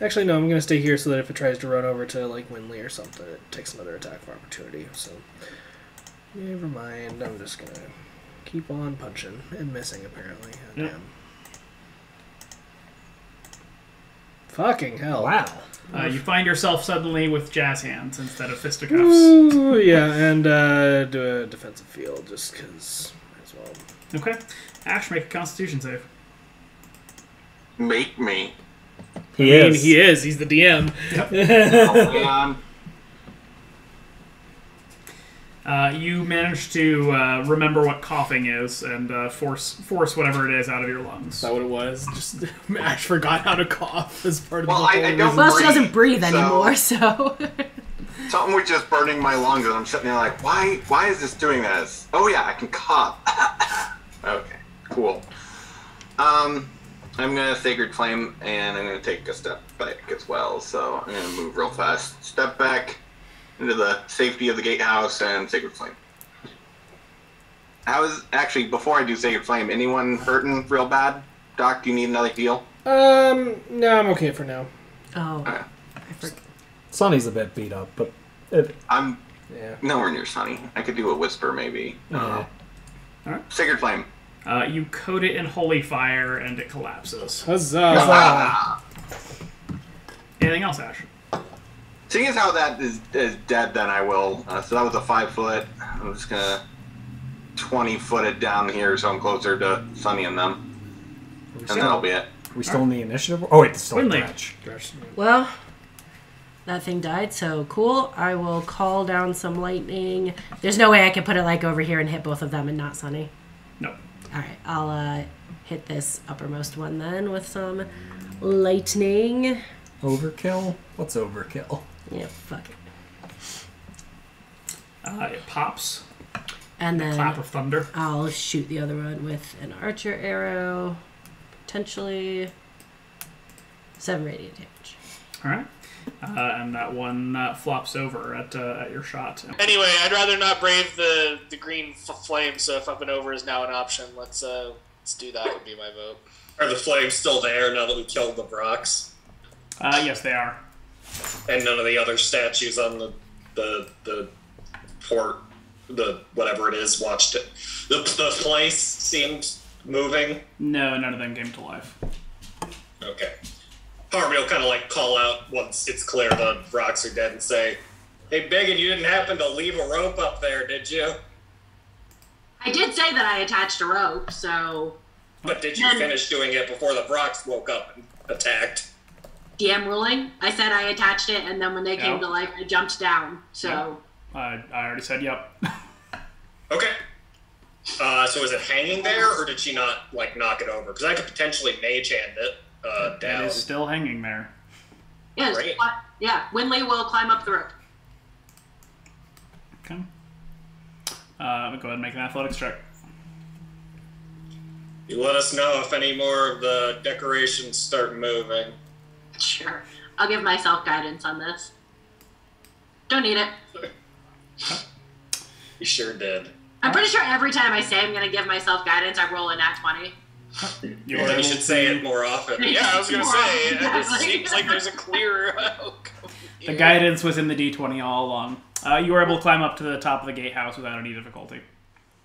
Actually, no, I'm gonna stay here so that if it tries to run over to like Winley or something, it takes another attack of opportunity. So, never mind. I'm just gonna keep on punching and missing apparently. Yep. Damn. Fucking hell. Wow. Uh, you find yourself suddenly with jazz hands instead of fisticuffs. Ooh, yeah, and uh, do a defensive field just because as well. Okay. Ash, make a constitution save. Make me. He I mean, he is. He's the DM. Oh, man. Uh, you manage to uh, remember what coughing is and uh, force force whatever it is out of your lungs. Is that what it was? Just Ash forgot how to cough as part of Well, the I- whole I don't- reason. Well, she doesn't breathe So- anymore, so. Something was just burning my lungs, and I'm sitting there like, why? Why is this doing this? Oh yeah, I can cough. okay, cool. Um, I'm gonna sacred flame, and I'm gonna take a step back as well. So I'm gonna move real fast. Step back into the safety of the gatehouse and sacred flame. How is actually before I do sacred flame? Anyone hurting real bad? Doc, do you need another heal? Um, no, I'm okay for now. Oh. Okay. I forgot. Sunny's a bit beat up, but it, I'm Yeah. nowhere near sunny. I could do a whisper maybe. I don't know. Alright. Sacred flame. Uh, you coat it in holy fire and it collapses. Huzzah! Ah. Anything else, Ash? Seeing as how that is, is dead, then I will. Uh, so that was a five foot. I'm just gonna twenty foot it down here, so I'm closer to Sunny and them, and that'll be it. we still in the initiative. Oh wait, it's still a Winley. match. Well, that thing died, so cool. I will call down some lightning. There's no way I can put it like over here and hit both of them and not Sunny. No. All right, I'll uh, hit this uppermost one then with some lightning. Overkill? What's overkill? Yeah, fuck it. Uh, it pops. And Clap then of thunder. I'll shoot the other one with an archer arrow, potentially seven radiant damage. All right. Uh, and that one uh, flops over at uh, at your shot. Anyway, I'd rather not brave the the green f- flame. So if up and over is now an option, let's uh let's do that. Would be my vote. Are the flames still there now that we killed the Vrocks? Uh, yes, they are. And none of the other statues on the the the port, the whatever it is, watched it. The the place seemed moving. No, none of them came to life. Okay. Harvey will kind of like call out once it's clear the Vrocks are dead and say, "Hey, Biggin, you didn't happen to leave a rope up there, did you? I did say that I attached a rope, so But did you Then- finish doing it before the Vrocks woke up and attacked?" DM ruling. I said I attached it, and then when they came Yeah. to life, I jumped down. So Uh, I already said yep. Okay. Uh, so is it hanging there, or did she not like knock it over? Because I could potentially mage hand it uh, it down. is still hanging there. yes, Great. cli- yeah. Winley will climb up the rope. Okay. Uh, go ahead and make an athletics check. You let us know if any more of the decorations start moving. Sure. I'll give myself guidance on this. Don't need it. You sure did. I'm pretty sure every time I say I'm going to give myself guidance, I roll a nat 20. You Well, are then you able should say it more often. Yeah, I was gonna say it Exactly. seems like there's a clear. The guidance was in the D20 all along. Uh, you were able to climb up to the top of the gatehouse without any difficulty.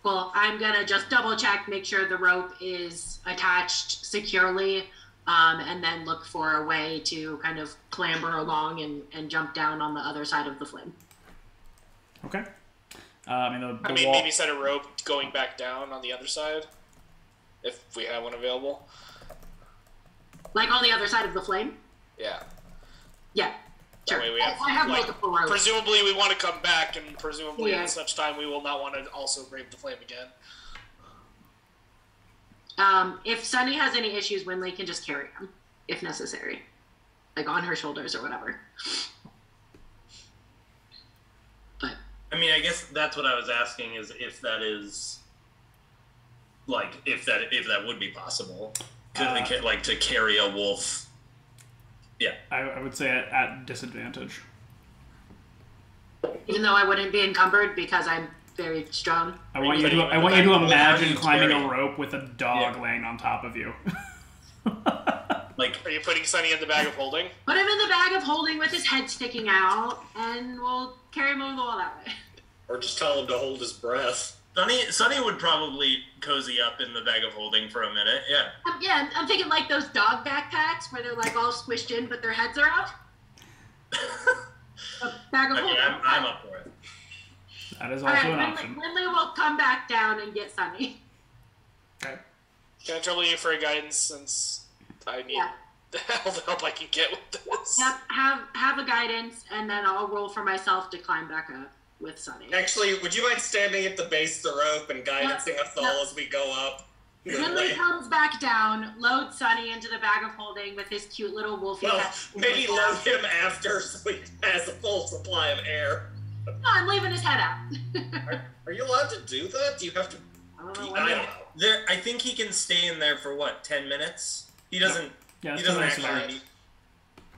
Well, I'm going to just double check, make sure the rope is attached securely, um, and then look for a way to kind of clamber along and, and jump down on the other side of the flame. Okay. Uh, I mean, the, the I mean, wall. maybe set a rope going back down on the other side, if we have one available. Like on the other side of the flame? Yeah. Yeah. Sure. way we have, I have like, multiple ropes. Presumably, we want to come back, and presumably, Yeah. at such time, we will not want to also brave the flame again. Um, if Sunny has any issues, Winley can just carry him if necessary, like on her shoulders or whatever. But I mean, I guess that's what I was asking is if that is like if that if that would be possible, to, Uh, ca- like to carry a wolf. Yeah, I, I would say at, at disadvantage. even though I wouldn't be encumbered because I'm very strong, I want you to. I want you to back of the imagine wagon climbing a rope with a dog Yeah. laying on top of you. like Are you putting Sunny in the bag of holding? put him in the bag of holding with his head sticking out, and we'll carry him over the wall that way. Or just tell him to hold his breath. Sunny Sunny would probably cozy up in the bag of holding for a minute. Yeah. Um, yeah, I'm- I'm thinking like those dog backpacks where they're like all squished in, but their heads are out. A bag of I mean, holding. I'm, I'm up for it. That is All also right, an Winley, option. Winley will come back down and get Sunny. Okay. Can I trouble you for a guidance since I need Yeah. all the help I can get with this? Yep, have have a guidance, and then I'll roll for myself to climb back up with Sunny. Actually, would you mind standing at the base of the rope and guiding us all Yep. as we go up? Winley comes back down, loads Sunny into the bag of holding with his cute little wolfie Well, head. maybe load him after so he has a full supply of air. No, I'm leaving his head out. Are you allowed to do that? Do you have to? I don't know I don't know. There, I think he can stay in there for what, ten minutes? He doesn't. Yeah, he doesn't ten minutes actually.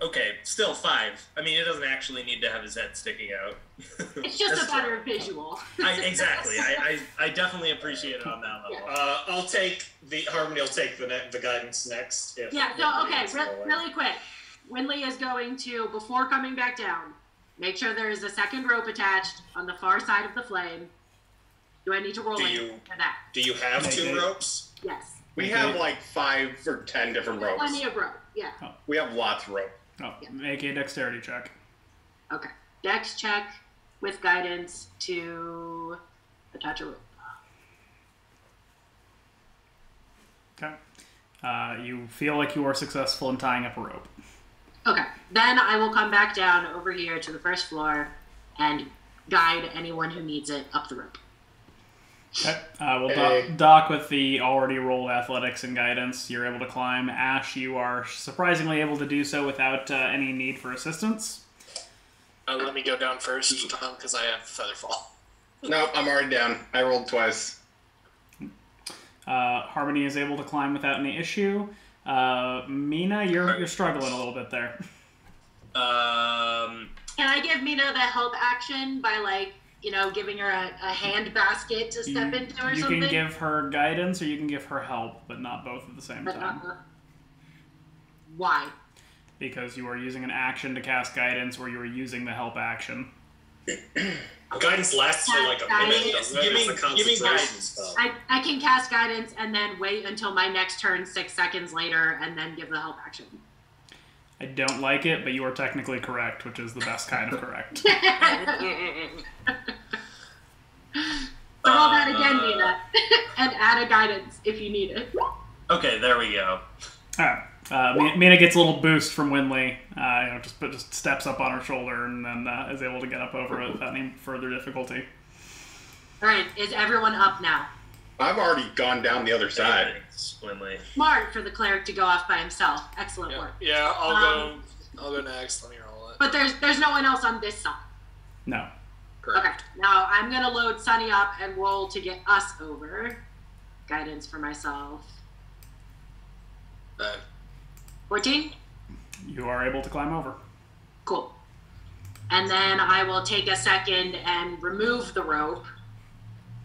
Range. Need, okay, still five. I mean, it doesn't actually need to have his head sticking out. It's just That's a better visual. I, exactly. I, I, I definitely appreciate it on that level. Uh, I'll take the Harmony. will take the ne- the guidance next. If Yeah, so okay, re- really quick. Winley is going to, before coming back down, make sure there is a second rope attached on the far side of the flame. Do I need to roll Do you- for that? Do you have Okay. two ropes? Yes. We Okay. have like five or ten different ropes. Plenty of rope, yeah. We have lots of rope. Oh, make a dexterity check. Okay. Dex check with guidance to attach a rope. Okay. Uh, you feel like you are successful in tying up a rope. Okay. Then I will come back down over here to the first floor and guide anyone who needs it up the rope. Okay. Uh, we'll Hey. Doc, Doc with the already rolled athletics and guidance. You're able to climb. Ash, you are surprisingly able to do so without uh, any need for assistance. Uh, let me go down first because I have feather fall. No, I'm already down. I rolled twice. Uh, Harmony is able to climb without any issue. Uh, Mina, you're you're struggling a little bit there. Um, Can I give Mina the help action by like, you know, giving her a, a hand basket to step you, into or you something? You can give her guidance or you can give her help, but not both at the same But time. not- Why? Because you are using an action to cast guidance, or you are using the help action. Guidance lasts for like a minute, doesn't it? Give me- it's a give me guidance. I, I can cast guidance and then wait until my next turn six seconds later and then give the help action. I don't like it, but you are technically correct, which is the best kind of correct. So roll that again, Mina, and add a guidance if you need it. okay, there we go. Alright. Uh, Mina gets a little boost from Winley. Uh, you know, just put, just steps up on her shoulder and then uh, is able to get up over it without any further difficulty. All right, is everyone up now? I've already gone down the other side. Thanks, Smart for the cleric to go off by himself. Excellent Yeah, work. yeah I'll Um, go. I'll go next. Let me roll it. But there's there's no one else on this side. No. Correct. Okay, now I'm gonna load Sunny up and roll to get us over. Guidance for myself. 14? You are able to climb over. Cool. And then I will take a second and remove the rope,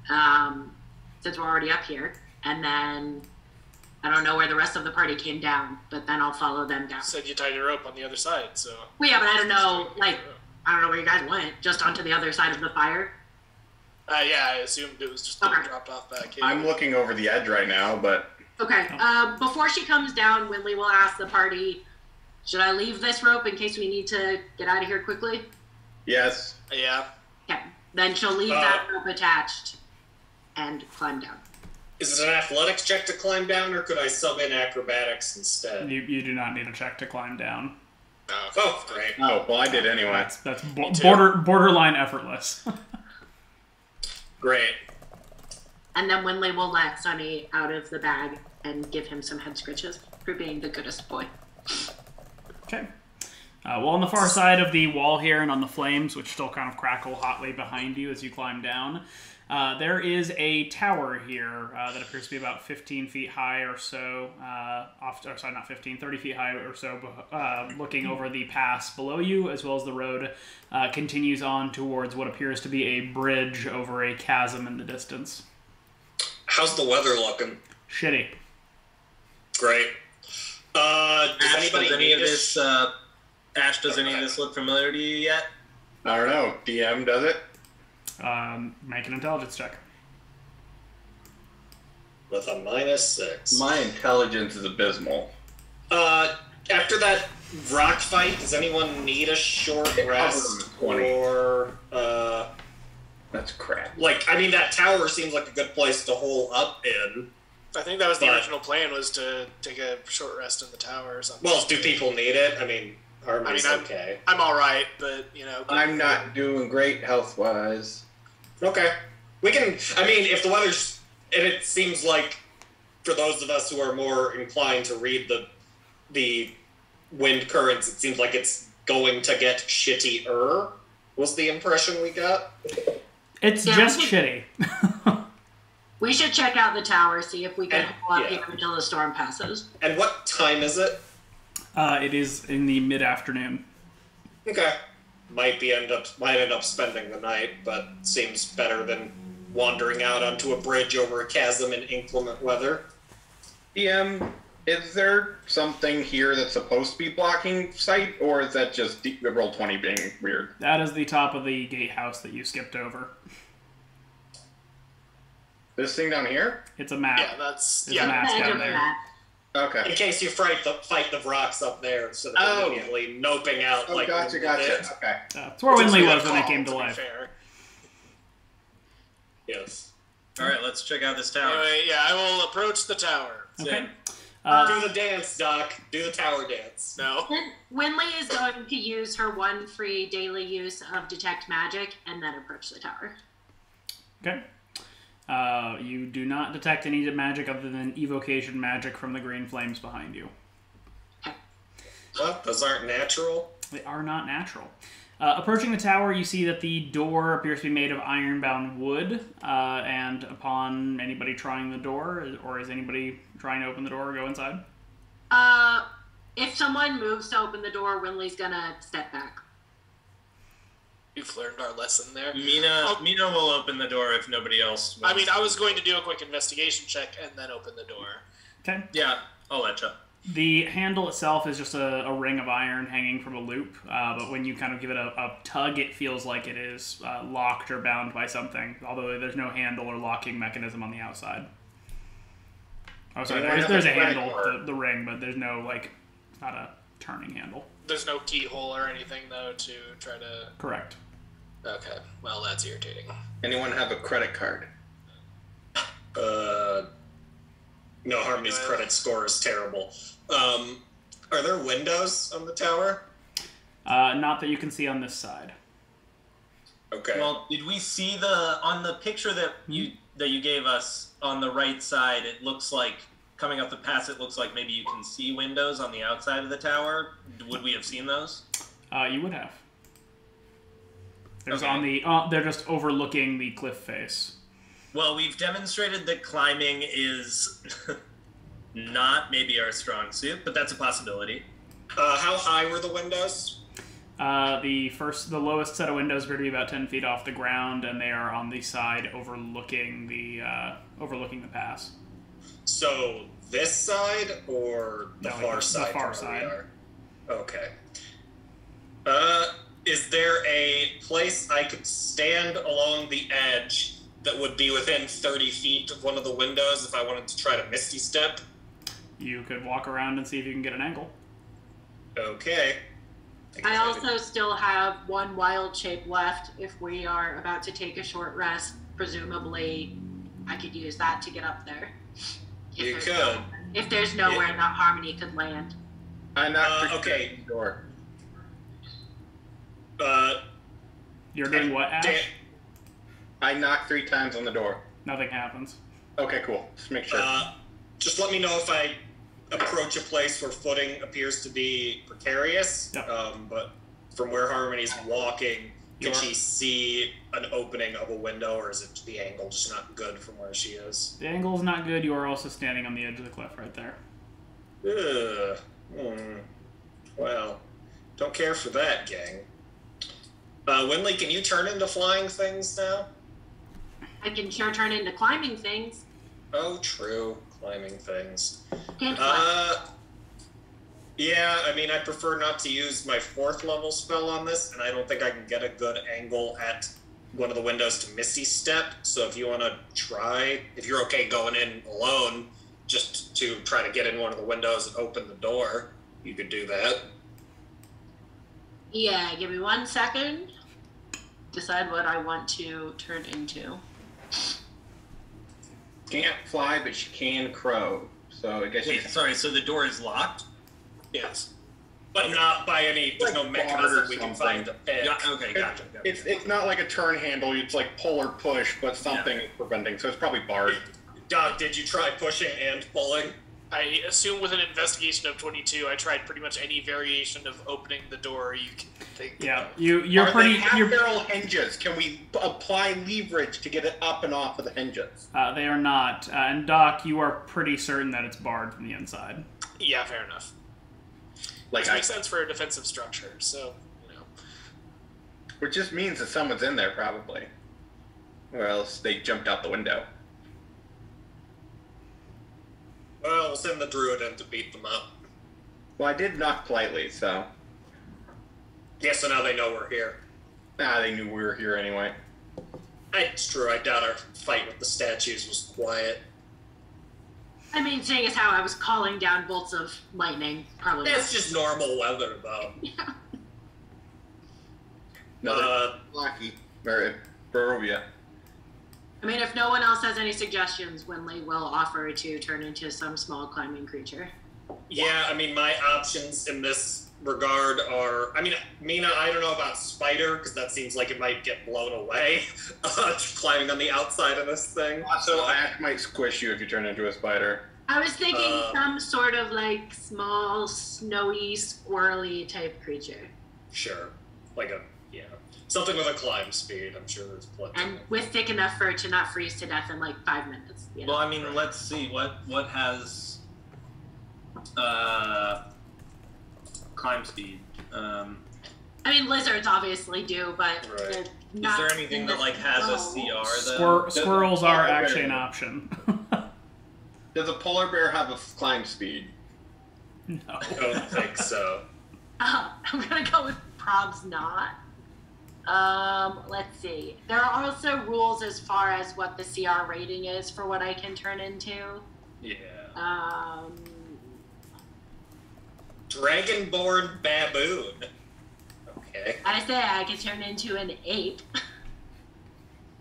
um, since we're already up here. And then I don't know where the rest of the party came down, but then I'll follow them down. said you tied your rope on the other side, so. Well, yeah, but I don't know, like, I don't know where you guys went. Just onto the other side of the fire. Uh, yeah, I assumed it was just Okay. dropped off back here. I'm looking over the edge right now, but Okay. Um, before she comes down, Winley will ask the party, "Should I leave this rope in case we need to get out of here quickly?" yes. Yeah. Okay. Then she'll leave Uh, that rope attached and climb down. Is it an athletics check to climb down, or could I sub in acrobatics instead? You, you do not need a check to climb down. Oh, Oh, great. Oh, well, I did anyway. That's that's bo- border borderline effortless. Great. And then Winley will let Sunny out of the bag and give him some head scratches for being the goodest boy. Okay. Uh, well, on the far side of the wall here and on the flames, which still kind of crackle hotly behind you as you climb down, uh, there is a tower here uh, that appears to be about 15 feet high or so. Uh, off, or sorry, not 15, 30 feet high or so, uh, looking over the pass below you, as well as the road uh, continues on towards what appears to be a bridge over a chasm in the distance. How's the weather looking? Shitty. Great. Uh, does Ash, anybody does any of this? Uh, Ash, does any of this look familiar to you yet? I don't know. DM does it? Um, make an intelligence check. with a minus six. My intelligence is abysmal. Uh, after that rock fight, does anyone need a short rest 20. or uh, That's crap. like? I mean, that tower seems like a good place to hole up in. I think that was the But- original plan was to take a short rest in the tower or something. Well, do people need it? I mean, Harmony's I mean, I'm- okay. I'm all right, but you know, I'm not doing great health wise. Okay, we can. I mean, if the weather's and it seems like for those of us who are more inclined to read the the wind currents, it seems like it's going to get shittier. Was the impression we got? It's Yeah, just I shitty. We should check out the tower, see if we can And- hold up yeah. here until the storm passes. And what time is it? Uh, it is in the mid afternoon. Okay, might be end up might end up spending the night, but seems better than wandering out onto a bridge over a chasm in inclement weather. DM, is there something here that's supposed to be blocking sight, or is that just D- roll twenty being weird? That is the top of the gatehouse that you skipped over. This thing down here? It's a map. yeah, that's There's a yeah. map down there. that. Okay. In case you fight the fight the Vrocks up there instead of Oh. immediately noping out Oh, like gotcha, we gotcha. did. Okay. Uh, That's where Winley was when it came to be life. fair. Yes. All right, let's check out this tower. Anyway, yeah, I will approach the tower. Okay. Uh, Do the dance, Doc. Do the tower dance. No. Winley is going to use her one free daily use of detect magic and then approach the tower. okay. Uh, you do not detect any magic other than evocation magic from the green flames behind you. What? Those aren't natural. They are not natural. Uh, approaching the tower, you see that the door appears to be made of iron-bound wood, uh, and upon anybody trying the door, or is anybody trying to open the door or go inside? Uh, if someone moves to open the door, Winley's gonna step back. We've learned our lesson there. Mina, Oh. Mina will open the door if nobody else. I Wants mean, I was going to do a quick investigation check and then open the door. Okay. Yeah, I'll let you. The handle itself is just a, a ring of iron hanging from a loop, uh, but when you kind of give it a, a tug, it feels like it is uh, locked or bound by something, although there's no handle or locking mechanism on the outside. Oh, sorry, Anyone there's, there's a a handle, the, the ring, but there's no, like, it's not a turning handle. There's no keyhole or anything though to try to. Correct. Okay, well that's irritating. Anyone have a credit card? Uh, no, Harmony's credit score is terrible. Um, are there windows on the tower? Uh, not that you can see on this side. Okay. Well, did we see the on the picture that you that you gave us on the right side? It looks like coming up the pass. It looks like maybe you can see windows on the outside of the tower. Would we have seen those? Uh, you would have. There's Okay. on the. Uh, they're just overlooking the cliff face. Well, we've demonstrated that climbing is not maybe our strong suit, but that's a possibility. Uh, how high were the windows? Uh, the first, the lowest set of windows appear to be about ten feet off the ground, and they are on the side overlooking the uh, overlooking the pass. So this side or the No, far the- the side? far from where we side. Okay. Uh, is there a place I could stand along the edge that would be within thirty feet of one of the windows if I wanted to try to misty step? You could walk around and see if you can get an angle. Okay. I also still have one wild shape left if we are about to take a short rest. Presumably, I could use that to get up there. If You could. No, if there's nowhere that Harmony could land. I knocked Uh, okay. door. Uh, You're doing what, Ash? Dan- I knock three times on the door. Nothing happens. Okay, cool. Just make sure. Uh, just let me know if I approach a place where footing appears to be precarious. Yep. Um, but from where Harmony's walking, can she see an opening of a window, or is it the angle just not good from where she is? The angle is not good. You are also standing on the edge of the cliff right there. Ugh. Hmm. Well, don't care for that, gang. Uh, Winley, can you turn into flying things now? I can sure turn into climbing things. Oh, true. Climbing things. Can't fly. Uh, yeah, I mean, I prefer not to use my fourth level spell on this, and I don't think I can get a good angle at one of the windows to Misty Step. So if you want to try, if you're okay going in alone, just to try to get in one of the windows and open the door, you could do that. Yeah, give me one second. Decide what I want to turn into. Can't fly, but she can crow. So I guess Wait, you sorry. So the door is locked. Yes. But not by any. There's no Like mechanism bars or we can find to pick. Yeah, okay, gotcha. gotcha. It's it's not like a turn handle. It's like pull or push, but something is preventing. So it's probably barred. Doc, did you try pushing and pulling? I assume with an investigation of 22, I tried pretty much any variation of opening the door you can think. Yeah, you you're Are pretty. they half You're, barrel hinges? Can we p- apply leverage to get it up and off of the hinges? uh, they are not. Uh, and Doc, you are pretty certain that it's barred from the inside. Yeah, fair enough. Like Which I, makes sense for a defensive structure. So, you know, which just means that someone's in there probably, or else they jumped out the window. Well, we'll send the druid in to beat them up. Well, I did knock politely, so Yeah, so now they know we're here. ah, they knew we were here anyway. It's true. I doubt our fight with the statues was quiet. I mean, seeing as how I was calling down bolts of lightning, probably. That's just normal weather, though. Another Uh, Lucky or Barovia. I mean, if no one else has any suggestions, Winley will offer to turn into some small climbing creature. yeah, I mean, my options in this regard are. I mean, Mina, I don't know about spider because that seems like it might get blown away uh, climbing on the outside of this thing. Also, Ash might squish you if you turn into a spider. I was thinking Uh, some sort of like small, snowy, squirrely type creature. Sure, like a yeah, something with a climb speed. I'm sure there's plenty. And with thick enough fur to not freeze to death in like five minutes. You know? Well, I mean, let's see what what has uh, climb speed. Um, I mean, lizards obviously do, but Right. they're is there anything that like has a. CR? Then? Squir- squirrels are actually an option. Does a polar bear have a f- climb speed? no. I don't think so. Uh, I'm gonna go with probs not. Um, let's see. There are also rules as far as what the CR rating is for what I can turn into. Yeah. Um, Dragonborn baboon. Okay. I say I could turn into an ape.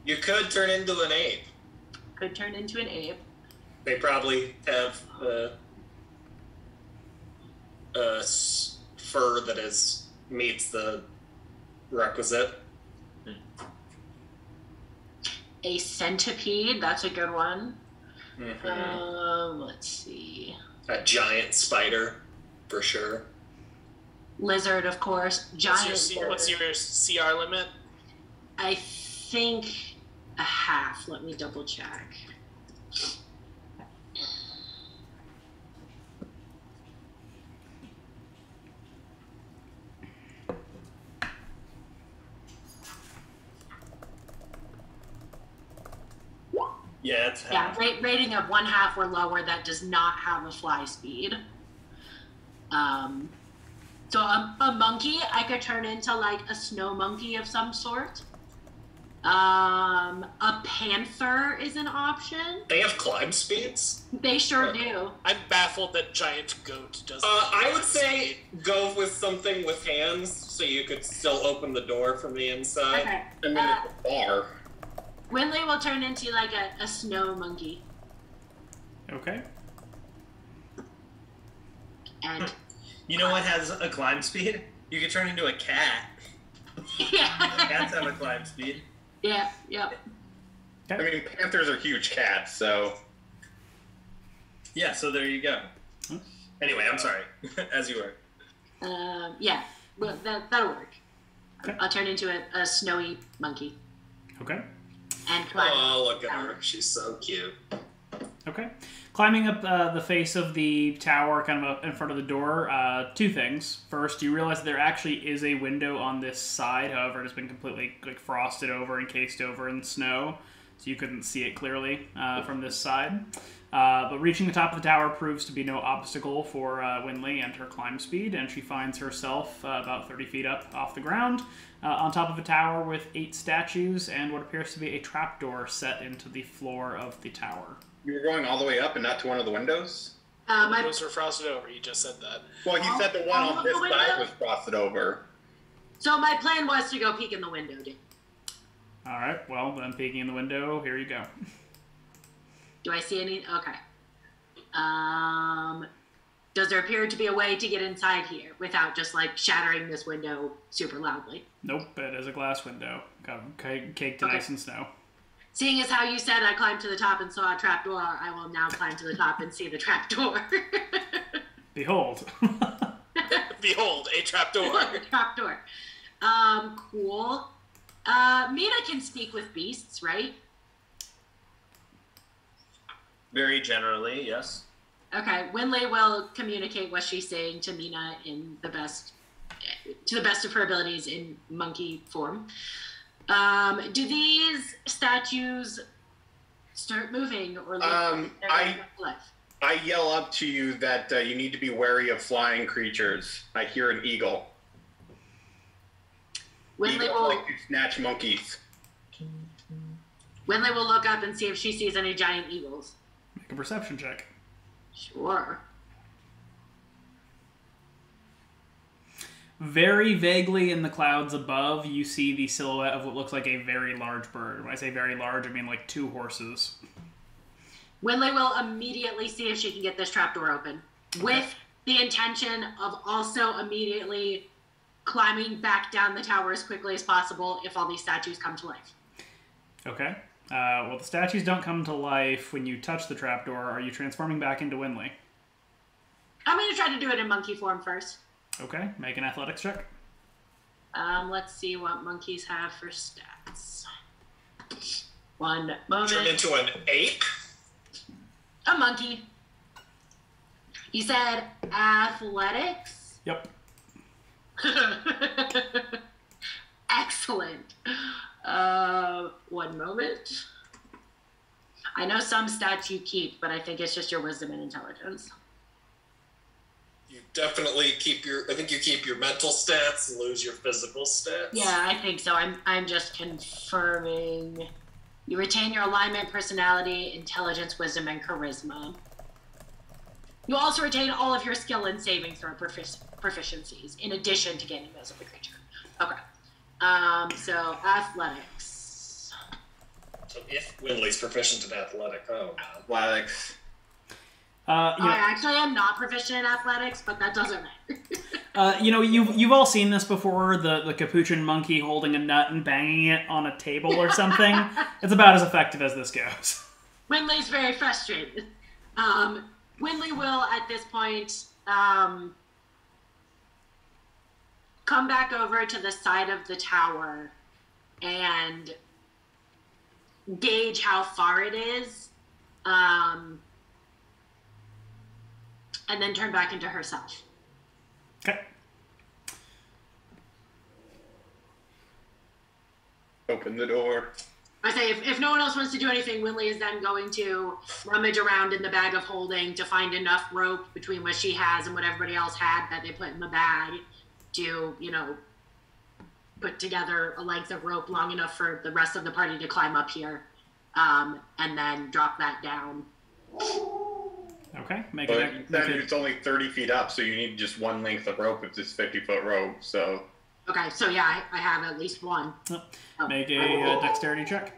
You could turn into an ape. Could turn into an ape. They probably have uh, uh, fur that is meets the requisite. A centipede. That's a good one. Mhm. Um, let's see. A giant spider, for sure. Lizard, of course. what's Giant. your, C- what's your CR limit? I think a half. Let me double check. Yeah, it's Yeah, half. rate, rating of one half or lower that does not have a fly speed. Um, so a, a monkey, I could turn into like a snow monkey of some sort. Um, a panther is an option. They have climb speeds. They sure do. I'm baffled that giant goat doesn't. Uh, I would say go with something with hands, so you could still open the door from the inside. Okay. I mean, Uh, it's a bar. Winley will turn into like a, a snow monkey. Okay. And You know what has a climb speed? You can turn into a cat. yeah, Cats have a climb speed. yeah, yep. I mean, panthers are huge cats, so Yeah, so there you go. Anyway, I'm sorry. As you were. Um, yeah, well, that, that'll work. Okay. I'll turn into a, a snowy monkey Okay. And climb. Oh, look at her. She's so cute. Okay. Climbing up uh, the face of the tower, kind of up in front of the door, uh, two things. First, you realize there actually is a window on this side. However, it has been completely like frosted over, and encased over in snow. so you couldn't see it clearly uh, from this side. Uh, but reaching the top of the tower proves to be no obstacle for uh, Winley and her climb speed, and she finds herself uh, about 30 feet up off the ground uh, on top of a tower with eight statues and what appears to be a trapdoor set into the floor of the tower. You were going all the way up and not to one of the windows? Uh, my Windows were frosted over. You just said that. Well, he said the one on this side was frosted over. so my plan was to go peek in the window. dude. All right, well, then peeking in the window, here you go. Do I see any? Okay. Um, does there appear to be a way to get inside here without just like shattering this window super loudly? Nope, it is a glass window, got ca- caked in Okay. ice and snow. Seeing as how you said I climbed to the top and saw a trapdoor, I will now climb to the top and see the trapdoor. Behold. Behold, a trapdoor. trapdoor. Um, cool. Uh, Mina can speak with beasts, right? Very generally, yes. Okay, Winley will communicate what she's saying to Mina in the best, to the best of her abilities in monkey form. Um, do these statues start moving or look Um, I- to life? I yell up to you that uh, you need to be wary of flying creatures. I hear an eagle. Winley Eagles will like to snatch monkeys. Winley will look up and see if she sees any giant eagles. Make a perception check. Sure. Very vaguely in the clouds above, you see the silhouette of what looks like a very large bird. When I say very large, I mean like two horses. Winley will immediately see if she can get this trapdoor open, with the intention of also immediately climbing back down the tower as quickly as possible if all these statues come to life. Okay. Uh, well, the statues don't come to life when you touch the trapdoor. Are you transforming back into Winley? I'm going to try to do it in monkey form first. Okay. Make an athletics check. Um, let's see what monkeys have for stats. One moment. Turn into an ape. A monkey. You said athletics? Yep. Excellent. Uh, one moment. I know some stats you keep, but I think it's just your wisdom and intelligence. You definitely keep your. I think you keep your mental stats and lose your physical stats. Yeah, I think so. I'm I'm just confirming. You retain your alignment, personality, intelligence, wisdom, and charisma. You also retain all of your skill and saving throw profic- proficiencies, in addition to gaining those of the creature. Okay. Um, so athletics. So if Winley's proficient in athletic, oh no. Athletics. Uh, you I actually am not proficient in athletics, but that doesn't matter. uh, you know, you've you've all seen this before. The the capuchin monkey holding a nut and banging it on a table or something. it's about as effective as this goes. Winley's very frustrated. Um, Winley will, at this point, um, come back over to the side of the tower and gauge how far it is, um, and then turn back into herself. Okay. Open the door. I say, if, if no one else wants to do anything, Winley is then going to rummage around in the bag of holding to find enough rope between what she has and what everybody else had that they put in the bag to, you know, put together a length of rope long enough for the rest of the party to climb up here um, and then drop that down. Okay. Make But it. you Make it it's only 30 feet up, so you need just one length of rope if it's 50 foot rope. So Okay, so yeah, I, I have at least one. Oh, make a will- uh, dexterity check.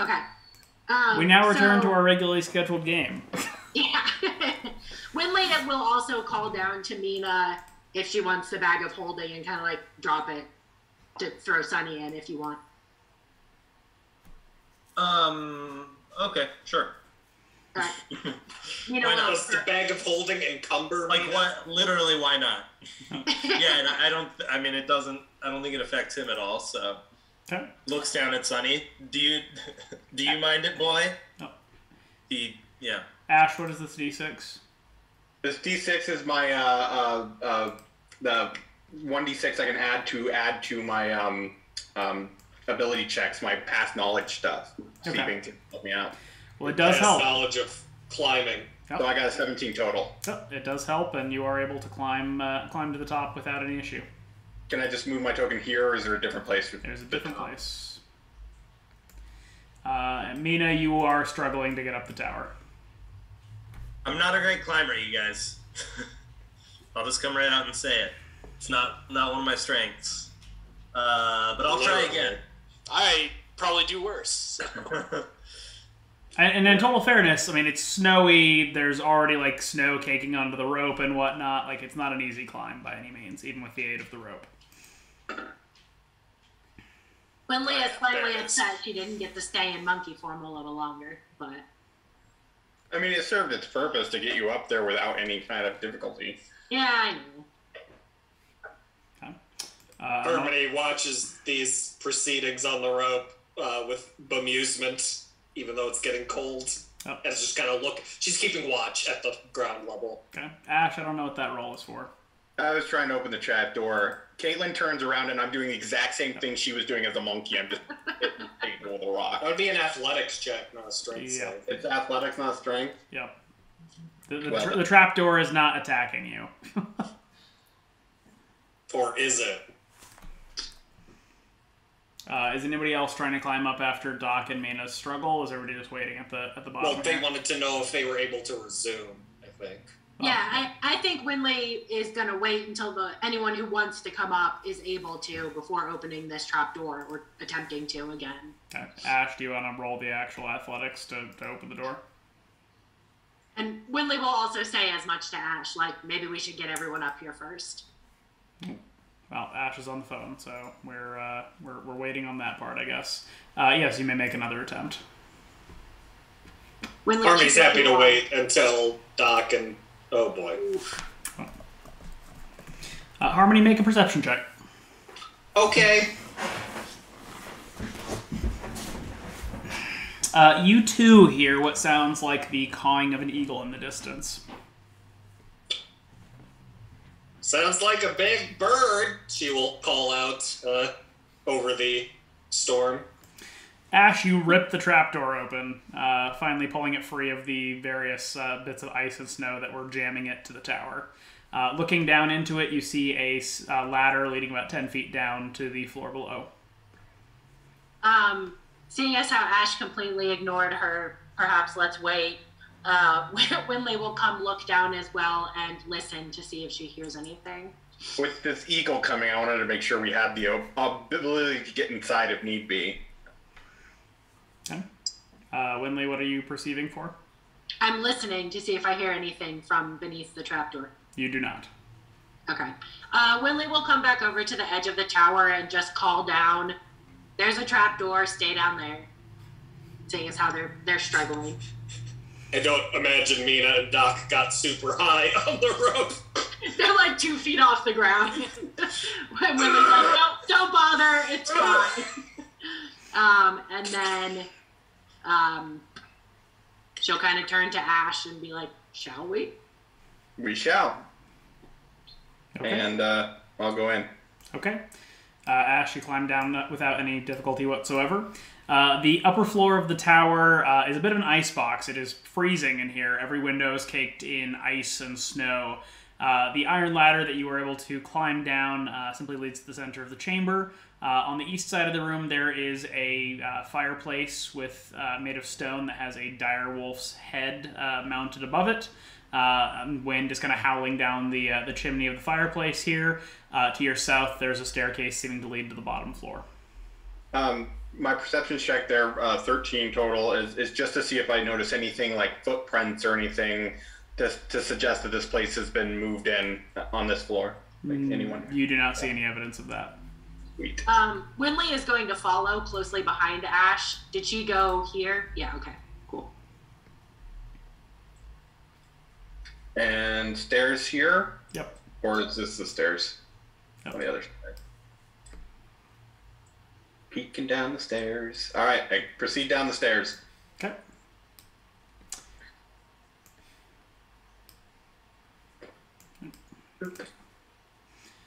Okay. Um, We now return so- to our regularly scheduled game. Yeah. Winley will also call down to Mina if she wants the bag of holding and kind of like drop it to throw Sunny in if you want. Um. Okay. Sure. Right. Mina Why will. does the bag of holding encumber? Like what? Literally, why not? yeah, and I I don't. I mean, it doesn't. I don't think it affects him at all. So Okay. looks down at Sunny. Do you? Do you mind it, boy? No. He. Yeah. Ash, what is this d6? This d6 is my uh, uh, uh, the one d6 I can add to add to my um, um, ability checks, my past knowledge stuff. Okay. Seeping to help me out. Well, it does Has help. knowledge of climbing. Yep. So I got a 17 total. Yep, It does help, and you are able to climb uh, climb to the top without any issue. Can I just move my token here, or is there a different place? for There's a different top? place. Uh, Mina, you are struggling to get up the tower. I'm not a great climber, you guys. I'll just come right out and say it. It's not not one of my strengths. Uh, but I'll try again. I probably do worse. And, and in total fairness, I mean it's snowy. There's already like snow caking onto the rope and whatnot. Like it's not an easy climb by any means, even with the aid of the rope. Winley is slightly there upset she didn't get to stay in monkey form a little longer, but I mean, it served its purpose to get you up there without any kind of difficulty. yeah, I know. Uh, Harmony watches these proceedings on the rope uh, with bemusement, even though it's getting cold. Oh. And just kind of look. She's keeping watch at the ground level. okay, Ash, I don't know what that roll is for. I was trying to open the trap door. Caitlin turns around, and I'm doing the exact same thing she was doing as a monkey. I'm just hitting the table with a rock. That would be an athletics check, not a strength Yeah. save. It's athletics, not strength. Yep. The, the, Well- tra- the trap door is not attacking you. Or is it? Uh, is anybody else trying to climb up after Doc and Mina's struggle? Is everybody just waiting at the at the bottom? Well, they here? wanted to know if they were able to resume, I think. Yeah, I, I think Winley is gonna wait until the anyone who wants to come up is able to before opening this trap door or attempting to again. Okay. Ash, do you want to roll the actual athletics to, to open the door? And Winley will also say as much to Ash, like maybe we should get everyone up here first. Well, Ash is on the phone, so we're uh, we're, we're waiting on that part, I guess. Uh, yes, you may make another attempt. Winley Harmony's happy to wait until Doc and. Oh boy. Uh, Harmony, make a perception check. Okay. Uh, you too hear what sounds like the cawing of an eagle in the distance. Sounds like a big bird, she will call out uh, over the storm. Ash, you rip the trapdoor open, uh, finally pulling it free of the various uh, bits of ice and snow that were jamming it to the tower. Uh, looking down into it, you see a uh, ladder leading about 10 feet down to the floor below. Um, seeing as how Ash completely ignored her, perhaps let's wait. Uh, Winley will come look down as well and listen to see if she hears anything. With this eagle coming, I wanted to make sure we had the ability to get inside if need be. Okay. Uh, Winley, what are you perceiving for? I'm listening to see if I hear anything from beneath the trapdoor. You do not. Okay. Uh, Winley will come back over to the edge of the tower and just call down. There's a trapdoor. Stay down there. Seeing as how they're they're struggling. I don't imagine Mina and Doc got super high on the rope. They're like two feet off the ground. when Winley's like, "No, don't bother. It's fine." Um, and then um, she'll kind of turn to Ash and be like, "Shall we?" We shall. Okay. And uh, I'll go in. Okay. Uh, Ash, you climb down without any difficulty whatsoever. Uh, the upper floor of the tower uh, is a bit of an ice box. It is freezing in here. Every window is caked in ice and snow. Uh, the iron ladder that you were able to climb down uh, simply leads to the center of the chamber. Uh, on the east side of the room, there is a uh, fireplace with uh, made of stone that has a dire wolf's head uh, mounted above it. Uh, wind is kind of howling down the uh, the chimney of the fireplace here. Uh, to your south, there's a staircase seeming to lead to the bottom floor. Um, my perception check there, uh, 13 total, is, is just to see if I notice anything like footprints or anything to, to suggest that this place has been moved in on this floor. Like anyone. You do not see any evidence of that. Sweet. Um, Winley is going to follow closely behind Ash. Did she go here? Yeah. Okay. Cool. And stairs here? Yep. Or is this the stairs? Yep. On the other side. Peeking down the stairs. All right, I proceed down the stairs. Okay.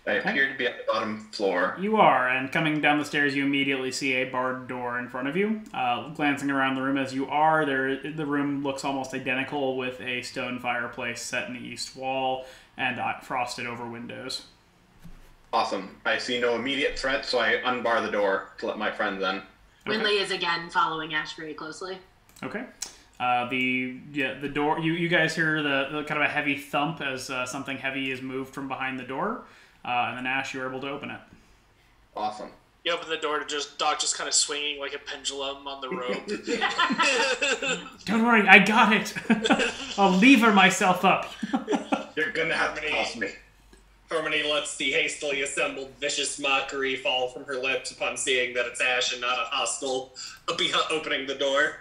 I appear to be at the bottom floor. You are, and coming down the stairs, you immediately see a barred door in front of you. Uh, glancing around the room as you are, there the room looks almost identical with a stone fireplace set in the east wall and uh, frosted over windows. Awesome. I see no immediate threat, so I unbar the door to let my friends in. Winley is again following Ash very closely. Okay. Uh, the yeah the door you, you guys hear the, the kind of a heavy thump as uh, something heavy is moved from behind the door, uh, and then Ash you were able to open it. Awesome. You open the door to just Doc just kind of swinging like a pendulum on the rope. Don't worry, I got it. I'll lever myself up. You're gonna have to Harmony. toss me. Harmony lets the hastily assembled vicious mockery fall from her lips upon seeing that it's Ash and not a hostile be opening the door.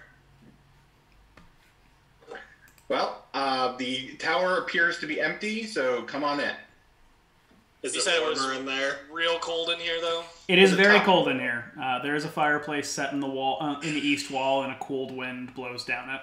Well, uh, the tower appears to be empty, so come on in. Is You there said it was- warmer in there? Real cold in here though. It is There's a very top. cold in here. Uh, there is a fireplace set in the wall uh, in the east wall, and a cold wind blows down it.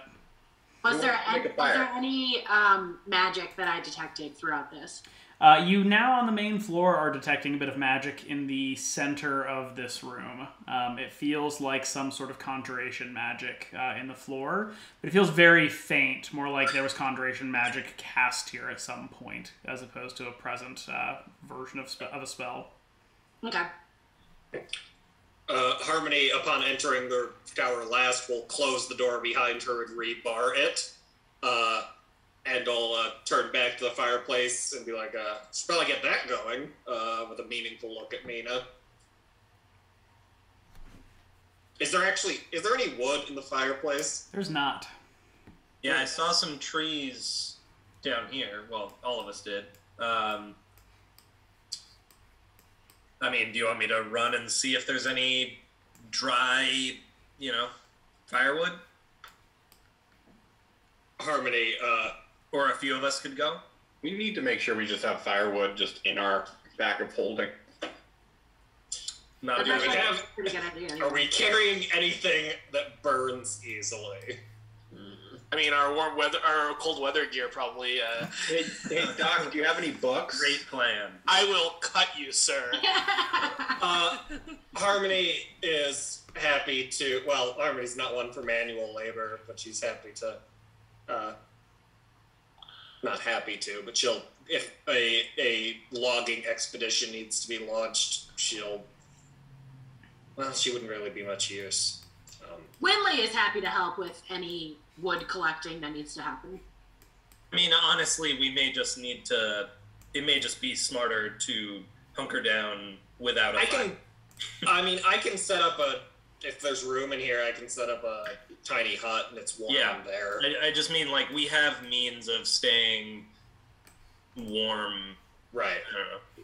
Was there, any, was there any um, magic that I detected throughout this? Uh, you now on the main floor are detecting a bit of magic in the center of this room. Um, it feels like some sort of conjuration magic uh, in the floor, but it feels very faint, more like there was conjuration magic cast here at some point, as opposed to a present uh, version of, spe- of a spell. Okay. Uh, Harmony, upon entering the tower last, will close the door behind her and rebar it. And I'll uh, turn back to the fireplace and be like, uh, should probably get that going, uh, with a meaningful look at Mina. Is there actually, is there any wood in the fireplace? There's not. Yeah, I saw some trees down here. Well, all of us did. Um, I mean, do you want me to run and see if there's any dry, you know, firewood? Harmony, uh, Or a few of us could go? We need to make sure we just have firewood just in our bag of holding. Not That's a we actually have- a pretty good idea. are we carrying anything that burns easily? I mean, our warm weather, our cold weather gear probably. Uh, Hey, hey, Doc, do you have any books? great plan. I will cut you, sir. Uh, Harmony is happy to. Well, Harmony's not one for manual labor, but she's happy to. Uh, not happy to, but she'll. If a a logging expedition needs to be launched, she'll. Well, she wouldn't really be much use. Um, Winley is happy to help with any wood collecting that needs to happen. I mean, honestly, we may just need to. It may just be smarter to hunker down without a I fire. can. I mean, I can set up a. If there's room in here, I can set up a tiny hut and it's warm Yeah. there. I, I just mean like we have means of staying warm. Right. I don't know.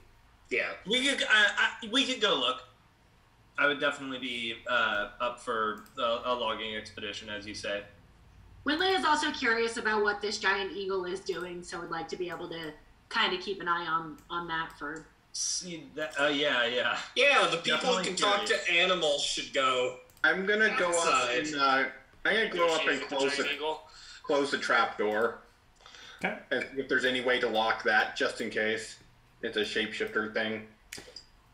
Yeah. We could I, I, we could go look. I would definitely be uh, up for a, a logging expedition, as you say. Winley is also curious about what this giant eagle is doing, so would like to be able to kind of keep an eye on on that for. See that? Uh, yeah, yeah. Yeah, the people who Definitely can talk to animals should go. I'm gonna go up and uh, I'm gonna go up and Negotiate with the close the eagle. close the trap door. Okay. And if there's any way to lock that, just in case it's a shapeshifter thing.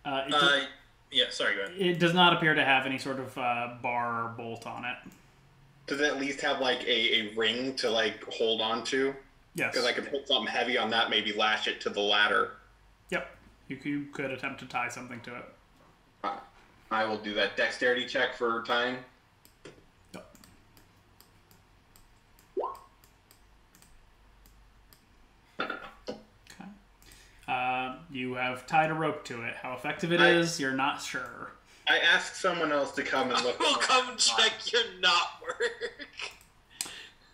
Uh, it, Uh, yeah. Sorry, go ahead. it does not appear to have any sort of uh, bar or bolt on it. Does it at least have like a, a ring to like hold on to? Yes. Because I could put something heavy on that, maybe lash it to the ladder. Yep. You, you could attempt to tie something to it. Uh, I will do that dexterity check for time. Yep. Okay. Uh, you have tied a rope to it. How effective it I- is, you're not sure. I asked someone else to come and look. We'll at my- come check your knot work.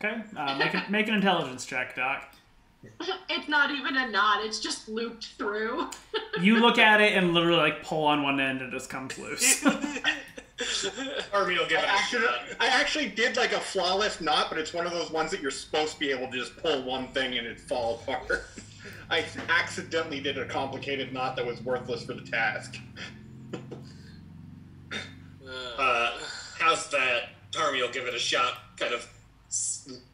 Okay. Uh, make, a, make an intelligence check, Doc. It's not even a knot; it's just looped through. You look at it and literally like pull on one end and it just comes loose. Army will give I it actually, shot. I actually did like a flawless knot, but it's one of those ones that you're supposed to be able to just pull one thing and it fall apart. I accidentally did a complicated knot that was worthless for the task. Uh, how's that? Army will give it a shot, kind of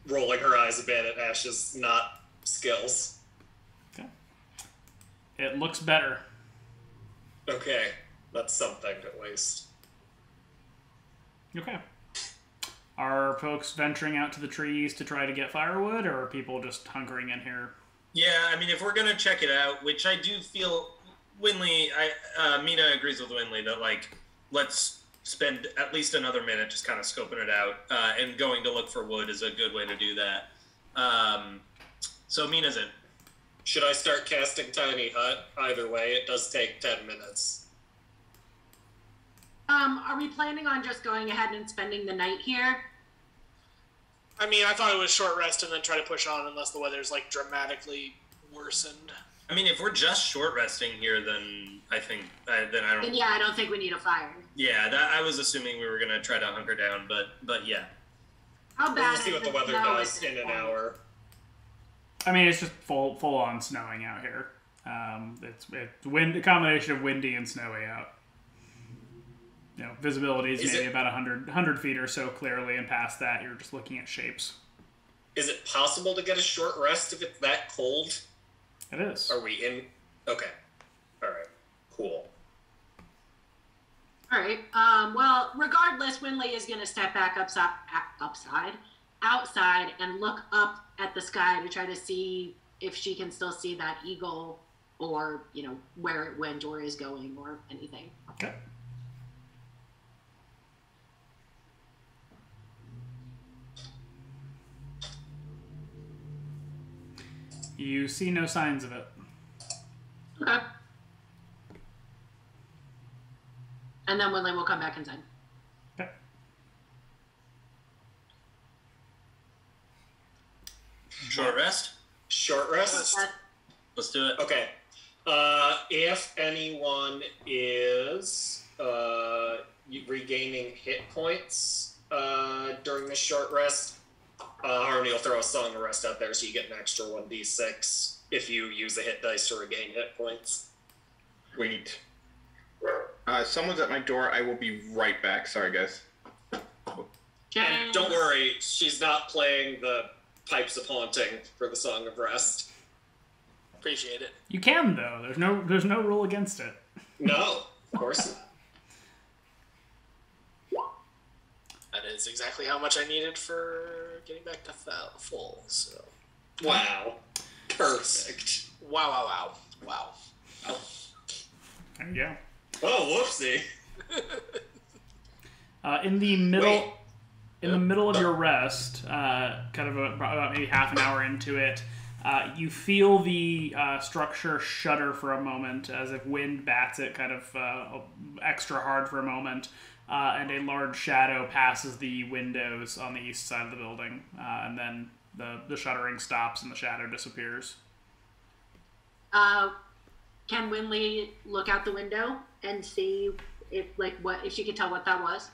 rolling her eyes a bit at Ash's knot skills. it looks better. Okay, that's something at least. Okay. Are folks venturing out to the trees to try to get firewood, or are people just hunkering in here? Yeah, I mean, if we're gonna check it out, which I do feel, Winley, I uh, Mina agrees with Winley that like let's spend at least another minute just kind of scoping it out, uh, and going to look for wood is a good way to do that. Um, so Mina's in. Should I start casting Tiny Hut? Either way, it does take 10 minutes. Um, are we planning on just going ahead and spending the night here? I mean, I thought it was short rest and then try to push on unless the weather's like dramatically worsened. I mean, if we're just short resting here, then I think uh, then I don't. Then yeah, I don't think we need a fire. Yeah, that, I was assuming we were gonna try to hunker down, but but yeah. How bad We'll see what the weather snow does in an hour. I mean, it's just full full on snowing out here. Um, it's it's wind a combination of windy and snowy out. You know, visibility is, Is maybe it- about 100, 100 feet or so clearly, and past that, you're just looking at shapes. Is it possible to get a short rest if it's that cold? It is. Are we in? Okay. All right. Cool. All right. Um, well, regardless, Winley is going to step back upside, upside, outside, and look up at the sky to try to see if she can still see that eagle, or you know where it went or is going, or anything. Okay. You see no signs of it. Okay. And then Winley will come back inside. Okay. Short rest. Short rest. Let's do it. Okay. Uh, if anyone is uh, regaining hit points uh, during this short rest, uh, Harmony will throw a song of rest out there so you get an extra 1d6 if you use a hit dice to regain hit points. Wait. Uh, someone's at my door. I will be right back. Sorry, guys. And don't worry, she's not playing the Pipes of Haunting for the Song of Rest. Appreciate it. You can though. There's no there's no rule against it. No, of course That is exactly how much I needed for getting back to full. So Wow. Perfect. wow, wow, wow, wow. There you go. Oh, whoopsie. Uh, in the middle, Wait. in the middle of your rest, uh, kind of a, about maybe half an hour into it, uh, you feel the uh, structure shudder for a moment, as if wind bats it kind of uh, extra hard for a moment, uh, and a large shadow passes the windows on the east side of the building, uh, and then the the shuddering stops and the shadow disappears. Uh, can Winley look out the window and see if, like, what if she could tell what that was?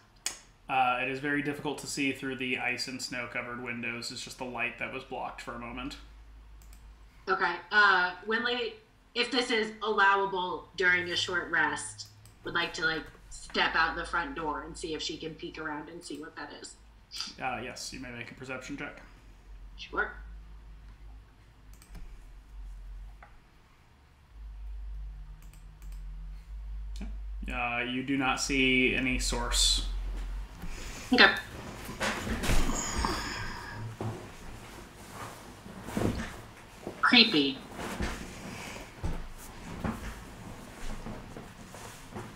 Uh, it is very difficult to see through the ice and snow covered windows. It's just the light that was blocked for a moment. Okay. Uh, Winley, if this is allowable during a short rest, would like to like step out the front door and see if she can peek around and see what that is. Uh, yes, you may make a perception check. Sure. Uh, you do not see any source. Okay. Creepy.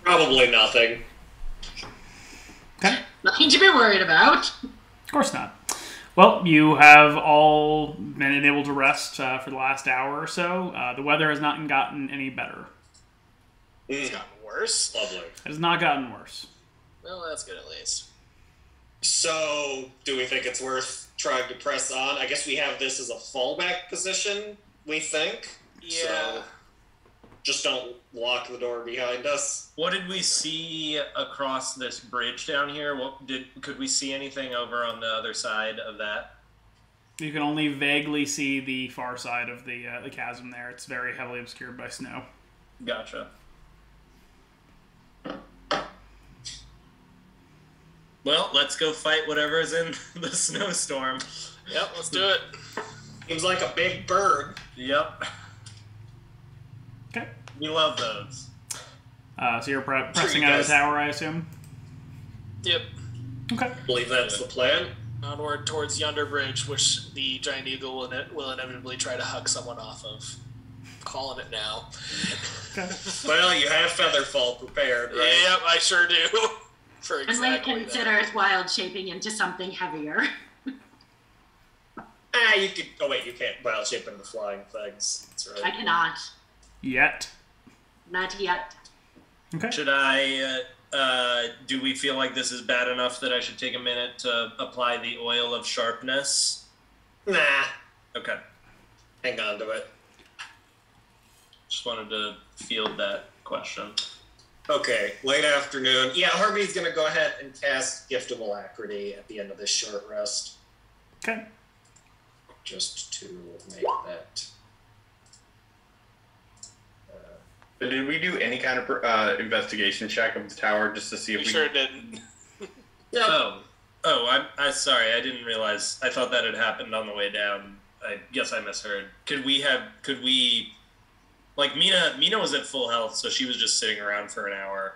Probably nothing. Okay. Nothing to be worried about. Of course not. Well, you have all been able to rest uh, for the last hour or so. Uh, the weather has not gotten any better. It's gotten worse. Lovely. It has not gotten worse. Well, that's good at least. So, do we think it's worth trying to press on? I guess we have this as a fallback position, we think. Yeah. So, just don't lock the door behind us. What did we see across this bridge down here? What did could we see anything over on the other side of that? You can only vaguely see the far side of the uh, the chasm there. It's very heavily obscured by snow. Gotcha. Well, let's go fight whatever's in the snowstorm. Yep, let's do it. Seems like a big bird. Yep. Okay. We love those. Uh, so you're pre- pressing you out of the tower, I assume. Yep. Okay. believe that's the plan. Onward towards yonder bridge, which the giant eagle will, ine- will inevitably try to hug someone off of. Calling it now. Well, you have Featherfall prepared, right? Yep, I sure do. For And exactly we that. consider wild shaping into something heavier. Ah, you could. Oh wait, you can't wild shape into flying things. That's right. I cannot. Yet. Not yet. Okay. Should I? Uh, uh, do we feel like this is bad enough that I should take a minute to apply the oil of sharpness? Nah, Okay. hang on to it. Just wanted to field that question. Okay, late afternoon. Yeah, Harvey's gonna go ahead and cast Gift of Alacrity at the end of this short rest, Okay. just to make that. But did we do any kind of uh, investigation check of the tower just to see if We we? sure didn't. Oh, oh, I'm, I sorry. I didn't realize. I thought that had happened on the way down. I guess I misheard. Could we have? Could we? Like Mina, Mina was at full health, so she was just sitting around for an hour.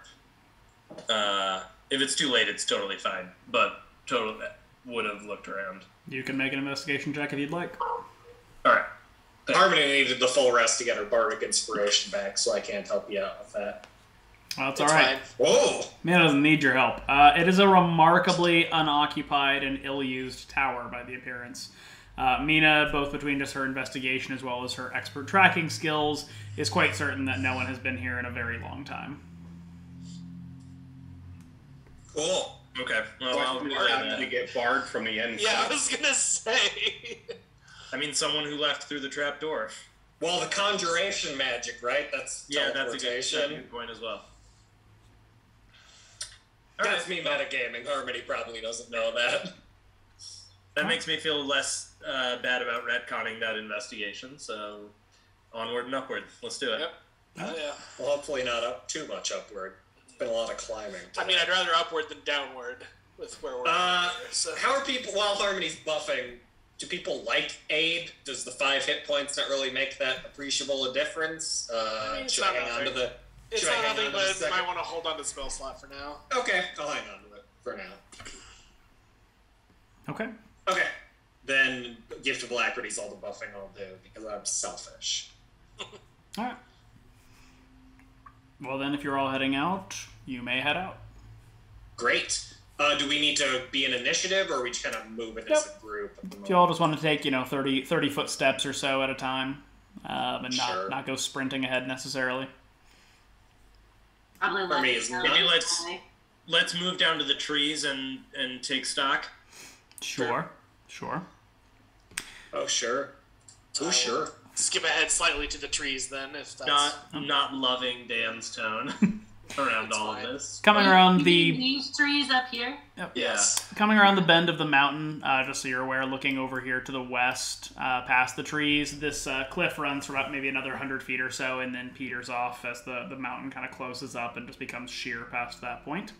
Uh, if it's too late, it's totally fine. But totally would have looked around. You can make an investigation check if you'd like. All right. Harmony needed the full rest to get her bardic inspiration back, so I can't help you out with that. Well, that's It's all right. fine. Whoa! Mina doesn't need your help. Uh, it is a remarkably unoccupied and ill-used tower by the appearance. Uh, Mina, both between just her investigation as well as her expert tracking skills, is quite certain that no one has been here in a very long time. Cool. Okay. Well, I'll What relay happened to get barred from the end? Yeah, I was gonna say. I mean, someone who left through the trap door. Well, the conjuration magic, right? That's Yeah, that's a good, that's a teleportation. good point as well. That's me metagaming. Harmony probably doesn't know that. That makes me feel less uh, bad about retconning that investigation. So onward and upward. Let's do it. Yep. Oh, yeah. Well, hopefully not up too much upward. It's been a lot of climbing. I mean, I'd rather upward than downward with where we're Uh, at here, so. how are people while Harmony's buffing? Do people like aid? Does the five hit points not really make that appreciable a difference? Uh, I mean, it's should I not hang on to the? It's I not hang nothing, on to but second- might want to hold on to spell slot for now. Okay, I'll hang on to it for now. Okay. Okay, then gift of alacrity's all the buffing I'll do because I'm selfish. All right. Well, then, if you're all heading out, you may head out. Great. Uh, do we need to be an initiative, or are we just kind of moving as a group? At the If moment? you all just want to take, you know, 30, 30 foot steps or so at a time, um, and not, Sure. not go sprinting ahead necessarily. Probably For let me, it it's go. Maybe let's let's move down to the trees and and take stock. Sure. Sure. Oh sure. Oh sure. Skip ahead slightly to the trees then, if that's. Not not loving Dan's tone around all of this. Coming You around mean the these trees up here. Yep. Yes. Coming around the bend of the mountain, uh, just so you're aware, looking over here to the west, uh, past the trees, this uh, cliff runs for about maybe another hundred feet or so, and then peters off as the, the mountain kind of closes up and just becomes sheer past that point.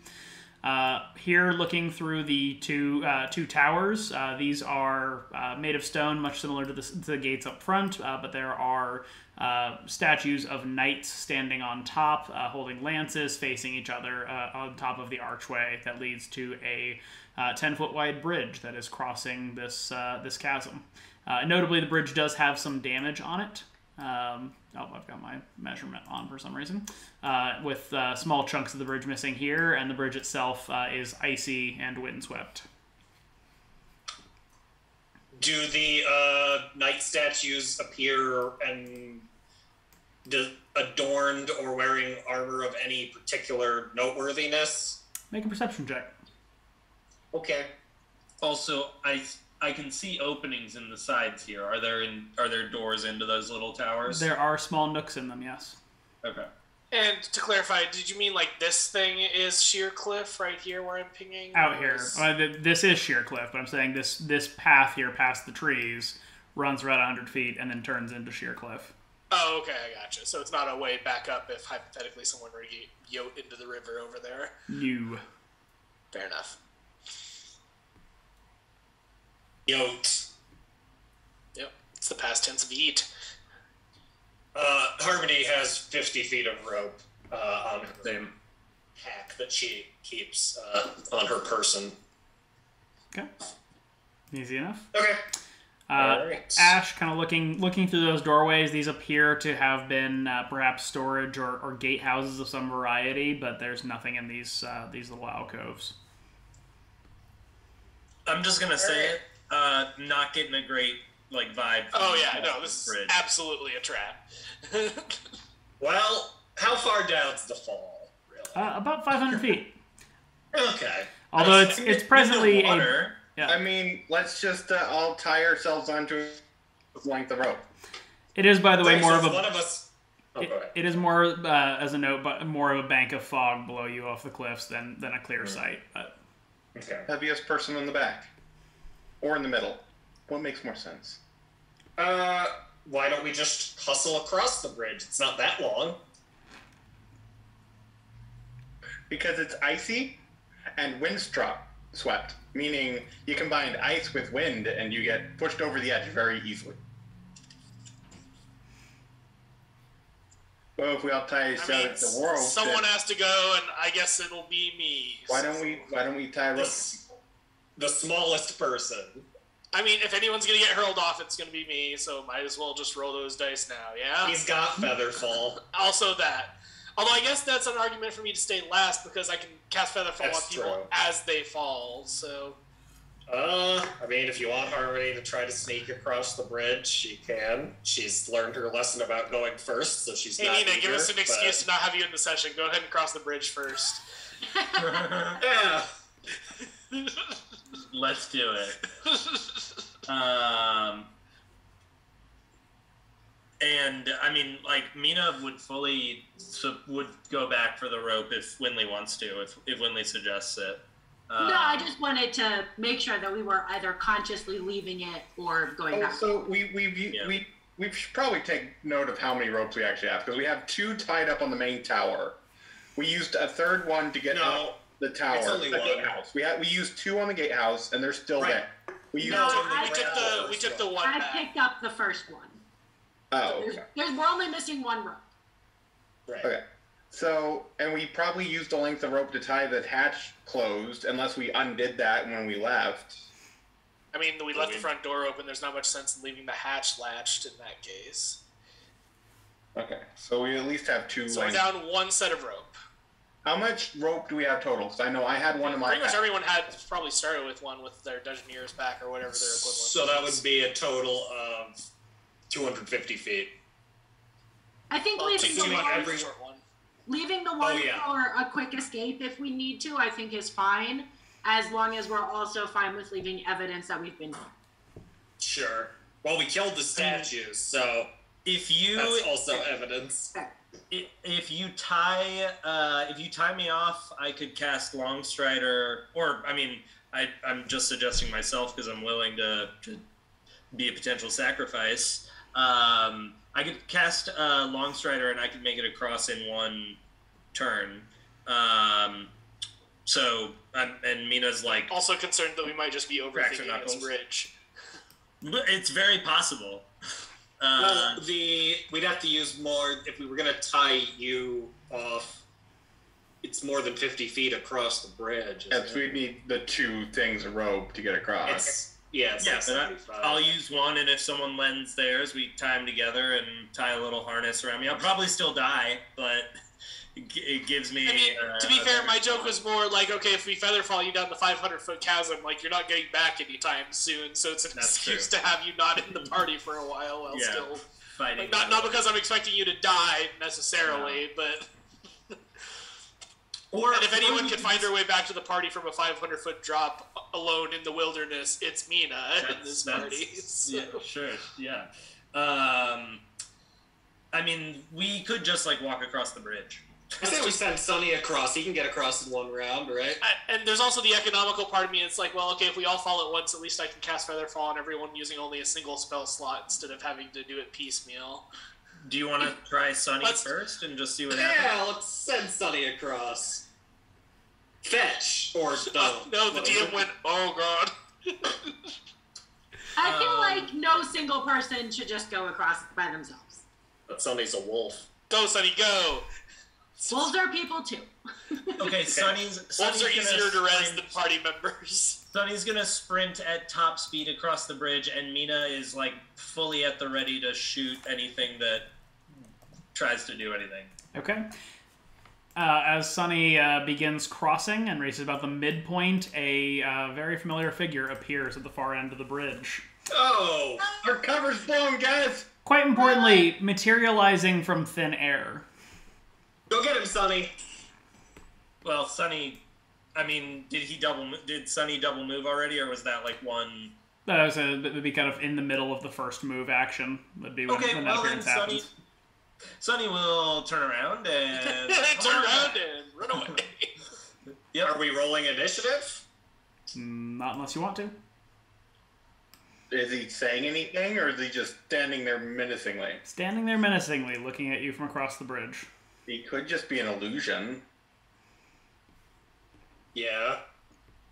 Uh, here, looking through the two uh, two towers, uh, these are uh, made of stone, much similar to the, to the gates up front, uh, but there are uh, statues of knights standing on top, uh, holding lances, facing each other uh, on top of the archway that leads to a uh, ten foot wide bridge that is crossing this uh, this chasm. Notably, the bridge does have some damage on it. Um, oh, I've got my measurement on for some reason. With small chunks of the bridge missing here, and the bridge itself is icy and windswept. Do the uh, knight statues appear and adorned or wearing armor of any particular noteworthiness? Make a perception check. Okay. Also, I I can see openings in the sides here. Are there in are there doors into those little towers? There are small nooks in them, yes. Okay. And to clarify, did you mean like this thing is sheer cliff right here where I'm pinging? Out or here, is- uh, th- this is sheer cliff, but I'm saying this this path here past the trees runs about 100 feet and then turns into sheer cliff. Oh, okay, I gotcha. So it's not a way back up if hypothetically someone were to get yote into the river over there. You. Fair enough. Yote. Yep, it's the past tense of eat. Uh, Harmony has 50 feet of rope. uh, on her Same. pack that she keeps uh, on her person. Okay. Easy enough. Okay. Uh, Alright. Ash, kind of looking looking through those doorways. These appear to have been uh, perhaps storage or, or gatehouses of some variety, but there's nothing in these uh, these little alcoves. I'm just gonna say it. Uh, not getting a great like vibe. from Oh yeah, no, this the is absolutely a trap. Well, how far down's the fall? Really? Uh, about 500 feet. Okay. Although it's it's presently a water. Yeah. I mean, let's just uh, all tie ourselves onto a length of rope. It is, by the way, Right, more of a one of us. Oh, It, it is more, uh, as a note, but more of a bank of fog below you off the cliffs than, than a clear sight. But Okay. Heaviest person in the back, or in the middle. What makes more sense? Uh, why don't we just hustle across the bridge? It's not that long. Because it's icy and windstruck swept, meaning you combine ice with wind and you get pushed over the edge very easily. Well, if we all tie each other to the world, someone then has to go, and I guess it'll be me. why don't we? Why don't we tie The, s- the smallest person. I mean, if anyone's gonna get hurled off, it's gonna be me. So might as well just roll those dice now. Yeah. He's got Featherfall. Also that. Although I guess that's an argument for me to stay last because I can cast Featherfall on That's people true. as they fall. So Uh, I mean, if you want Harmony to try to sneak across the bridge, she can. She's learned her lesson about going first, so she's hey not. Nina, give us an but- excuse to not have you in the session. Go ahead and cross the bridge first. Yeah. Let's do it. Um, and I mean, like Mina would fully so would go back for the rope if Winley wants to, if if Winley suggests it. Um, no, I just wanted to make sure that we were either consciously leaving it or going Oh, back. so we we we, Yeah. we we should probably take note of how many ropes we actually have because we have two tied up on the main tower. We used a third one to get No, up the tower. it's only the one. gatehouse. We had we used two on the gatehouse and they're still Right. there. We used No, it's I- we took the we took the one I back. picked up the first one. Oh There's, okay. there's, we're only missing one rope. Right. okay. So and we probably used a length of rope to tie the hatch closed unless we undid that when we left. I mean, we left the front door open. There's not much sense in leaving the hatch latched in that case. Okay. So we at least have two. So we're down one set of rope. How much rope do we have total? Because I know I had one in my. Pretty much everyone had probably started with one with their Dungeoneer's pack or whatever their equivalent. So that is. would be a total of 250 feet. I think Well, leaving the feet one, every- one. leaving the one Oh, yeah. for a quick escape if we need to, I think is fine, as long as we're also fine with leaving evidence that we've been. Sure. Well, we killed the statues, so if you that's also evidence. I- If you tie, uh, if you tie me off, I could cast Longstrider, or I mean, I, I'm just suggesting myself because I'm willing to, to be a potential sacrifice. Um, I could cast uh, Longstrider and I could make it across in one turn. Um, so, um, and Mina's like, Also concerned that we might just be Cracks her overthinking this bridge. it's very possible. Uh, well, the we'd have to use more if we were gonna tie you off. It's more than 50 feet across the bridge. isn't Yes, it? we need the two things of rope to get across. It's yeah, it's yeah, like but I, 75. I'll use one, and if someone lends theirs, we tie them together and tie a little harness around me. I'll probably still die, but it, gives me. I mean, uh, to be fair, my joke was more like, okay, if we feather fall you down the 500 foot chasm, like you're not getting back anytime soon, so it's an That's excuse true. to have you not in the party for a while while Yeah. still. fighting. Like, not not because I'm expecting you to die necessarily, but or and if anyone we can find her way back to the party from a 500 foot drop alone in the wilderness, it's Mina in this party. so- Yeah, sure. Yeah. Um, I mean, we could just like walk across the bridge. I say we send Sunny across. He can get across in one round, right? I- and there's also the economical part of me. It's like, well, okay, if we all fall at once, at least I can cast Featherfall on everyone using only a single spell slot instead of having to do it piecemeal. Do you want to try Sunny first and just see what happens? Yeah, let's send Sunny across. Fetch or Oh, no? no, the DM went, oh god. I feel Um, like no single person should just go across by themselves. But Sunny's a wolf. Go, Sunny, go. Wolves are people too. Okay, Sunny's Wolves Sunny's are gonna easier to res sprint- than party members. Sunny's gonna sprint at top speed across the bridge, and Mina is like fully at the ready to shoot anything that tries to do anything. Okay. Uh, as Sunny uh, begins crossing and reaches about the midpoint, a uh, very familiar figure appears at the far end of the bridge. Oh, our cover's blown, guys. Quite importantly, materializing from thin air. Go get him, Sunny. Well, Sunny, I mean, did he double? mo- Did Sunny double move already, or was that like one? That was a, that would be kind of in the middle of the first move action. Would be when, Okay, when that well then, appearance Sunny, happens. Sunny will turn around and Turn around and run away. Yep. Are we rolling initiative? Not unless you want to. Is he saying anything, or is he just standing there menacingly? Standing there menacingly, looking at you from across the bridge. He could just be an illusion. Yeah.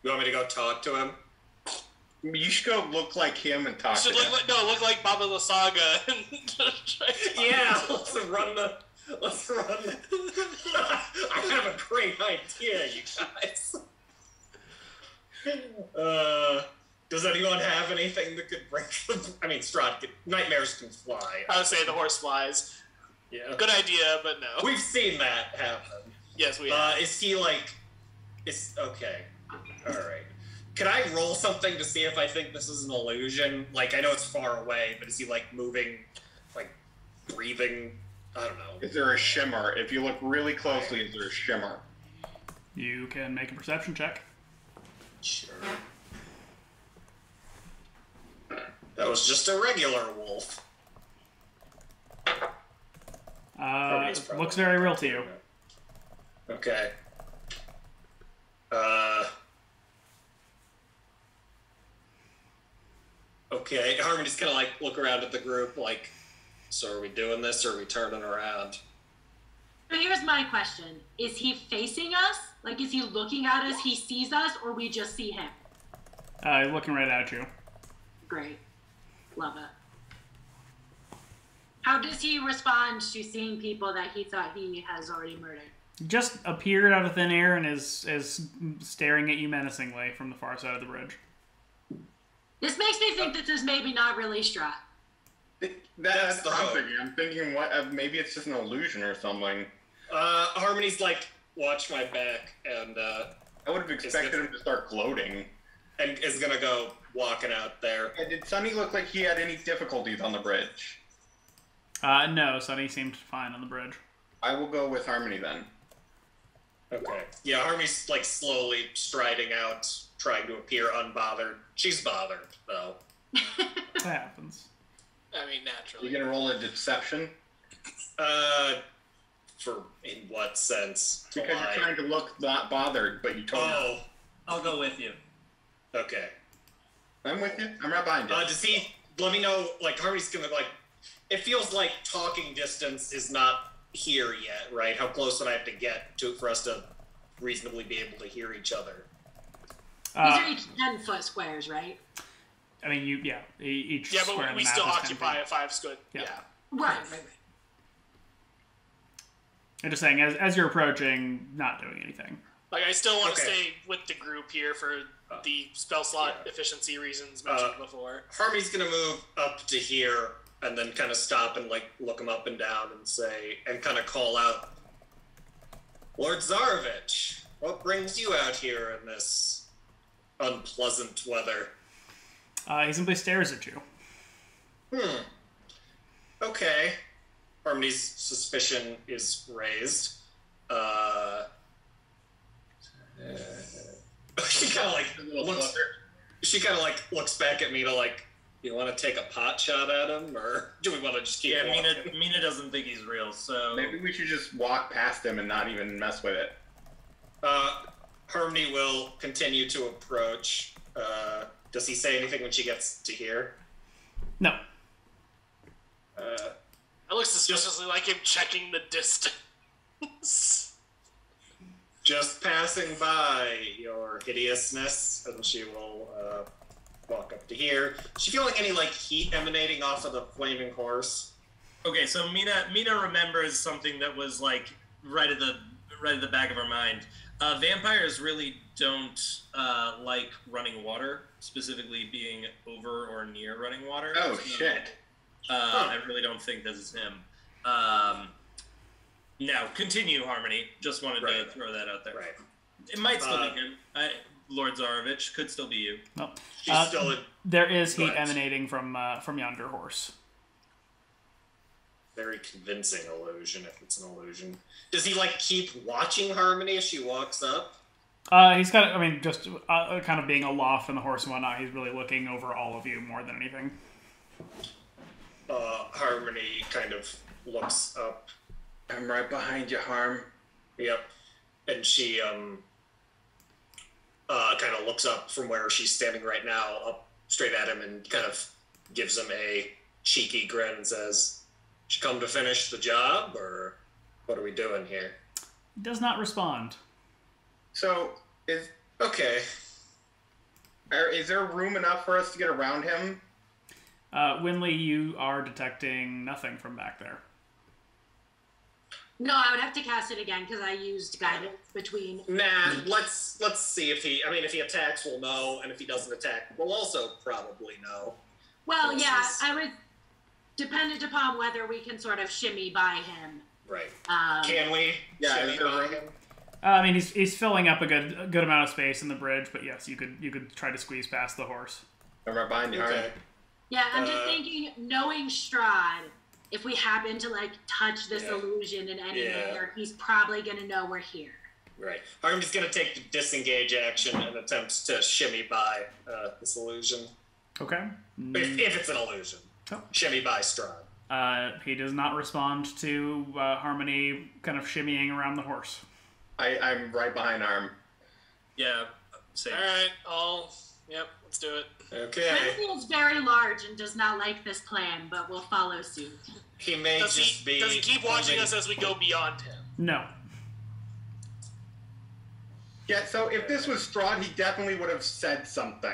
You want me to go talk to him? You should go look like him and talk Should to look him. like no, look like Baba Lysaga. and try to- Yeah, let's run the. Let's run. The, I have a great idea, you guys. Uh, does anyone have anything that could break the? I mean, Strahd, can, nightmares can fly. I would say the horse flies. Yeah, Good idea, but no. we've seen that happen. yes, we. Uh, is he like? Is okay. All right. Can I roll something to see if I think this is an illusion? Like, I know it's far away, but is he like moving, like breathing? I don't know. Is there a shimmer? If you look really closely, is there a shimmer? You can make a perception check. Sure. That was just a regular wolf. Uh, looks very real to you. Okay. Uh. Okay, Harmony's gonna like look around at the group, like, so are we doing this or are we turning around? So here's my question: Is he facing us? Like, is he looking at us? He sees us, or we just see him? Uh, looking right at you. Great, love it. How does he respond to seeing people that he thought he has already murdered? Just appeared out of thin air and is is staring at you menacingly from the far side of the bridge. This makes me think that this is maybe not really Strahd. That's that's the what I'm hope. thinking. I'm thinking, what? Uh, maybe it's just an illusion or something. Uh, Harmony's like, watch my back, and uh, I would have expected him to start gloating. and is gonna go walking out there. And did Sunny look like he had any difficulties on the bridge? Uh, no, Sunny seemed fine on the bridge. I will go with Harmony then. Okay. Yeah, Harmony's like slowly striding out, trying to appear unbothered. She's bothered though. That happens. I mean, naturally. You're gonna roll a deception? Uh, for in what sense? Because lie? you're trying to look not bothered, but you told me. Oh, I'll go with you. okay. I'm with you. I'm right behind you. Uh, does he let me know? Like Harvey's gonna like. It feels like talking distance is not here yet, right? How close would I have to get to for us to reasonably be able to hear each other? These are Uh, each ten foot squares, right? I mean, you yeah. e- Each Yeah, but on we the still occupy a five square. Yeah. Yeah. Right, right, right. I'm just saying, as, as you're approaching, not doing anything. Like I still want to Okay. stay with the group here for the spell slot efficiency reasons Uh, mentioned before. Harmony's gonna move up to here and then kind of stop and like look him up and down and say and kind of call out, Lord Zarovich, what brings you out here in this unpleasant weather? Uh, he simply stares at you. Hmm. Okay. Harmony's suspicion is raised. Uh, she kind of like looks. She kind of like looks back at me to like, you want to take a pot shot at him, or do we want to just keep? Yeah, walking? Mina, Mina doesn't think he's real, so Maybe we should just walk past him and not even mess with it. Uh, Harmony will continue to approach. Uh, does he say anything when she gets to here? No. Uh, I look suspiciously like him checking the distance. just passing by your hideousness, and she will uh, walk up to here. Is she feeling any like heat emanating off of the flaming horse? Okay, so Mina Mina remembers something that was like right at the right at the back of her mind. Uh, vampires really don't uh, like running water, specifically being over or near running water. Oh So, shit. Uh, I really don't think this is him. Um, now, continue, Harmony. Just wanted to throw that out there. Right. It might still Uh, be him. I, Lord Zarovich could still be you. No. She's Uh, still a There is heat emanating from uh, from yonder horse. Very convincing illusion if it's an illusion. Does he like keep watching Harmony as she walks up? Uh, he's got, I mean, just uh, kind of being aloft on the horse and whatnot. He's really looking over all of you more than anything. Uh, Harmony kind of looks up. I'm right behind you, Harm. Yep. And she um uh kind of looks up from where she's standing right now, up straight at him, and kind of gives him a cheeky grin and says, "She come to finish the job, or what are we doing here?" He does not respond. So is Okay. are, is there room enough for us to get around him? Uh, Winley, you are detecting nothing from back there. No, I would have to cast it again because I used guidance between. Nah, let's let's see if he. I mean, if he attacks, we'll know, and if he doesn't attack, we'll also probably know. Well, This yeah, I would. Dependent upon whether we can sort of shimmy by him. Right? Um, Can we? Yeah, shimmy by him? Uh, I mean, he's, he's filling up a good a good amount of space in the bridge, but yes, you could you could try to squeeze past the horse. I'm right behind you, Harm. Okay. Yeah, I'm just Uh, thinking, knowing Strahd, if we happen to like touch this Yeah. illusion in any Yeah. manner, he's probably gonna know we're here. Right. I'm just gonna take the disengage action and attempt to shimmy by uh, this illusion. Okay. If, if it's an illusion. Oh. Shimmy by Strahd. Uh, he does not respond to uh, Harmony kind of shimmying around the horse. I, I'm right behind Arm. Yeah, same. All right, I'll. Yep, let's do it. Okay. Winley is very large and does not like this plan, but will follow suit. He may Does just he? be. Does he keep watching holding- us as we go beyond him? No. Yeah, so if this was Strahd, he definitely would have said something.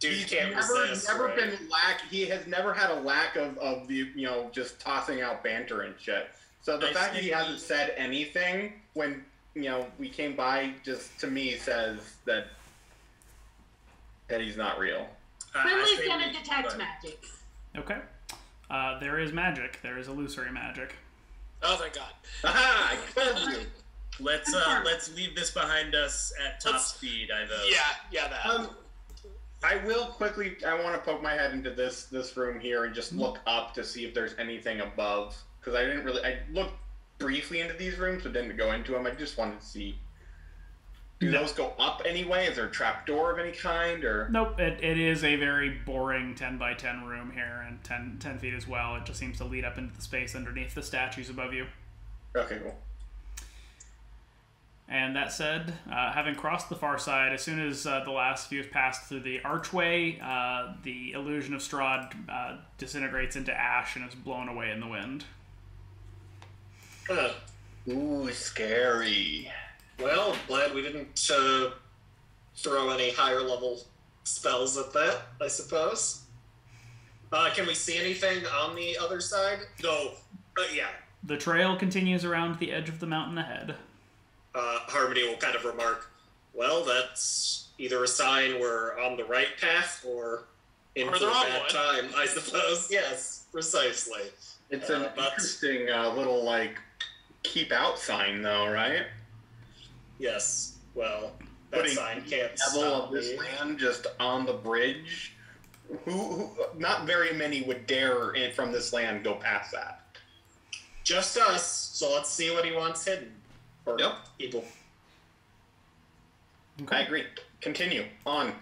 Dude, He's can't never, resist. never right? been lack. He has never had a lack of, of the you know just tossing out banter and shit. So the I fact that he see. hasn't said anything when you know we came by just to me says that that he's not real. I- I Winley's gonna detect but- magic. Okay. Uh, there is magic. There is illusory magic. Oh, thank God. Aha! I told you. Let's uh, let's leave this behind us at top Let's- speed, I vote. Yeah, yeah, that. Um, I will quickly. I want to poke my head into this this room here and just mm-hmm. look up to see if there's anything above because I didn't really. I looked briefly into these rooms, but didn't go into them. I just wanted to see. Do No. those go up anyway? Is there a trap door of any kind, or Nope, it, it is a very boring 10 by 10 room here, and 10, 10 feet as well. It just seems to lead up into the space underneath the statues above you. okay, cool. And that said, uh, having crossed the far side, as soon as uh, the last few have passed through the archway, uh, the illusion of Strahd uh, disintegrates into ash and is blown away in the wind. Ooh, scary. Well, glad we didn't uh, throw any higher level spells at that, I suppose. Uh, can we see anything on the other side? No. Yeah. The trail continues around the edge of the mountain ahead. Uh, Harmony will kind of remark, well, that's either a sign we're on the right path or in Or for the a bad one. time, I suppose. Yes, precisely. It's Uh, an but- interesting uh, little like keep out sign, though, right? Yes. Well, that Putting sign can't Level stop of this me. land just on the bridge. Who, who? Not very many would dare in, from this land go past that. Just us. So let's see what he wants hidden. Or Yep. people. I agree. Continue on.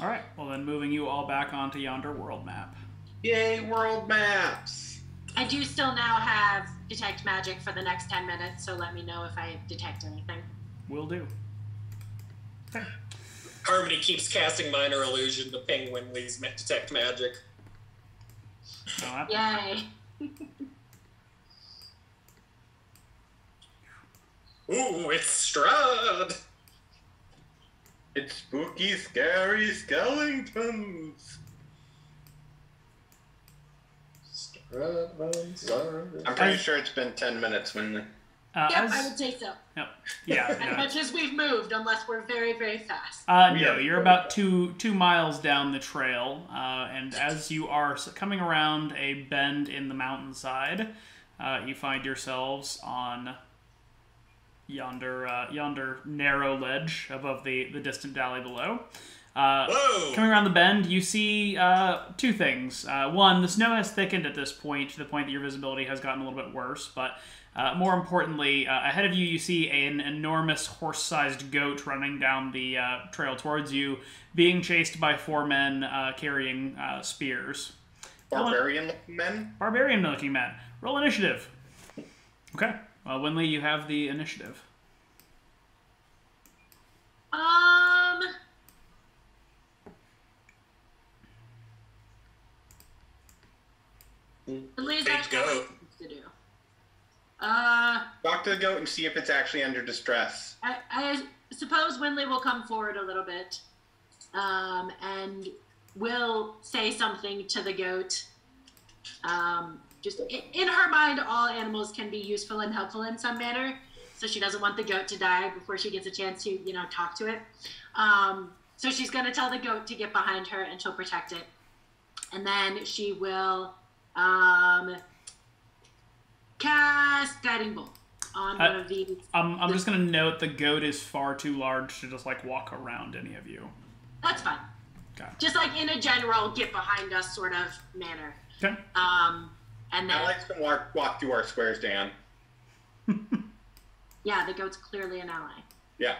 All right, well, then moving you all back onto yonder world map. Yay, world maps! I do still now have detect magic for the next 10 minutes, so let me know if I detect anything. Will do. Harmony keeps casting minor illusion to penguin Winley's ma- detect magic. So Yay. Ooh, it's Strahd! It's spooky, scary skeletons. I'm pretty sure it's been ten minutes when. Uh, Yep, as- I would say so. Yep. Yeah. As yeah. much as we've moved, unless we're very, very fast. Uh, no, you're about two two miles down the trail, uh, and as you are coming around a bend in the mountainside, uh, you find yourselves on yonder uh, yonder narrow ledge above the the distant valley below. Uh, Coming around the bend, you see uh, two things. Uh, one, the snow has thickened at this point to the point that your visibility has gotten a little bit worse, but uh, more importantly, uh, ahead of you, you see an enormous horse sized goat running down the uh, trail towards you, being chased by four men uh, carrying uh, spears. Barbarian looking men? Barbarian looking men. Roll initiative. Okay. Well, Winley, you have the initiative. Um. At least Fake that's what goat. to do. Uh, Talk to the goat and see if it's actually under distress. I, I suppose Winley will come forward a little bit, um, and will say something to the goat. Um, just in, in her mind, all animals can be useful and helpful in some manner, so she doesn't want the goat to die before she gets a chance to, you know, talk to it. Um, so she's going to tell the goat to get behind her, and she'll protect it. And then she will um, cast guiding bolt on Uh, one of these. Um, I'm just going to note the goat is far too large to just like walk around any of you. That's fine. Okay. Just like in a general, get behind us sort of manner. Okay. Um, and then I like to walk, walk through our squares, Dan. yeah, the goat's clearly an ally. Yeah.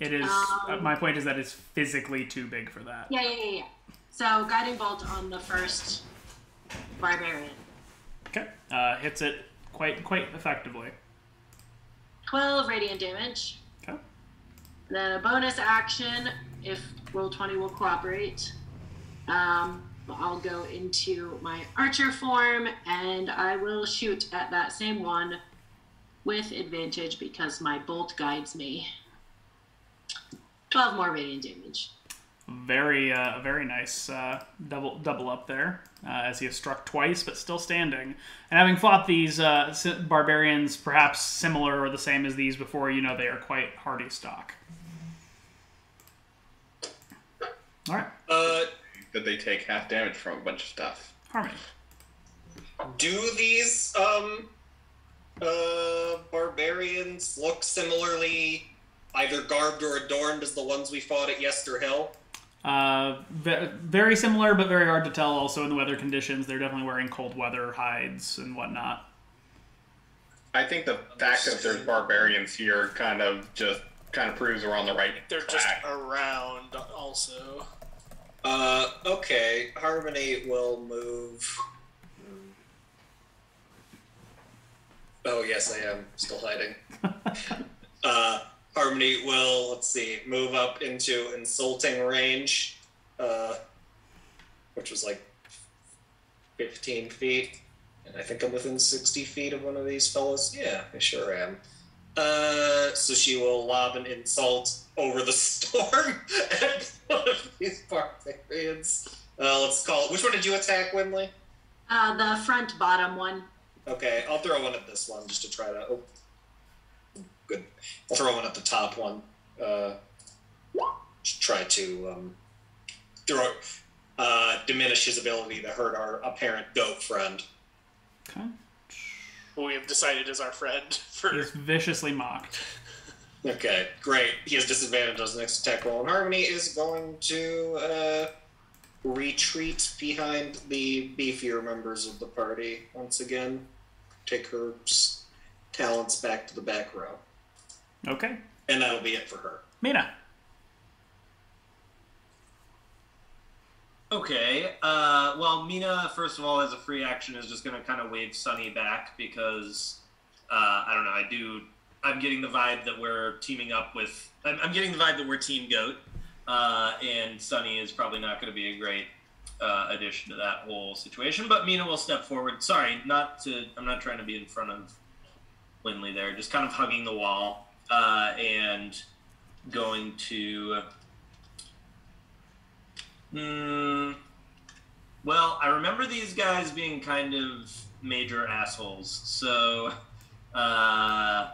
It is. Um, uh, my point is that it's physically too big for that. Yeah, yeah, yeah, yeah. So guiding bolt on the first barbarian. Okay. Uh, hits it quite quite effectively. Twelve radiant damage. Okay. Then a bonus action, if roll twenty will cooperate. Um, I'll go into my archer form and I will shoot at that same one with advantage because my bolt guides me. Twelve more radiant damage. Very uh, very nice uh, double double up there uh, as he is struck twice but still standing. And having fought these uh, si- barbarians, perhaps similar or the same as these before, you know they are quite hardy stock. All right, Uh, That they take half damage from a bunch of stuff. Harmony. do these um uh barbarians look similarly either garbed or adorned as the ones we fought at Yester Hill? Uh, ve- very similar, but very hard to tell. Also, in the weather conditions, they're definitely wearing cold weather hides and whatnot. I think the fact that there's barbarians here kind of just kind of proves we're on the right They're just around also. Uh, okay. Harmony will move. Oh yes, I am still hiding. uh, Harmony will let's see, move up into insulting range, uh, which was like fifteen feet, and I think I'm within sixty feet of one of these fellas. Yeah, I sure am. Uh, so she will lob an insult over the storm at one of these barbarians. Uh, let's call it. Which one did you attack, Winley? Uh, the front bottom one. Okay, I'll throw one at this one just to try to. Oh, good. I'll throw one at the top one. Uh, to try to um, throw uh, diminish his ability to hurt our apparent goat friend. Okay. Who we have decided is our friend for Is viciously mocked. Okay, great. He has disadvantage on his next attack roll, and Harmony is going to uh, retreat behind the beefier members of the party once again. Take her talents back to the back row, Okay. and that'll be it for her. Mina. Okay. Uh, well, Mina, first of all, as a free action, is just going to kind of wave Sunny back because uh, I don't know. I do. I'm getting the vibe that we're teaming up with. I'm, I'm getting the vibe that we're Team Goat, uh, and Sunny is probably not going to be a great uh, addition to that whole situation. But Mina will step forward. Sorry, not to. I'm not trying to be in front of Winley there. Just kind of hugging the wall uh, and going to. Hmm. Well, I remember these guys being kind of major assholes, so uh,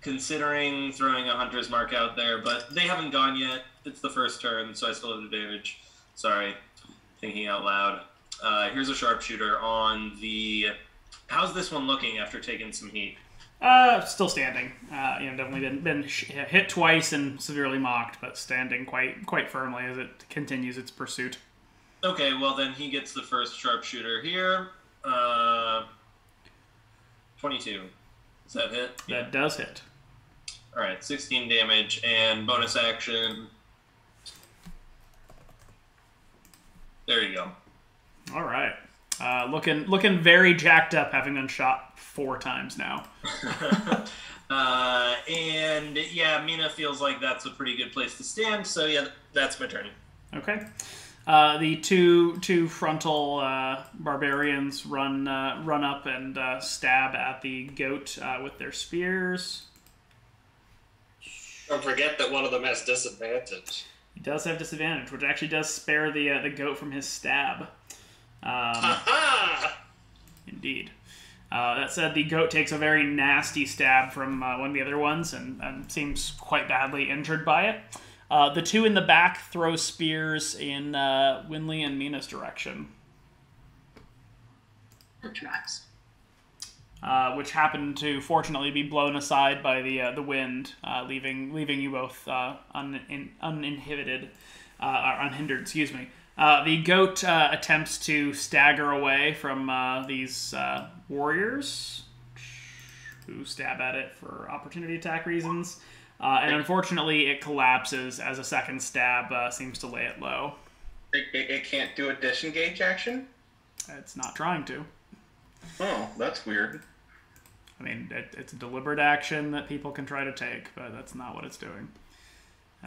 considering throwing a hunter's mark out there, but they haven't gone yet. It's the first turn, so I still have advantage. Sorry, thinking out loud. Uh, here's a sharpshooter on the. How's this one looking after taking some heat? Uh, still standing. Uh, you know, definitely been been hit twice and severely mocked, but standing quite quite firmly as it continues its pursuit. Okay, well then he gets the first sharpshooter here. Uh, Twenty-two. Does that hit? That does hit. All right, 16 damage and bonus action. There you go. All right. Uh, looking looking very jacked up, having been shot four times now. Uh, and yeah, Mina feels like that's a pretty good place to stand. So yeah, that's my turn. Okay. Uh, the two two frontal uh, barbarians run uh, run up and uh, stab at the goat uh, with their spears. Don't forget that one of them has disadvantage. He does have disadvantage, which actually does spare the uh, the goat from his stab. Um, Ha Indeed. Uh, that said, the goat takes a very nasty stab from uh, one of the other ones and, and seems quite badly injured by it. Uh, the two in the back throw spears in uh, Winley and Mina's direction, The tracks. uh, which happen to fortunately be blown aside by the uh, the wind, uh, leaving leaving you both uh, un, in, uninhibited uh, or unhindered. Excuse me. Uh, the goat uh, attempts to stagger away from uh, these uh, warriors who stab at it for opportunity attack reasons. Uh, and unfortunately, it collapses as a second stab uh, seems to lay it low. It, it, it can't do a disengage action? It's not trying to. Oh, that's weird. I mean, it, it's a deliberate action that people can try to take, but that's not what it's doing.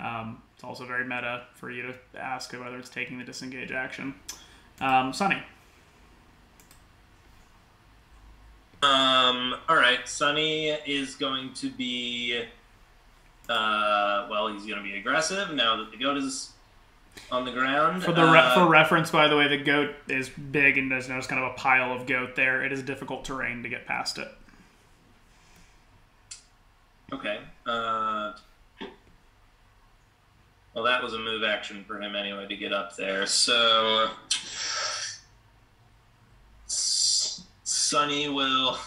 Um, it's also very meta for you to ask whether it's taking the disengage action. Um, Sunny. Um, all right, Sunny is going to be. Uh, well, he's going to be aggressive now that the goat is on the ground. For the re- Uh, for reference, by the way, the goat is big and there's kind of a pile of goat there. It is difficult terrain to get past it. Okay. Uh, well, that was a move action for him anyway to get up there. So Sunny will.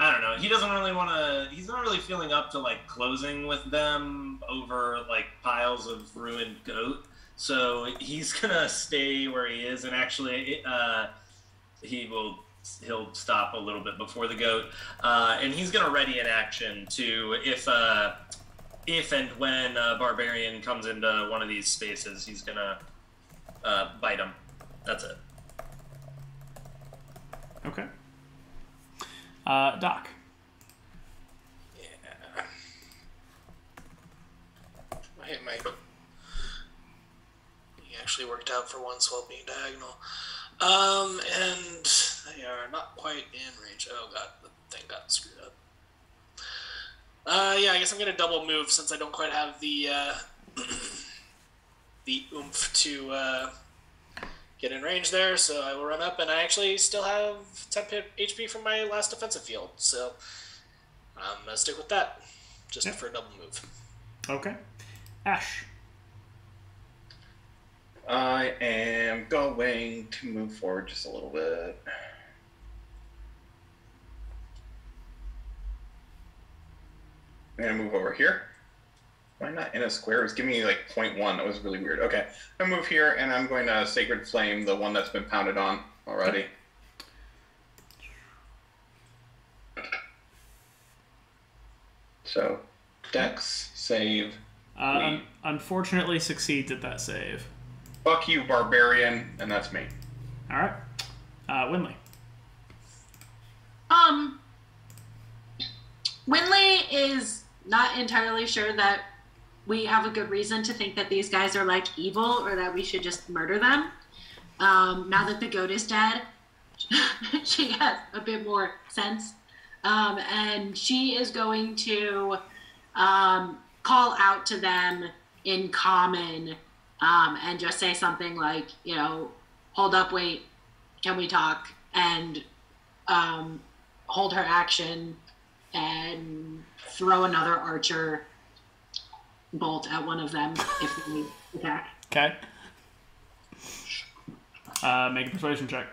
I don't know. He doesn't really want to. He's not really feeling up to like closing with them over like piles of ruined goat. So he's gonna stay where he is, and actually, uh, he will he'll stop a little bit before the goat, uh, and he's gonna ready an action to if uh, if and when a barbarian comes into one of these spaces, he's gonna uh, bite him. That's it. Okay. Uh, Doc. My, my, he actually worked out for once while being diagonal. Um, and they are not quite in range. Oh god, the thing got screwed up. Uh, yeah, I guess I'm gonna double move since I don't quite have the uh, the oomph to uh, get in range there. So I will run up, and I actually still have 10 HP from my last defensive field. So I'm gonna stick with that, just Yep. for a double move. Okay. Ash. I am going to move forward just a little bit. I'm gonna move over here. Why not in a square? It was giving me like 0.1. That was really weird. Okay, I move here and I'm going to Sacred Flame, the one that's been pounded on already. So, Dex save. Uh, un- unfortunately, succeeds at that save. Fuck you, barbarian, and that's me. All right. Uh, Winley. Um, Winley is not entirely sure that we have a good reason to think that these guys are like evil or that we should just murder them. Um, now that the goat is dead, she has a bit more sense. Um, and she is going to um, call out to them in common um, and just say something like, you know, hold up, wait, can we talk? And um, hold her action and throw another archer bolt at one of them if they attack. Okay. Uh, make a persuasion check.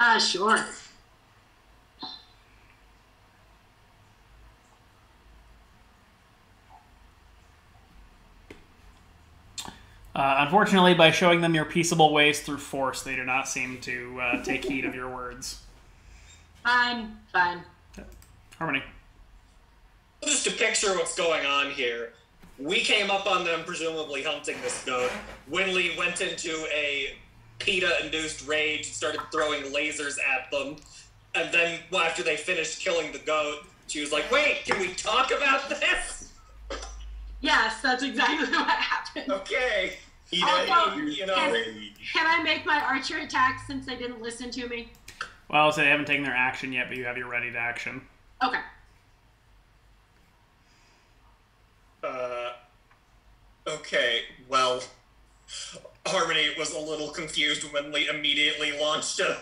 Uh, sure. Uh, unfortunately, by showing them your peaceable ways through force, they do not seem to uh, take heed of your words. Fine, fine. Harmony. Just to picture what's going on here, we came up on them, presumably hunting this goat. Winley went into a PETA-induced rage, and started throwing lasers at them, and then well, after they finished killing the goat, she was like, "Wait, can we talk about this?" Yes, that's exactly what happened. Okay. You Also, you know, can, can I make my archer attack since they didn't listen to me? Well, so they haven't taken their action yet, but you have your ready to action. Okay. Uh, okay, well, Harmony was a little confused when we immediately launched a,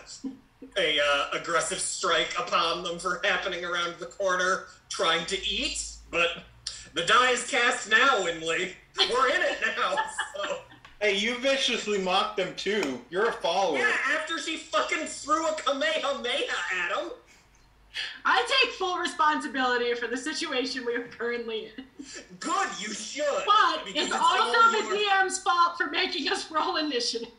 a uh, aggressive strike upon them for happening around the corner trying to eat, but the die is cast now, Winley. We're in it now. So. Hey, you viciously mocked them too. You're a follower. Yeah, after she fucking threw a Kamehameha at him. I take full responsibility for the situation we are currently in. Good, you should. But because it's all also the your- DM's fault for making us roll initiative.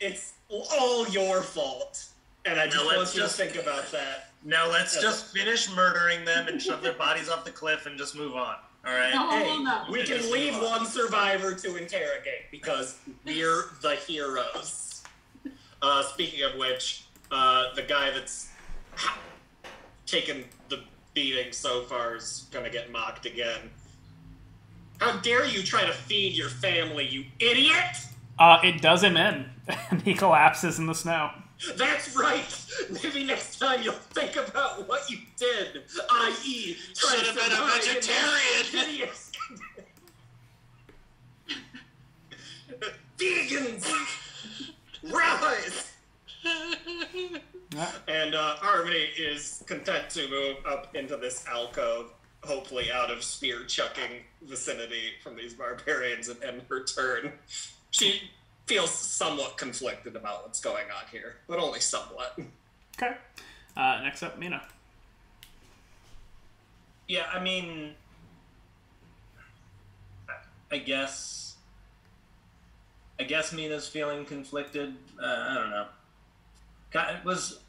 It's all your fault. And I just want you to think about that. Now let's just finish murdering them and shove their bodies off the cliff and just move on. All right. No, Hey, no, no. we can leave on. one survivor to interrogate because we're the heroes. Uh, speaking of which, uh, the guy that's taken the beating so far is gonna get mocked again. How dare you try to feed your family, you idiot! Uh, it does him in, and he collapses in the snow. That's right. Maybe next time you'll think about what you did, i.e., try Should to have been a vegetarian. Vegans, rise! And uh, Harmony is content to move up into this alcove, hopefully out of spear chucking vicinity from these barbarians, and end her turn. She feels somewhat conflicted about what's going on here, but only somewhat. Okay. Uh, next up, Mina. Yeah, I mean, I- I guess, I guess Mina's feeling conflicted. Uh, I don't know. Was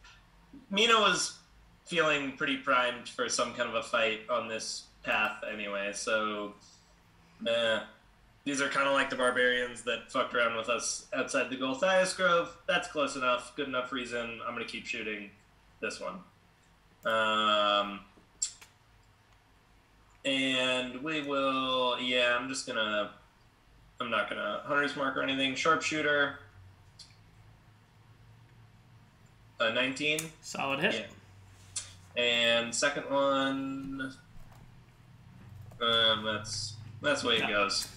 Mina was feeling pretty primed for some kind of a fight on this path anyway. So, eh, these are kind of like the barbarians that fucked around with us outside the Gulthias Grove. That's close enough, good enough reason. I'm gonna keep shooting this one. Um, and we will. Yeah, I'm just gonna. I'm not gonna hunter's mark or anything. Sharpshooter. Uh, 19. Solid hit. Yeah. And second one. Um, that's that's the way it Yeah. goes.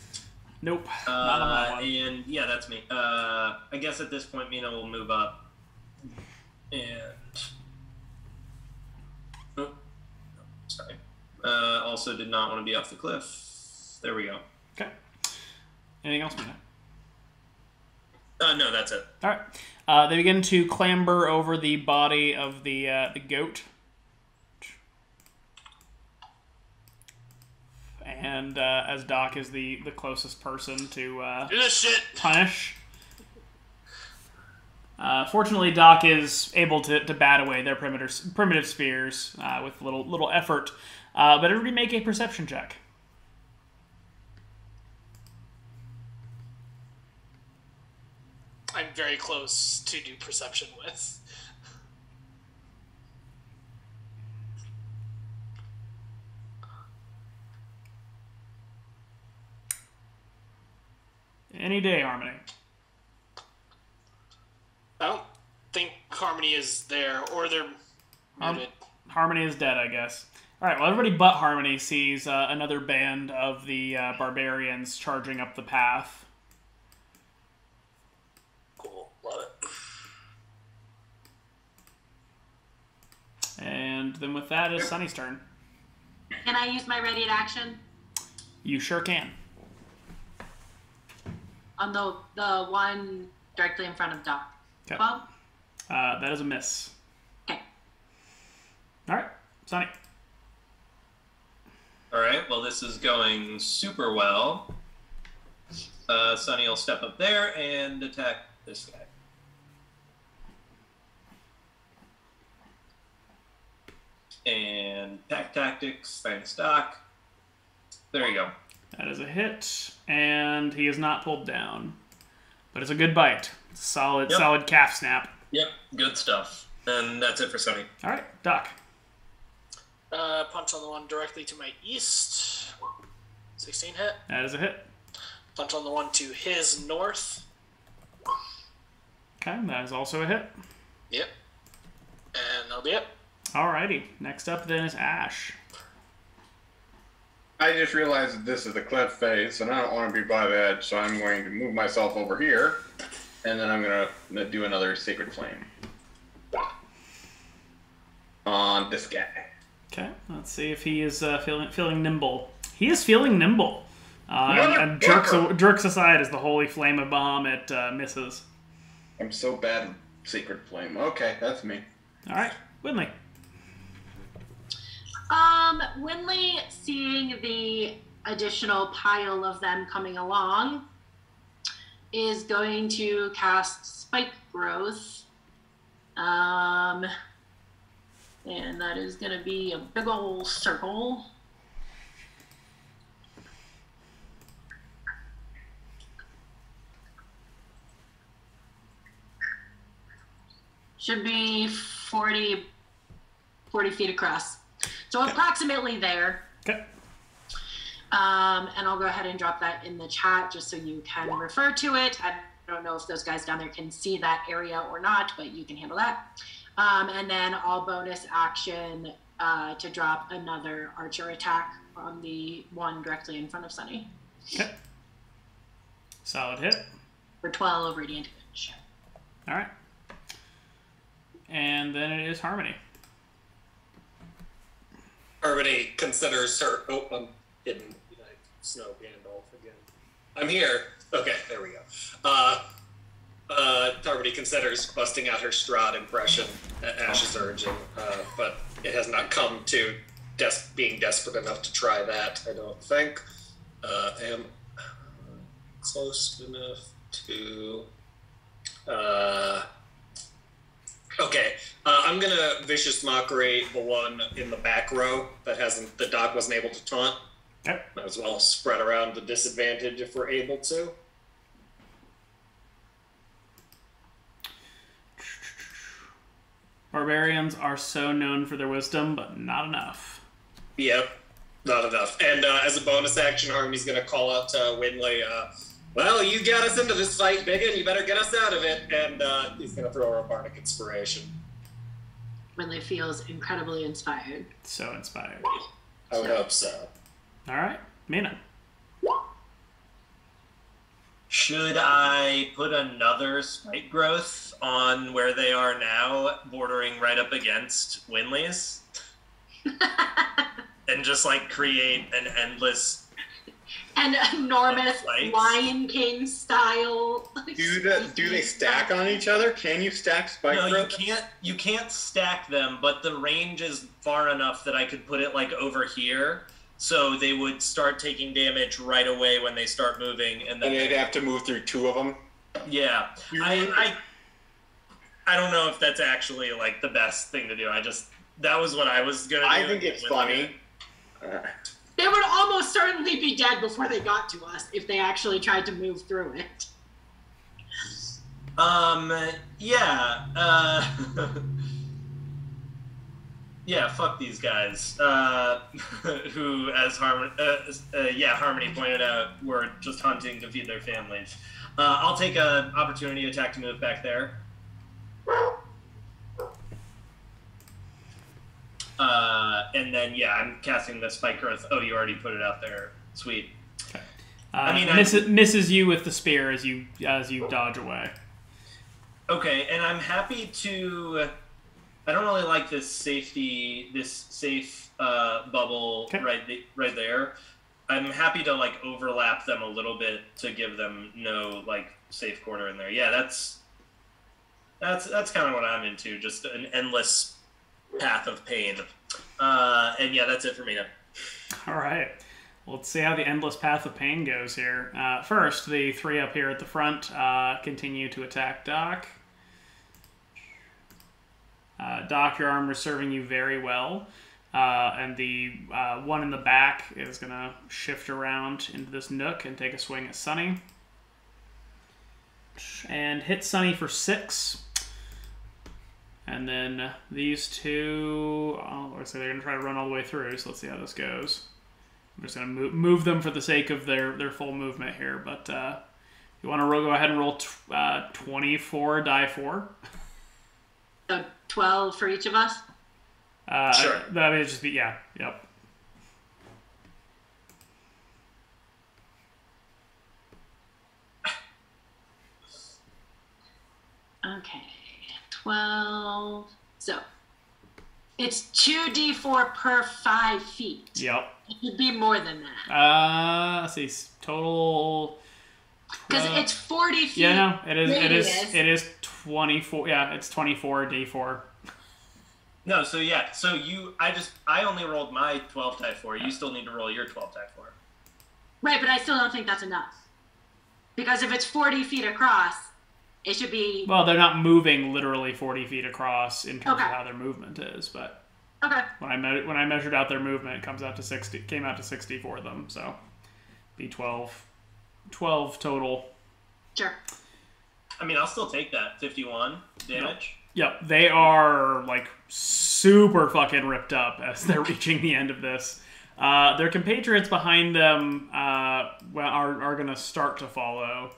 Nope. Uh, and yeah, that's me. Uh, I guess at this point, Mina will move up. And. Oh, sorry. Uh, also, did not want to be off the cliff. There we go. Okay. Anything else, Mina? Uh, no, that's it. All right. Uh, they begin to clamber over the body of the uh, the goat, and uh, as Doc is the the closest person to uh, punish. Uh, fortunately, Doc is able to, to bat away their primitive primitive spears uh, with little little effort. Uh, but everybody make a perception check. I'm very close to do perception with. Any day, Harmony. I don't think Harmony is there, or they're Harm- muted. Harmony is dead, I guess. All right. Well, everybody but Harmony sees uh, another band of the uh, barbarians charging up the path. Cool, love it. And And then with that is Sunny's turn. Can I use my ready to action You sure can. on the the one directly in front of Doc? Okay. Bob? Uh, that is a miss. Okay. All right, Sunny. All right. Well, this is going super well. Uh, Sunny will step up there and attack this guy. And pack tactics, thanks, Doc. There you go. That is a hit, and he is not pulled down. But it's a good bite. It's a solid, Yep. solid calf snap. Yep, good stuff. And that's it for Sunny. All right, Doc. Uh, punch on the one directly to my east. 16 hit. That is a hit. Punch on the one to his north. Okay, that is also a hit. Yep. And that'll be it. Alrighty. Next up then is Ash. I just realized that this is the cliff face, and I don't want to be by the edge, so I'm going to move myself over here, and then I'm going to do another Sacred Flame on this guy. Okay, let's see if he is uh, feeling feeling nimble. He is feeling nimble. Uh, and, and jerks, jerks aside as the holy flame of Bahamut uh, misses. I'm so bad at Sacred Flame. Okay, that's me. All right, Winley. Um, Winley, seeing the additional pile of them coming along, is going to cast Spike Growth. Um, and that is going to be a big old circle. Should be 40, 40 feet across. So approximately there. Okay. Um, and I'll go ahead and drop that in the chat just so you can refer to it. I don't know if those guys down there can see that area or not, but you can handle that. Um, and then I'll bonus action uh, to drop another archer attack on the one directly in front of Sunny Okay. Solid hit. for 12 radiant damage. All right. And then it is Harmony. Harmony considers her. Oh, I'm hidden. Snow Gandalf again. I'm here. Okay, there we go. Uh, uh, Harmony considers busting out her Strahd impression at Ash's urging, uh, but it has not come to des- being desperate enough to try that. I don't think. Uh, am close enough to. Uh, Okay, uh, I'm gonna vicious mockery the one in the back row that hasn't the doc wasn't able to taunt. Yep. Might as well spread around the disadvantage if we're able to. Barbarians are so known for their wisdom, but not enough. Yep, not enough. And uh, as a bonus action, Harmony's gonna call out to Winley. Uh, well, you got us into this fight, Biggin. You better get us out of it. And uh, he's gonna throw her a bardic inspiration. Winley feels incredibly inspired. So inspired. I would hope so. All right, Mina. Should I put another spike growth on where they are now, bordering right up against Winley's? and just like create an endless. An enormous Lights. Lion King style. Do the, do they stack on each other? Can you stack spike No, you can't. You can't stack them, but the range is far enough that I could put it like over here, so they would start taking damage right away when they start moving, and then And they'd have to move through two of them. Yeah, I, I, I don't know if that's actually like the best thing to do. I just that was what I was gonna. Do. I think it's with funny. Uh, They would almost certainly be dead before they got to us if they actually tried to move through it. Um, yeah, uh, yeah. Fuck these guys. Uh, who, as Harmony, uh, uh, yeah, Harmony pointed out, were just hunting to feed their families. Uh, I'll take an opportunity attack to move back there. Uh, and then yeah, I'm casting the spike growth. Oh, you already put it out there. Sweet. Uh, I mean, misses, misses you with the spear as you as you dodge away. Okay, and I'm happy to I don't really like this safety, this safe uh, bubble Okay. right the, right there. I'm happy to like overlap them a little bit to give them no like safe corner in there. Yeah, that's that's that's kind of what I'm into. Just an endless path of pain. Uh, and yeah, that's it for me. Now. All right. Well, let's see how the endless path of pain goes here. Uh, first, the three up here at the front uh, continue to attack Doc. Uh, Doc, your armor is serving you very well. Uh, and the uh, one in the back is going to shift around into this nook and take a swing at Sunny. And hit Sunny for six. And then these two, oh, let's say they're going to try to run all the way through, so let's see how this goes. I'm just going to move, move them for the sake of their, their full movement here, but uh, if you want to roll, go ahead and roll t- uh, 24 die 4. So 12 for each of us. Uh, Sure. That would just be, yeah, yep. Okay, 12. So it's 2d4 per 5 feet. Yep. It should be more than that. Uh, let's see, s- total. Because it's 40 feet. Yeah, no, it is, it is, radius. it is 24, yeah, it's 24 d4. No, so yeah, so you, I just, I only rolled my 12 die 4. You still need to roll your 12 die 4. Right, but I still don't think that's enough. Because if it's 40 feet across, it should be. Well, they're not moving literally 40 feet across in terms Okay. of how their movement is, but Okay. when I me- when I measured out their movement, it comes out to 60, came out to 60 for them, so be 12, 12 total. Sure. I mean, I'll still take that. 51 damage. Yep, they are like super fucking ripped up as they're reaching the end of this. Uh, their compatriots behind them uh, well, are, are going to start to follow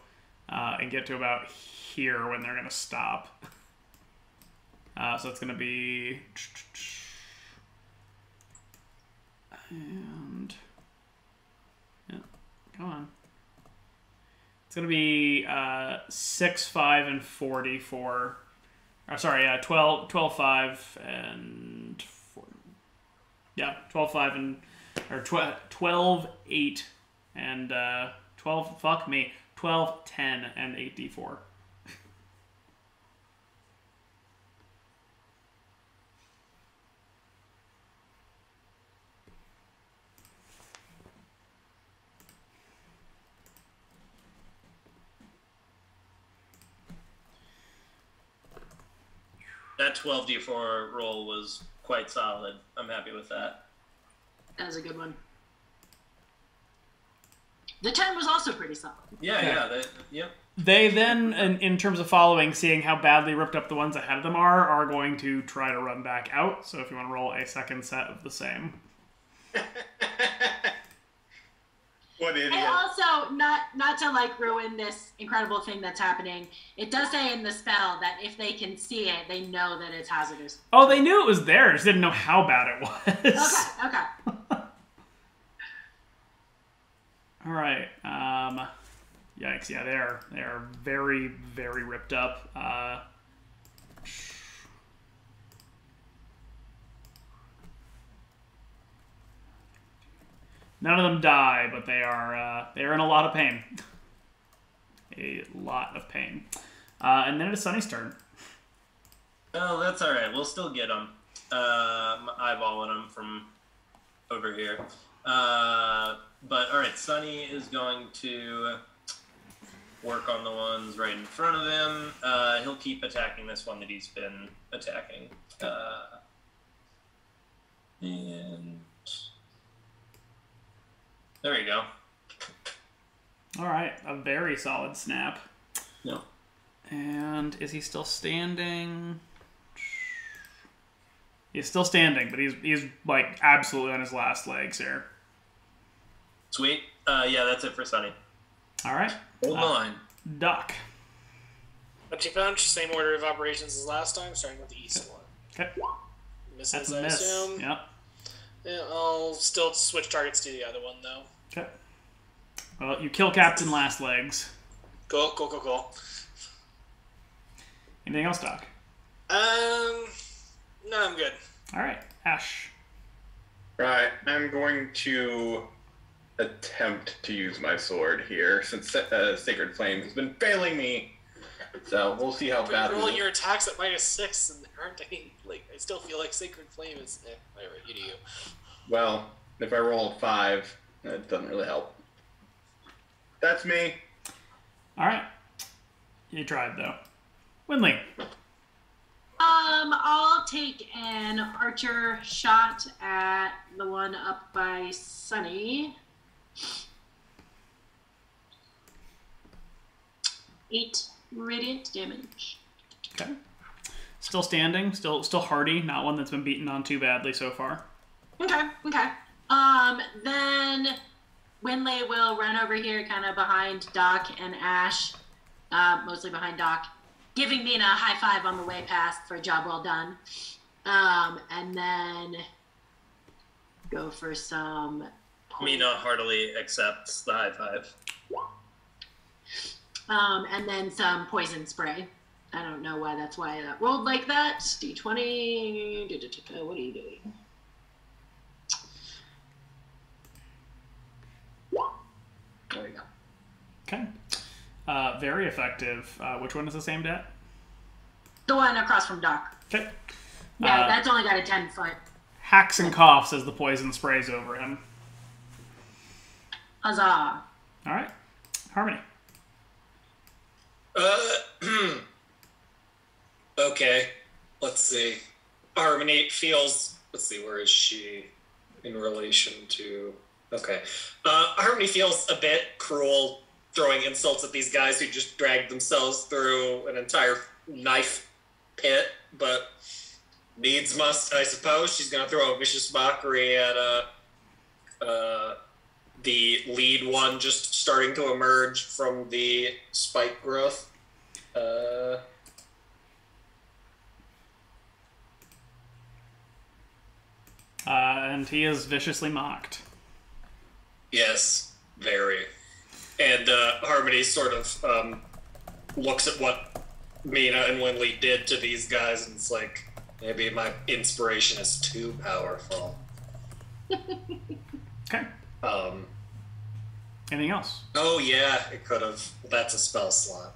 uh, and get to about here when they're going to stop. Uh, so it's going to be. And. Yeah, come on. It's going to be uh, 6, 5, and 44. Or sorry, uh, 12, 12, 5, and 4. Yeah, 12, 5, and. Or tw- 12, 8, and. Uh, 12, fuck me. 12, 10, and 8d4. That 12d4 roll was quite solid. I'm happy with that. That was a good one. The 10 was also pretty solid. Yeah, Okay. yeah, that, yep. They then, in, in terms of following, seeing how badly ripped up the ones ahead of them are, are going to try to run back out. So if you want to roll a second set of the same. What idiot. And also, not not to like ruin this incredible thing that's happening, it does say in the spell that if they can see it, they know that it's hazardous. Oh, they knew it was there, just didn't know how bad it was. Okay, okay. All right. Um, yikes! Yeah, they are they are very very ripped up. Uh, none of them die, but they are uh, they are in a lot of pain. a lot of pain. Uh, and then it is Sunny's turn. Oh, that's all right. We'll still get them. Um, eyeballing them from over here. Uh, but all right, Sunny is going to work on the ones right in front of him. Uh, he'll keep attacking this one that he's been attacking. Uh, and there you go. All right, a very solid snap. No. And is he still standing? He's still standing, but he's he's like absolutely on his last legs here. Sweet. Uh, yeah, that's it for Sunny. All right, Hold Uh, on. Doc. Empty punch, same order of operations as last time, starting with the east one. Okay, Misses, that's a miss. assume. Yep. Yeah, I'll still switch targets to the other one though. Okay. Well, you kill Captain Last Legs. Cool, cool, cool, cool. Anything else, Doc? Um, No, I'm good. All right, Ash. Right, I'm going to attempt to use my sword here since uh, Sacred Flame has been failing me. So we'll see how But bad. you're your attacks at minus six, and there aren't any. Like, I still feel like Sacred Flame is. Eh, whatever, you do you. Well, if I roll a five, that doesn't really help. That's me. All right, you tried though. Winley. Um, I'll take an archer shot at the one up by Sunny. Eight radiant damage. Okay. Still standing, still still hardy, not one that's been beaten on too badly so far. Okay, okay. Um, then Winley will run over here, kind of behind Doc and Ash, uh, mostly behind Doc, giving Mina a high five on the way past for a job well done. Um, and then go for some. Mina heartily accepts the high five. Um, and then some poison spray. I don't know why that's why that rolled like that. D20. Da-da-da-da. What are you doing? There we go. Okay. Uh, very effective. Uh, which one is the same debt? The one across from Doc. Okay. Yeah, Uh, that's only got a 10 foot. Hacks and coughs as the poison sprays over him. Huzzah. All right. Harmony. Uh, okay. Let's see. Harmony feels. Let's see. Where is she in relation to? Okay. Uh, Harmony feels a bit cruel throwing insults at these guys who just dragged themselves through an entire knife pit, but needs must, I suppose. She's gonna throw a vicious mockery at uh, uh, the lead one just starting to emerge from the spike growth. Uh, Uh, and he is viciously mocked. yes, very. And uh, Harmony sort of um, looks at what Mina and Winley did to these guys, and it's like maybe my inspiration is too powerful. Okay. Um, Anything else? oh yeah, it could have. That's a spell slot,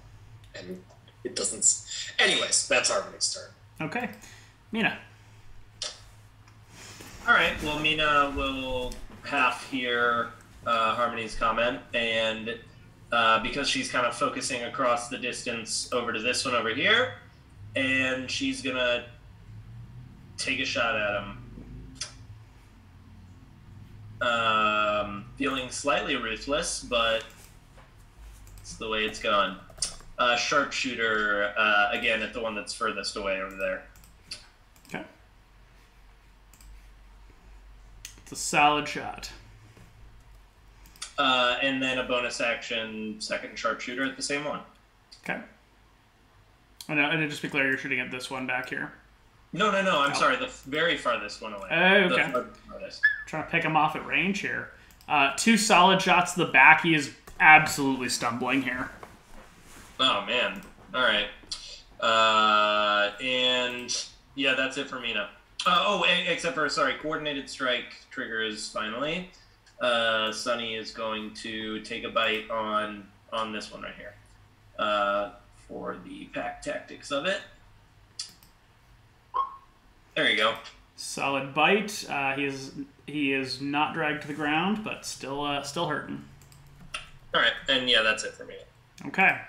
and it doesn't. Anyways, that's Harmony's turn. Okay. Mina. All right. Well, Mina will half hear uh, Harmony's comment, and uh, because she's kind of focusing across the distance over to this one over here, and she's gonna take a shot at him. Um, feeling slightly ruthless, but it's the way it's going. Uh, sharpshooter uh, again at the one that's furthest away over there. Okay. It's a solid shot. Uh, and then a bonus action second sharpshooter at the same one. Okay. And, uh, and just be clear, you're shooting at this one back here. No, no, no. I'm Oh. sorry. The very farthest one away. Oh, okay. Trying to pick him off at range here. Uh, two solid shots to the back. He is absolutely stumbling here. Oh man. All right. Uh, and yeah, that's it for Mina. Uh, oh, except for sorry, coordinated strike triggers finally. Uh, Sunny is going to take a bite on on this one right here. Uh, for the pack tactics of it. There you go. Solid bite. Uh, he is he is not dragged to the ground, but still uh, still hurting. All right, and yeah, that's it for me. Okay.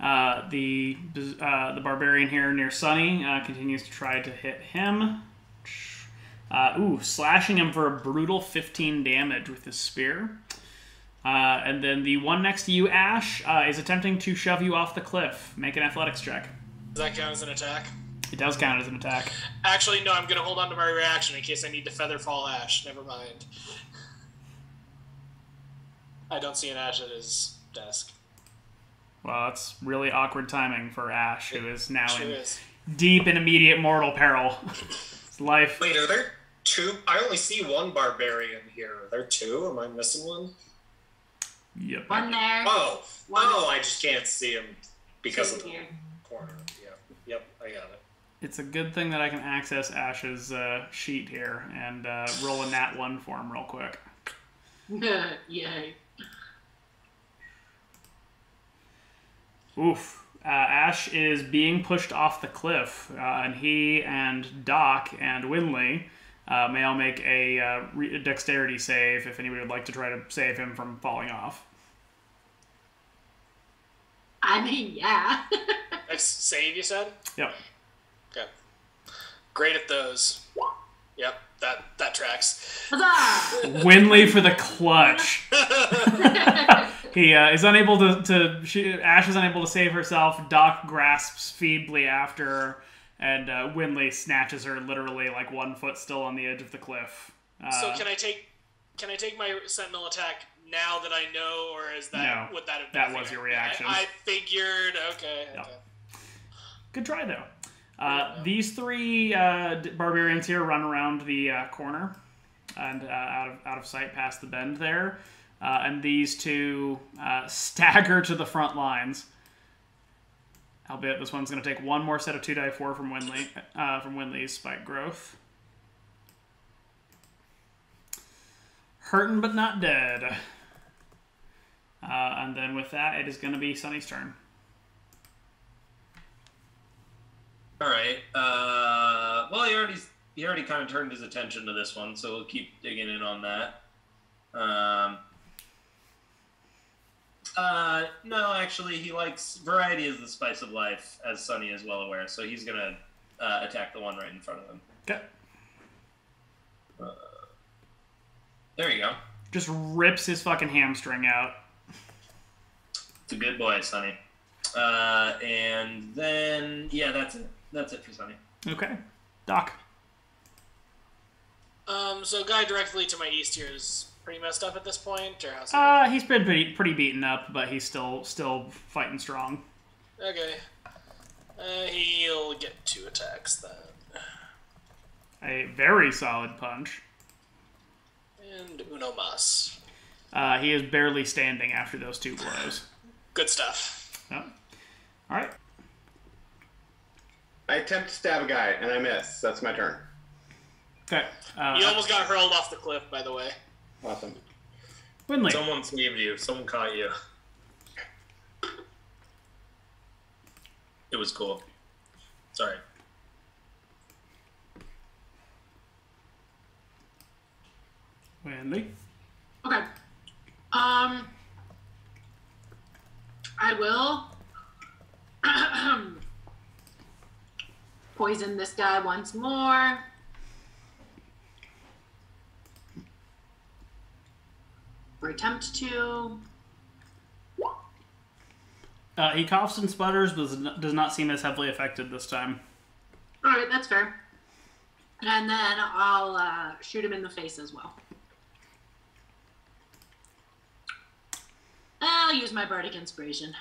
Uh, the uh, the barbarian here near Sunny uh, continues to try to hit him. Uh, ooh, slashing him for a brutal 15 damage with his spear. Uh, and then the one next to you, Ash, uh, is attempting to shove you off the cliff. Make an athletics check. Does that count as an attack? It does count as an attack. Actually, no. I'm gonna hold on to my reaction in case I need to feather fall Ash. Never mind. I don't see an Ash at his desk. Well, that's really awkward timing for Ash, who is now Sure in is. deep and immediate mortal peril. His life. Wait, are there two? I only see one barbarian here. Are there two? Am I missing one? Yep. One there. Oh, One- oh, I just can't see him because of the here. corner. Yeah, yep, I got it. It's a good thing that I can access Ash's uh, sheet here and uh, roll a nat one for him real quick. Yay. Oof. Uh, Ash is being pushed off the cliff, uh, and he and Doc and Winley uh, may all make a uh, re- dexterity save if anybody would like to try to save him from falling off. I mean, yeah. Save, you said? Yep. Okay. Great at those. Yep, that that tracks. Huzzah! Winley for the clutch. he uh, is unable to. to she, Ash is unable to save herself. Doc grasps feebly after her, and uh, Winley snatches her literally like one foot still on the edge of the cliff. Uh, so can I take can I take my sentinel attack now that I know, or is that No, would that have that been a was your reaction. I, I figured. Okay. Yeah. okay. Good try though. Uh, these three uh, barbarians here run around the uh, corner and uh, out of out of sight past the bend there, uh, and these two stagger to the front lines. Albeit this one's going to take one more set of two die four from Winley from Winley's spike growth. Hurting but not dead. And then with that, it is going to be Sunny's turn. All right. Uh, well, he already he already kind of turned his attention to this one, so we'll keep digging in on that. Um, uh, no, actually, he likes variety is the spice of life, as Sunny is well aware. So he's gonna uh, attack the one right in front of him. Okay. There you go. Just rips his fucking hamstring out. It's a good boy, Sunny. Uh, and then yeah, that's it. That's it for Sunny. Okay. Doc. Um. So guy directly to my east here is pretty messed up at this point, or how's it? Uh, he's been pretty, pretty beaten up, but he's still still fighting strong. okay. Uh, he'll get two attacks then, A very solid punch. and uno mas. Uh, he is barely standing after those two blows. Good stuff. Yep. All right. I attempt to stab a guy and I miss. That's my turn. Okay. Uh, You almost got hurled off the cliff, by the way. Awesome. Winley. Someone saved you. Someone caught you. It was cool. Sorry. Winley. Okay. Um, I will poison this guy once more. Or attempt to. Uh, he coughs and sputters, but does not- seem as heavily affected this time. All right, that's fair. And then I'll uh, shoot him in the face as well. I'll use my bardic inspiration.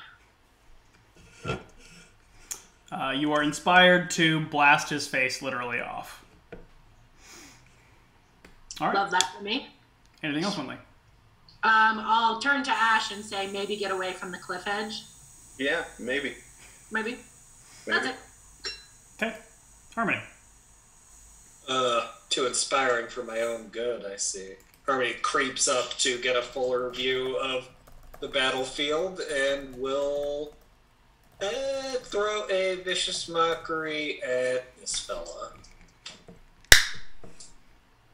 Uh, you are inspired to blast his face literally off. All right. Love that for me. Anything else, Winley? Um, I'll turn to Ash and say, maybe get away from the cliff edge. Yeah, maybe. Maybe. That's it. Okay. Harmony. Uh, too inspiring for my own good, I see. Harmony creeps up to get a fuller view of the battlefield and will uh, throw a vicious mockery at this fella.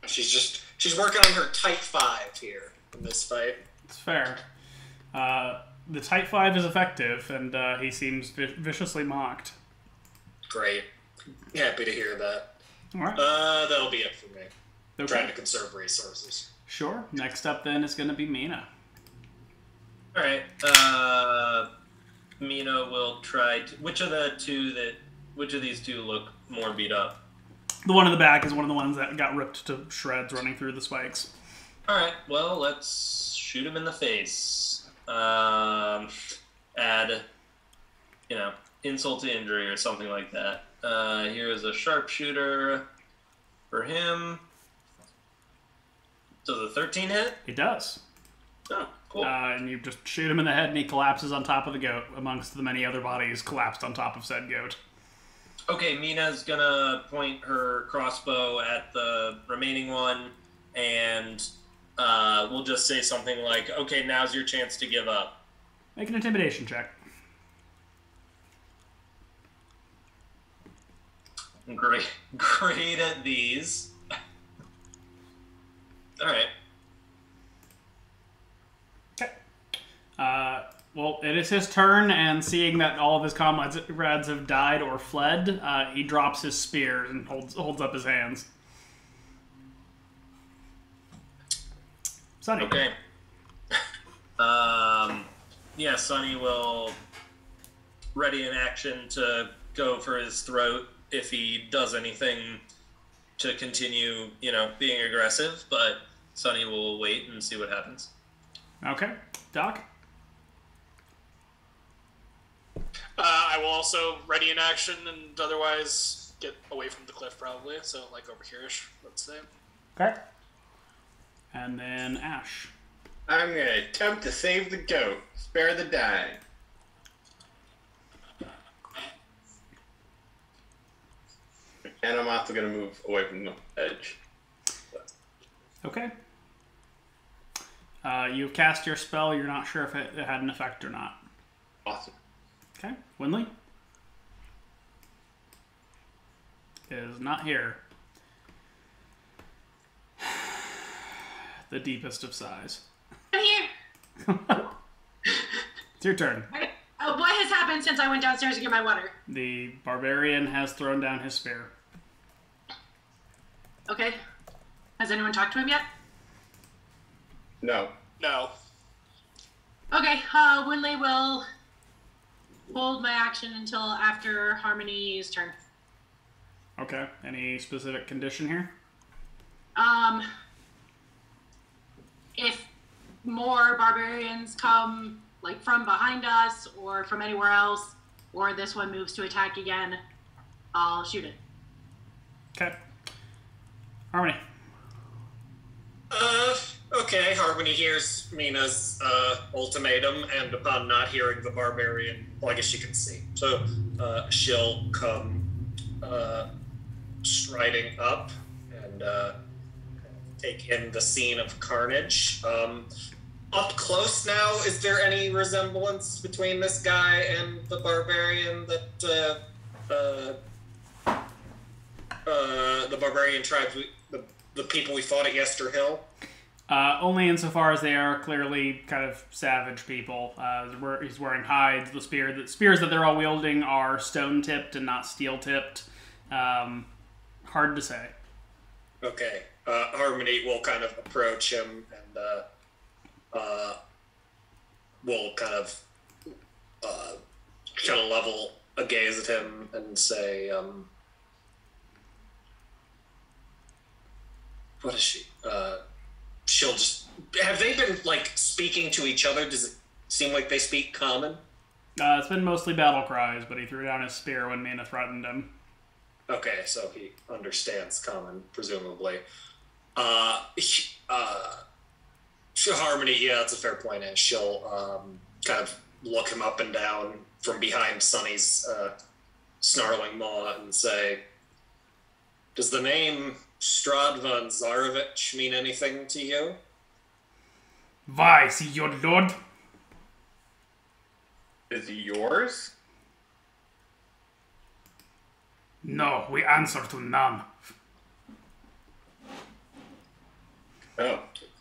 She's just she's working on her type five here in this fight. It's fair. Uh, the Type 5 is effective, and uh, he seems vi- viciously mocked. Great. Happy to hear that. All right. Uh, that'll be it for me. Okay. Trying to conserve resources. Sure. Next up, then, is going to be Mina. All right. Uh, Mina will try. To, which of the two that? Which of these two look more beat up? The one in the back is one of the ones that got ripped to shreds running through the spikes. All right. Well, let's shoot him in the face. Um, add, you know, insult to injury or something like that. Uh, here is a sharpshooter for him. Does a 13 hit? It does. Oh, cool. Uh, and you just shoot him in the head, and he collapses on top of the goat, amongst the many other bodies collapsed on top of said goat. Okay, Mina's gonna point her crossbow at the remaining one, and uh, we'll just say something like, "Okay, now's your chance to give up." Make an intimidation check. Great, great at these. All right. Uh, well, it is his turn, and seeing that all of his comrades have died or fled, uh, he drops his spear and holds holds up his hands. Sunny. Okay. um, yeah, Sunny will ready in action to go for his throat if he does anything to continue, you know, being aggressive. But Sunny will wait and see what happens. Okay. Doc. Uh, I will also ready in action and otherwise get away from the cliff, probably. So, like over here-ish, let's say. Okay. And then Ash. I'm gonna attempt to save the goat. Spare the die. And I'm also gonna move away from the edge. Okay. Uh, you've cast your spell. You're not sure if it, it had an effect or not. Awesome. Okay. Winley is not here. the deepest of sighs. I'm here. It's your turn. Okay. Uh, what has happened since I went downstairs to get my water? The barbarian has thrown down his spear. Okay. Has anyone talked to him yet? No. No. Okay. Uh, Winley will hold my action until after Harmony's turn. Okay. Any specific condition here? Um, if more barbarians come, like from behind us or from anywhere else, or this one moves to attack again, I'll shoot it. Okay. Harmony. Uh, okay. Harmony hears Mina's uh, ultimatum, and upon not hearing the barbarian, well, I guess she can see. So uh, she'll come uh, striding up and uh, take in the scene of carnage. Um, up close now, is there any resemblance between this guy and the barbarian that uh, uh, the barbarian tribes, we, the, the people we fought at Yester Hill? Uh, only insofar as they are clearly kind of savage people. Uh, he's wearing hides. The spear, the spears that they're all wielding are stone tipped and not steel tipped. Um, hard to say. Okay. Uh, Harmony will kind of approach him and uh, uh, will kind of uh, kind of level a gaze at him and say, um, "What is she?" Uh, she'll just have they been like speaking to each other? Does it seem like they speak common? Uh, it's been mostly battle cries, but he threw down his spear when Mina threatened him. Okay, so he understands common, presumably. Uh, he- uh, she- Harmony, yeah, that's a fair point. And she'll um, kind of look him up and down from behind Sonny's uh, snarling maw and say, "Does the name Strahd von Zarovich mean anything to you?" Why, is he your lord? Is he yours? No, we answer to none. Oh.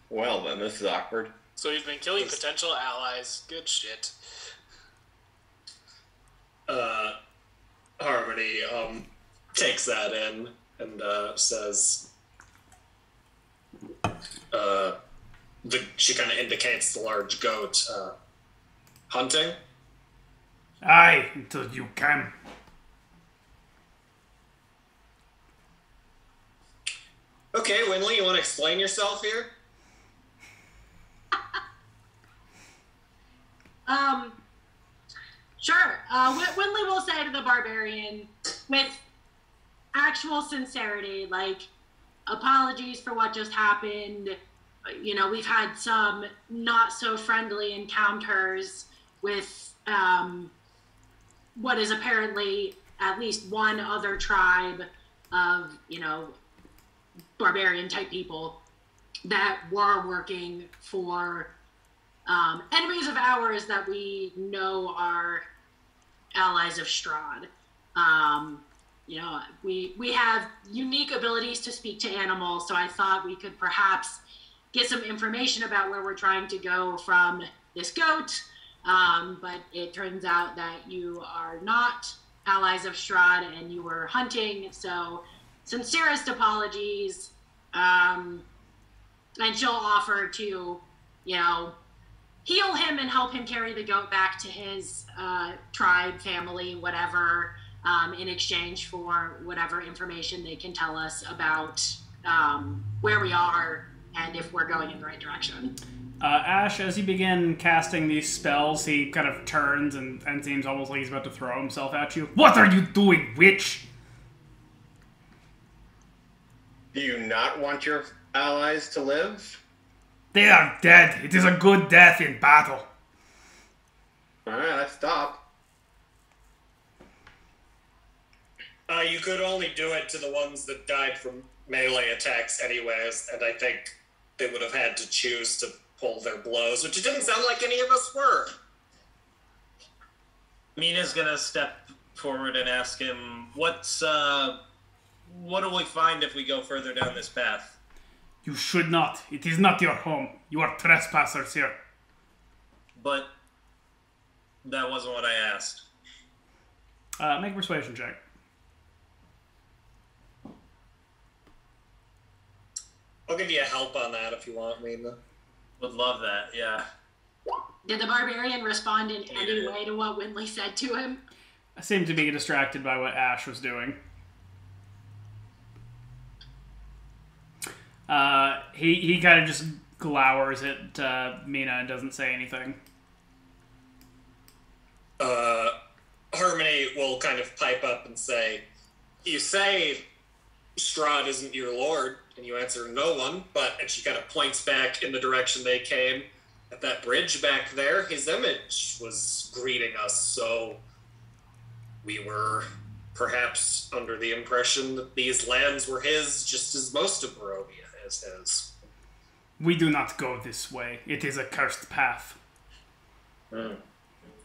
Well then, this is awkward. So he's been killing potential allies. Good shit. uh, Harmony um, takes that in and uh, says, uh, the, she kind of indicates the large goat uh, hunting. Aye, until you can. Okay, Winley, you want to explain yourself here? Um, sure. Uh, Winley will say to the barbarian with actual sincerity, like, apologies for what just happened. You know, we've had some not so friendly encounters with um, what is apparently at least one other tribe of, you know, barbarian type people that were working for um, enemies of ours that we know are allies of Strahd. Um, you know, we we have unique abilities to speak to animals, so I thought we could perhaps get some information about where we're trying to go from this goat. Um, but it turns out that you are not allies of Strahd and you were hunting. So, sincerest apologies. Um, and she'll offer to, you know, heal him and help him carry the goat back to his uh, tribe, family, whatever, um, in exchange for whatever information they can tell us about um, where we are and if we're going in the right direction. Uh, Ash, as you begin casting these spells, he kind of turns and, and seems almost like he's about to throw himself at you. What are you doing, witch? Do you not want your allies to live? They are dead. It is a good death in battle. Alright, let's stop. Uh, you could only do it to the ones that died from melee attacks, anyways, and I think they would have had to choose to pull their blows, which it didn't sound like any of us were. Mina's gonna step forward and ask him, "What's uh, what do we find if we go further down this path?" You should not. It is not your home. You are trespassers here. But that wasn't what I asked. Uh, make a persuasion check. I'll give you a help on that if you want, Mina. Would love that. Yeah. Did the barbarian respond in any way to what Winley said to him? I seem to be distracted by what Ash was doing. Uh, he he kind of just glowers at uh, Mina and doesn't say anything. uh, Harmony will kind of pipe up and say, You say Strahd isn't your lord, and you answer no one, but, and she kind of points back in the direction they came. At that bridge back there, his image was greeting us, so we were perhaps under the impression that these lands were his just as most of Barovia is his. We do not go this way. It is a cursed path. Hmm.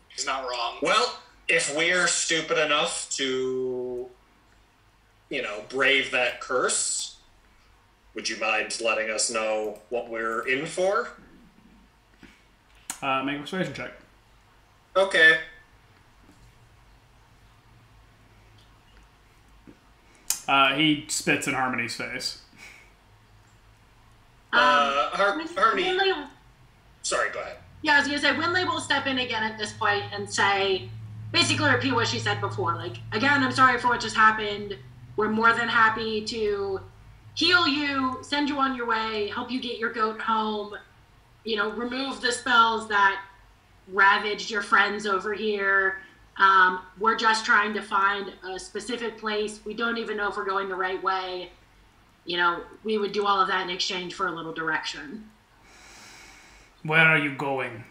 He's not wrong. Well, if we're stupid enough to, you know, brave that curse, would you mind letting us know what we're in for? Uh, make a persuasion check. Okay. Uh, he spits in Harmony's face. Uh, Har- Harmony. Winley- Sorry, go ahead. yeah, I was gonna say Winley will step in again at this point and say, basically repeat what she said before. Like, again, I'm sorry for what just happened. We're more than happy to heal you, send you on your way, help you get your goat home. You know, remove the spells that ravaged your friends over here. Um, we're just trying to find a specific place. We don't even know if we're going the right way. You know, we would do all of that in exchange for a little direction. Where are you going?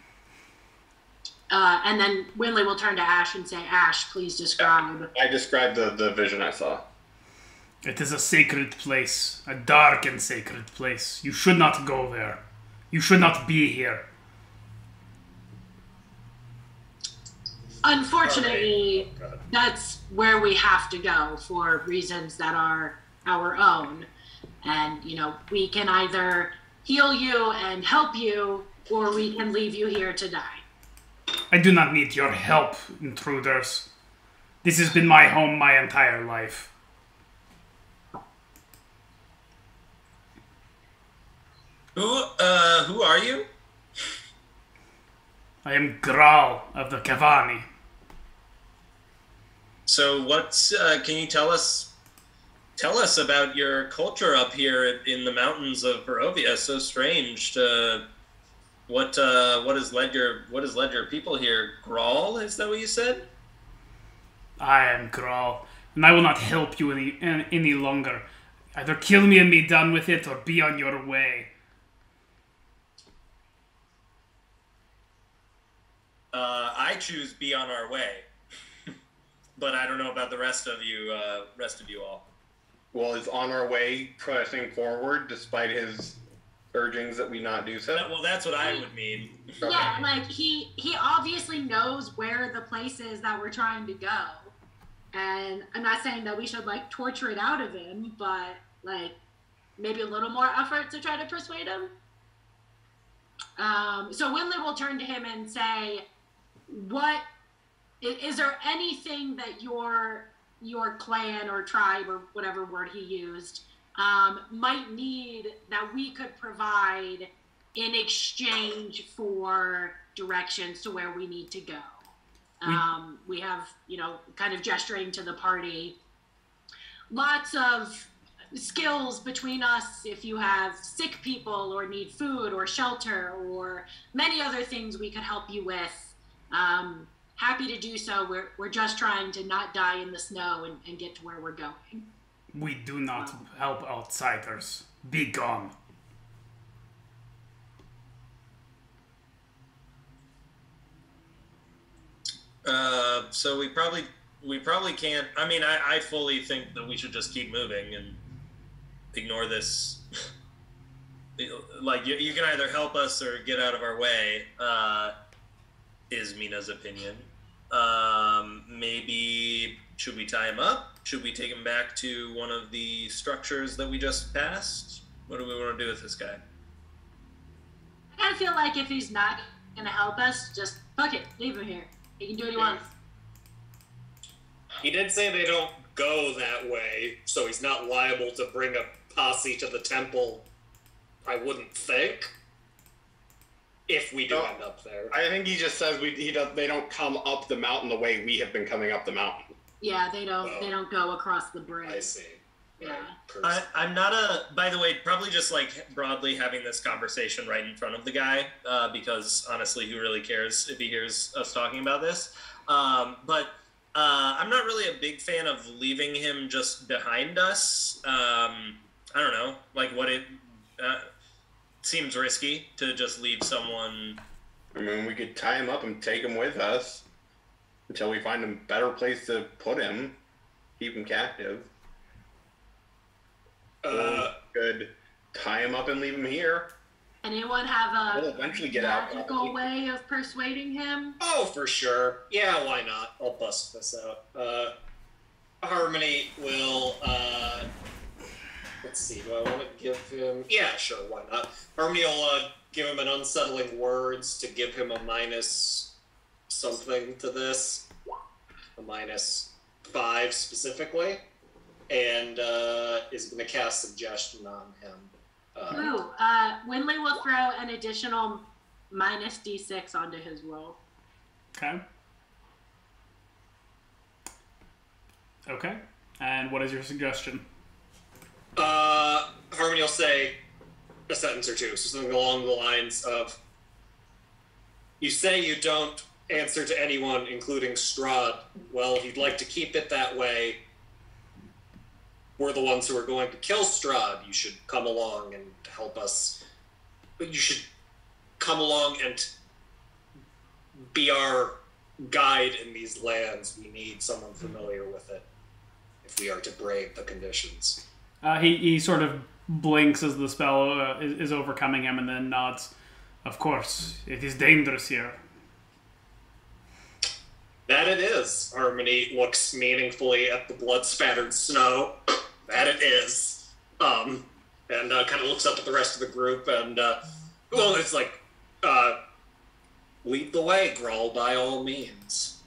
Uh, and then Winley will turn to Ash and say, Ash, please describe. I described the, the vision I saw. It is a sacred place, a dark and sacred place. You should not go there. You should not be here. Unfortunately, that's where we have to go for reasons that are our own. And, you know, we can either heal you and help you, or we can leave you here to die. I do not need your help, intruders. This has been my home my entire life. Who uh who are you? I am Graal of the Cavani. So what's uh, can you tell us tell us about your culture up here in the mountains of Barovia? So strange to what uh what has led your what has led your people here? Graal, is that what you said? I am Graal, and I will not help you any, any any longer. Either kill me and be done with it, or be on your way. Uh I choose be on our way. but I don't know about the rest of you. Uh, rest of you all. Well, is on our way pressing forward despite his urgings that we not do so. Well, that's what I would mean. Yeah, like he he obviously knows where the place is that we're trying to go. And I'm not saying that we should like torture it out of him, but like maybe a little more effort to try to persuade him. Um, so Winley will turn to him and say, "What is there anything that your your clan or tribe or whatever word he used um, might need that we could provide in exchange for directions to where we need to go?" Um, we have, you know, kind of gesturing to the party. Lots of skills between us if you have sick people or need food or shelter or many other things we could help you with. Um, happy to do so. We're, we're just trying to not die in the snow and, and get to where we're going. We do not help outsiders. Be gone. Uh, so we probably we probably can't. I mean, I, I fully think that we should just keep moving and ignore this. like you, you can either help us or get out of our way. Uh, is Mina's opinion. Um, maybe should we tie him up? Should we take him back to one of the structures that we just passed? What do we want to do with this guy? I kind of feel like if he's not going to help us, just fuck it, leave him here. He can do what he wants. He did say they don't go that way, so he's not liable to bring a posse to the temple. I wouldn't think. If we do No. end up there. I think he just says we he does, they don't come up the mountain the way we have been coming up the mountain. Yeah, they don't. Oh. They don't go across the bridge. I see. Yeah. I, I'm not a. By the way, probably just like broadly having this conversation right in front of the guy, uh, because honestly, who really cares if he hears us talking about this? Um, but uh, I'm not really a big fan of leaving him just behind us. Um, I don't know, like what it uh, seems risky to just leave someone. I mean, we could tie him up and take him with us until we find a better place to put him, keep him captive. Uh, Good. Tie him up and leave him here. Anyone have a We'll eventually get out. magical way of persuading him? Oh, for sure. Yeah, why not? I'll bust this out. Uh, Harmony will. Uh, let's see. Do I want to give him? Yeah, sure. Why not? Harmony will uh, give him an unsettling words to give him a minus something to this. A minus five specifically, and uh, is going to cast suggestion on him. Uh, Ooh, uh, Winley will throw an additional minus d6 onto his roll. Okay. Okay. And what is your suggestion? Uh, Harmony will say a sentence or two, so something along the lines of You say you don't answer to anyone, including Strahd. Well, if you'd like to keep it that way, we're the ones who are going to kill Strahd. You should come along and help us. You should come along and be our guide in these lands. We need someone familiar with it if we are to brave the conditions. Uh, he, he sort of blinks as the spell uh, is, is overcoming him and then nods. Of course, it is dangerous here. That it is. Harmony looks meaningfully at the blood spattered snow. That it is. Um, and uh, kind of looks up at the rest of the group and, uh, well, it's like, uh, lead the way, Grawl, by all means.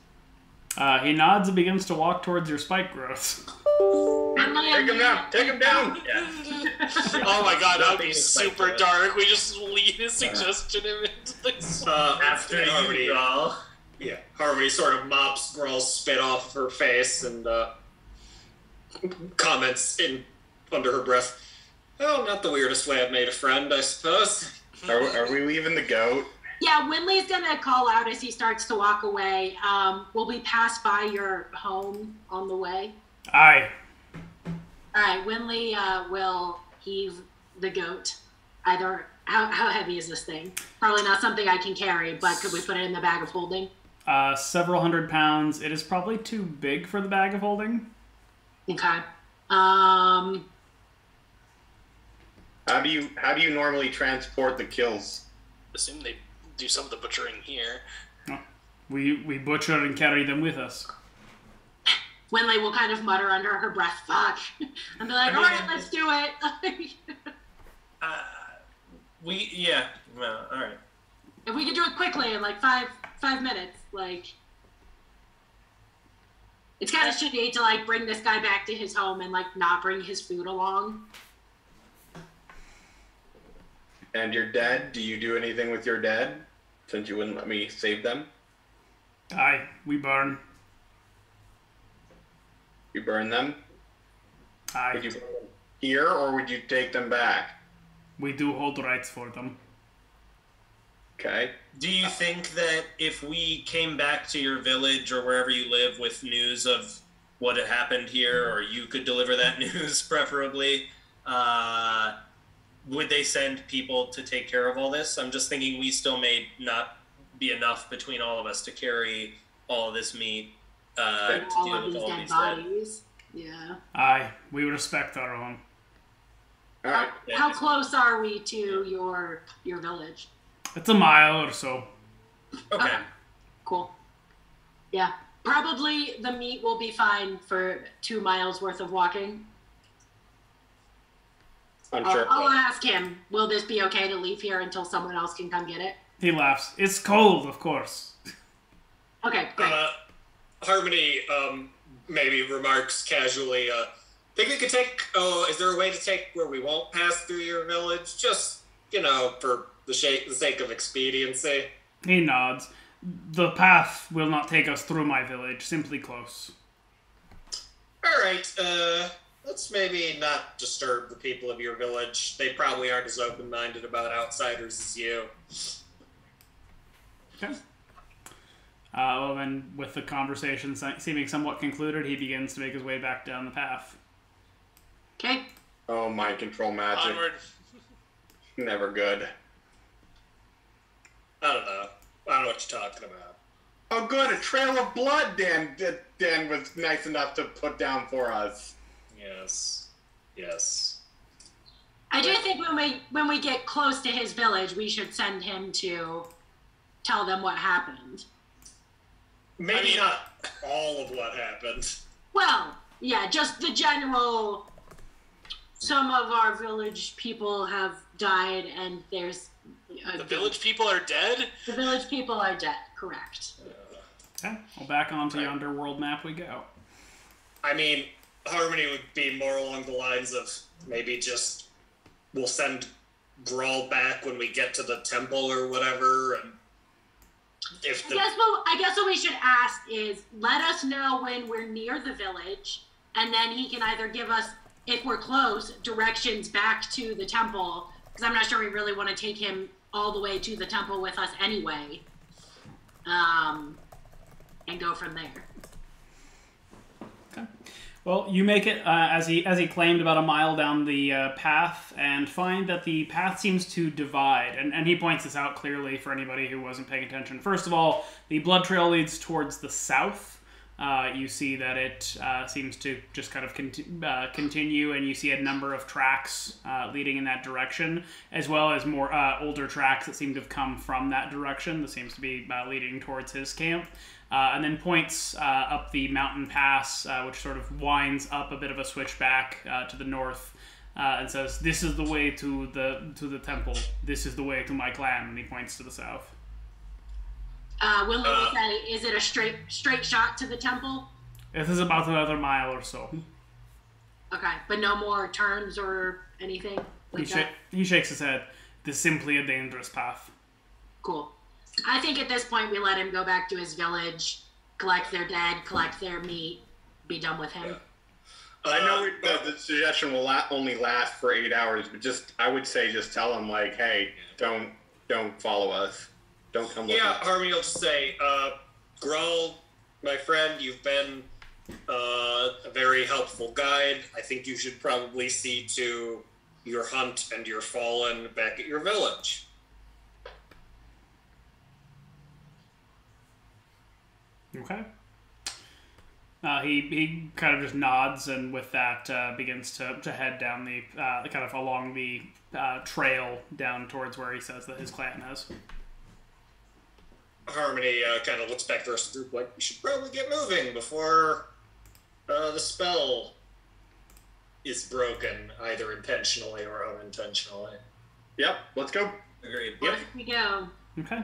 Uh, he nods and begins to walk towards your spike growth. Take him down! Take him down! Yeah. Oh my god, that would be Nothing is like super that. dark. We just lead a suggestion him into this. Uh, After Harmony, you draw. yeah, Harmony sort of mops Grawl's spit off of her face and uh, comments in under her breath. Oh, not the weirdest way I've made a friend, I suppose. Are, are we leaving the goat? Yeah, Winley's gonna call out as he starts to walk away. Um, will we pass by your home on the way? Aye. All right, Winley uh, will heave the goat. Either how, how heavy is this thing? Probably not something I can carry, but could we put it in the bag of holding? Uh, several hundred pounds. It is probably too big for the bag of holding. Okay. Um, How do you how do you normally transport the kills? Assume they do some of the butchering here. We we butcher and carry them with us. Winley will kind of mutter under her breath, fuck. And be like, I all right, let's do it. Uh, we yeah. Well, all right. if we could do it quickly in like five five minutes, like it's kind of shitty to like bring this guy back to his home and like not bring his food along. And you're dead. Do you do anything with your dead? Since you wouldn't let me save them, Aye, we burn. you burn them. Aye, Would you burn them here, or would you take them back? we do hold rights for them. Okay. Do you think that if we came back to your village or wherever you live with news of what had happened here, or you could deliver that news preferably, uh, would they send people to take care of all this? I'm just thinking we still may not be enough between all of us to carry all of this meat uh, to all deal of with these all dead these dead. bodies. Yeah. Aye, we respect our own. All right. How close are we to your your village? It's a mile or so. Okay. Cool. Yeah. Probably the meat will be fine for two miles worth of walking. I'm I'll, sure. I'll ask him. Will this be okay to leave here until someone else can come get it? He laughs. It's cold, of course. Okay, great. Uh, Harmony um, maybe remarks casually, uh, think we could take, oh, is there a way to take where we won't pass through your village? Just, you know, for the, sh- the sake of expediency. He nods. The path will not take us through my village, simply close. All right, uh, let's maybe not disturb the people of your village. They probably aren't as open minded about outsiders as you. Okay. Uh, well, then, with the conversation seeming somewhat concluded, he begins to make his way back down the path. Okay. Oh, mind control magic. Onward. Never good. I don't know. I don't know what you're talking about. Oh, good. A trail of blood. Dan Dan was nice enough to put down for us. Yes. Yes. I do think when we when we get close to his village, we should send him to tell them what happened. Maybe I mean- not all of what happened. Well, yeah, just the general. Some of our village people have died, and there's a, The village people are dead. The village people are dead. Correct. Okay. Well, back onto the underworld map we go. I mean, Harmony would be more along the lines of maybe just we'll send Grawl back when we get to the temple or whatever, and if I guess what I guess what we should ask is let us know when we're near the village, and then he can either give us, if we're close, directions back to the temple. Because I'm not sure we really want to take him all the way to the temple with us anyway. Um, and go from there. Well, you make it uh, as he as he claimed about a mile down the uh, path, and find that the path seems to divide. And, and he points this out clearly for anybody who wasn't paying attention. First of all, the blood trail leads towards the south. Uh, you see that it uh, seems to just kind of conti- uh, continue, and you see a number of tracks uh, leading in that direction, as well as more older tracks that seem to have come from that direction. That seems to be leading towards his camp uh, and then points uh, up the mountain pass, uh, which sort of winds up a bit of a switchback uh, to the north, uh, and says, "This is the way to the to the temple. This is the way to my clan." And he points to the south. Uh, Winley Uh, will say, "Is it a straight straight shot to the temple?" It is about another mile or so. Okay, but no more turns or anything He, sh- that. he shakes his head. This is simply a dangerous path. Cool. I think at this point we let him go back to his village, collect their dead, collect their meat, be done with him. I know Uh, we, the, the suggestion will la- only last for eight hours, but just I would say just tell him like, hey, don't don't follow us, don't come with yeah, us. Harmony will just say, uh, Grawl, my friend, you've been uh, a very helpful guide. I think you should probably see to your hunt and your fallen back at your village. Okay. Uh, he, he kind of just nods and with that uh, begins to, to head down the uh, kind of along the uh, trail down towards where he says that his clan is. Harmony uh, kind of looks back at the rest of the group like we should probably get moving before uh, the spell is broken, either intentionally or unintentionally. Yep, let's go. Agreed. Yep. Here we go. Okay.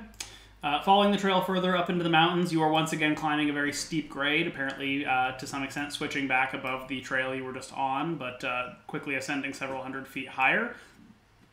Uh, following the trail further up into the mountains, you are once again climbing a very steep grade, apparently uh, to some extent switching back above the trail you were just on, but uh, quickly ascending several hundred feet higher.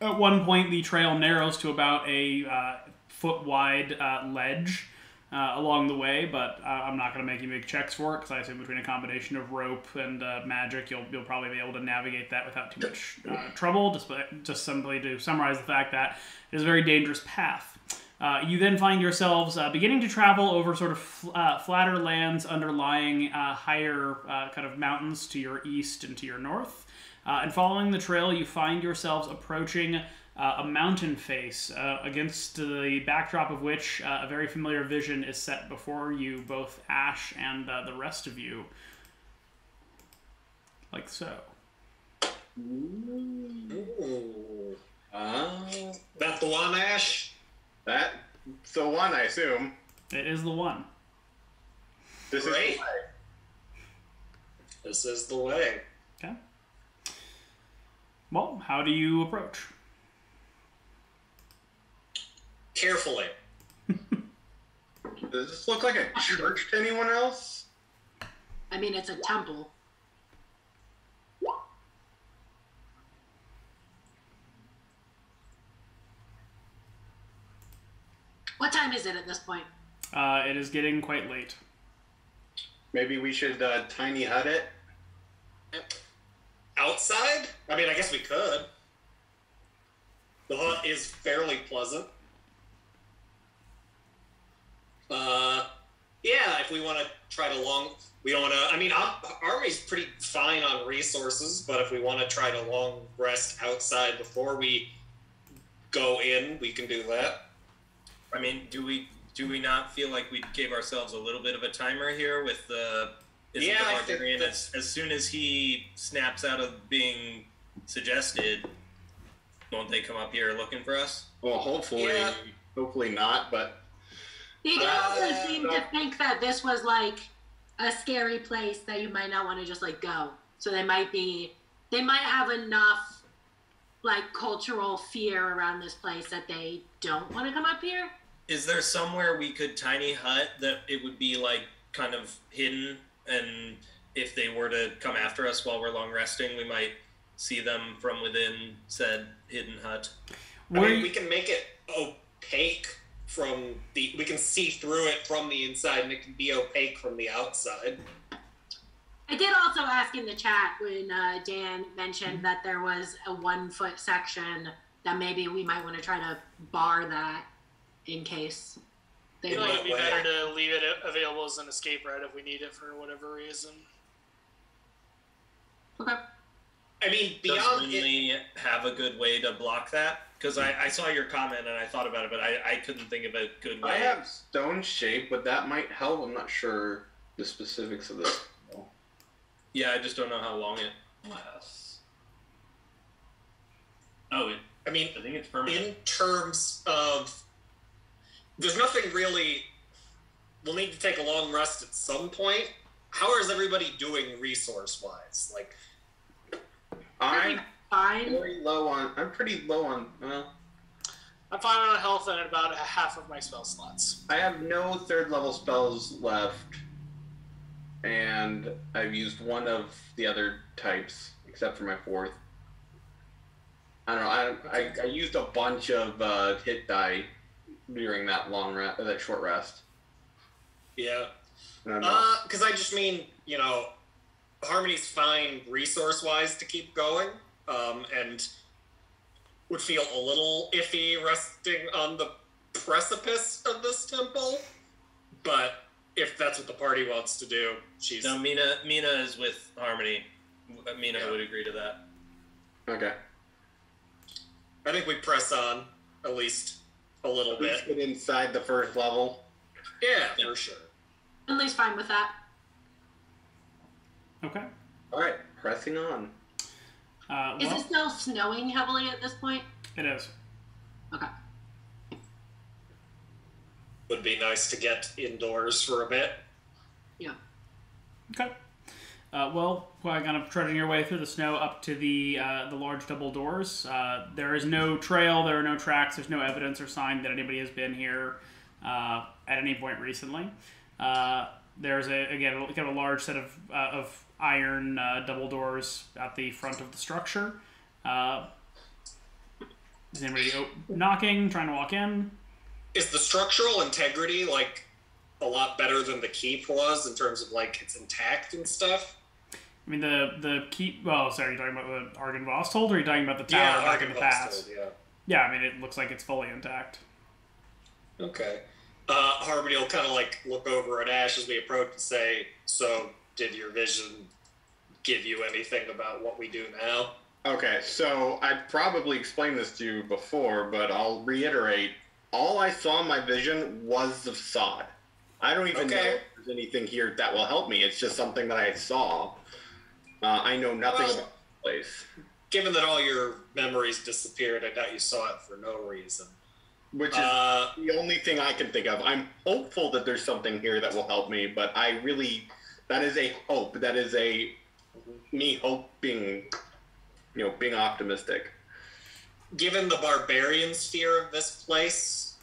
At one point, the trail narrows to about a uh, foot wide uh, ledge uh, along the way, but I'm not going to make you make checks for it because I assume between a combination of rope and magic, you'll, you'll probably be able to navigate that without too much trouble. Just, just simply to summarize the fact that it is a very dangerous path. Uh, you then find yourselves uh, beginning to travel over sort of fl- uh, flatter lands underlying uh, higher uh, kind of mountains to your east and to your north. Uh, and following the trail, you find yourselves approaching uh, a mountain face, uh, against the backdrop of which uh, a very familiar vision is set before you, both Ash and uh, the rest of you. Like so. Ooh. Uh, That the one, Ash? That so one, I assume. It is the one. This Great. is the way. This is the way. Okay. Well, how do you approach? Carefully. Does this look like a church to anyone else? I mean, it's a temple. What time is it at this point? Uh, it is getting quite late. Maybe we should uh, tiny hut it. Outside? I mean, I guess we could. The hut is fairly pleasant. Uh, yeah, if we want to try to long, we don't want to. I mean, Ar- Army's pretty fine on resources, but if we want to try to long rest outside before we go in, we can do that. I mean, do we do we not feel like we gave ourselves a little bit of a timer here with the isn't Yeah, the I think barbarian as, as soon as he snaps out of being suggested, won't they come up here looking for us? Well, hopefully, Yeah. hopefully not. But He did also Uh, seem to think that this was like a scary place that you might not want to just like go. So they might be, they might have enough like cultural fear around this place that they don't want to come up here. Is there somewhere we could tiny hut that it would be like kind of hidden and if they were to come after us while we're long resting, we might see them from within said hidden hut. I mean, you- we can make it opaque from the. We can see through it from the inside, and it can be opaque from the outside. I did also ask in the chat when uh, Dan mentioned that there was a one foot section that maybe we might want to try to bar that in case they feel like it'd be way? better to leave it available as an escape route if we need it for whatever reason. Okay. I mean, Does beyond it, have a good way to block that? Because I, I saw your comment and I thought about it, but I, I couldn't think of a good way. I have stone shape, but that might help. I'm not sure the specifics of this. Yeah, I just don't know how long it lasts. Oh, it, I mean, I think it's permanent. in terms of, there's nothing really. We'll need to take a long rest at some point. How is everybody doing resource wise? Like, I'm Fine. very low on. I'm pretty low on. Well, I'm fine on health and about a half of my spell slots. I have no third level spells left, and I've used one of the other types except for my fourth. I don't know. I I, I used a bunch of uh, hit die during that long rest, that short rest. yeah. And I'm Uh, because I just mean, you know, Harmony's fine resource wise to keep going, um, and would feel a little iffy resting on the precipice of this temple. But if that's what the party wants to do, she's No, Mina, Mina is with Harmony. Mina Yeah. would agree to that. okay. I think we press on at least a little At least bit. get inside the first level. Yeah, Yeah. for sure. Finley's fine with that. Okay. All right, pressing on. Uh, Is it still snowing heavily at this point? it is. Okay. Would be nice to get indoors for a bit. Yeah. Okay. Uh, well, while kind of trudging your way through the snow up to the uh, the large double doors, uh, there is no trail, there are no tracks, there's no evidence or sign that anybody has been here uh, at any point recently. Uh, there's a again a- kind of a large set of uh, of iron uh, double doors at the front of the structure. Uh, is anybody knocking, trying to walk in? Is the structural integrity like a lot better than the keep was in terms of like it's intact and stuff? I mean, the the keep. Well, sorry, you're talking about the Argynvostholt, or are you talking about the tower back in the Argon pass? Yeah. Yeah, I mean, it looks like it's fully intact. Okay. Uh, Harmony will kind of like look over at Ash as we approach and say, "So, did your vision give you anything about what we do now?" Okay, so I probably explained this to you before, but I'll reiterate. All I saw in my vision was the facade. I don't even know if there's anything here that will help me. It's just something that I saw. Uh, I know nothing Well- about the place. Given that all your memories disappeared, I doubt you saw it for no reason. Which is Uh, the only thing I can think of. I'm hopeful that there's something here that will help me, but I really, that is a hope. That is a me hoping, you know, being optimistic. Given the barbarian sphere of this place,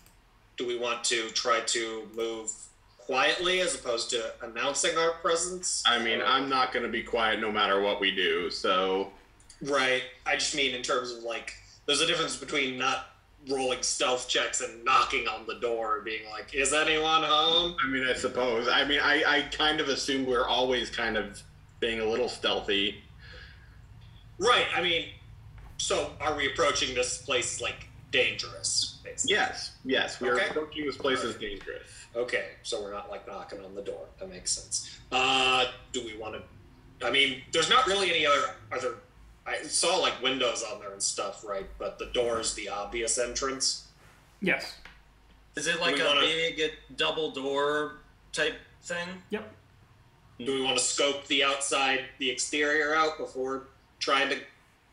do we want to try to move quietly as opposed to announcing our presence? I mean, I'm not going to be quiet no matter what we do. So, Right. I just mean in terms of like, there's a difference between not rolling stealth checks and knocking on the door and being like, "Is anyone home?" I mean, I suppose. I mean, I, I kind of assume we're always kind of being a little stealthy. Right. I mean, so are we approaching this place like dangerous? Basically? Yes, yes, we are approaching this place as dangerous. Okay, so we're not like knocking on the door. That makes sense. Uh, do we want to? I mean, there's not really any other other. I saw like windows on there and stuff, right? But the door is the obvious entrance. Yes. Is it like a wanna- big double door type thing? Yep. Do we want to scope the outside, the exterior out before trying to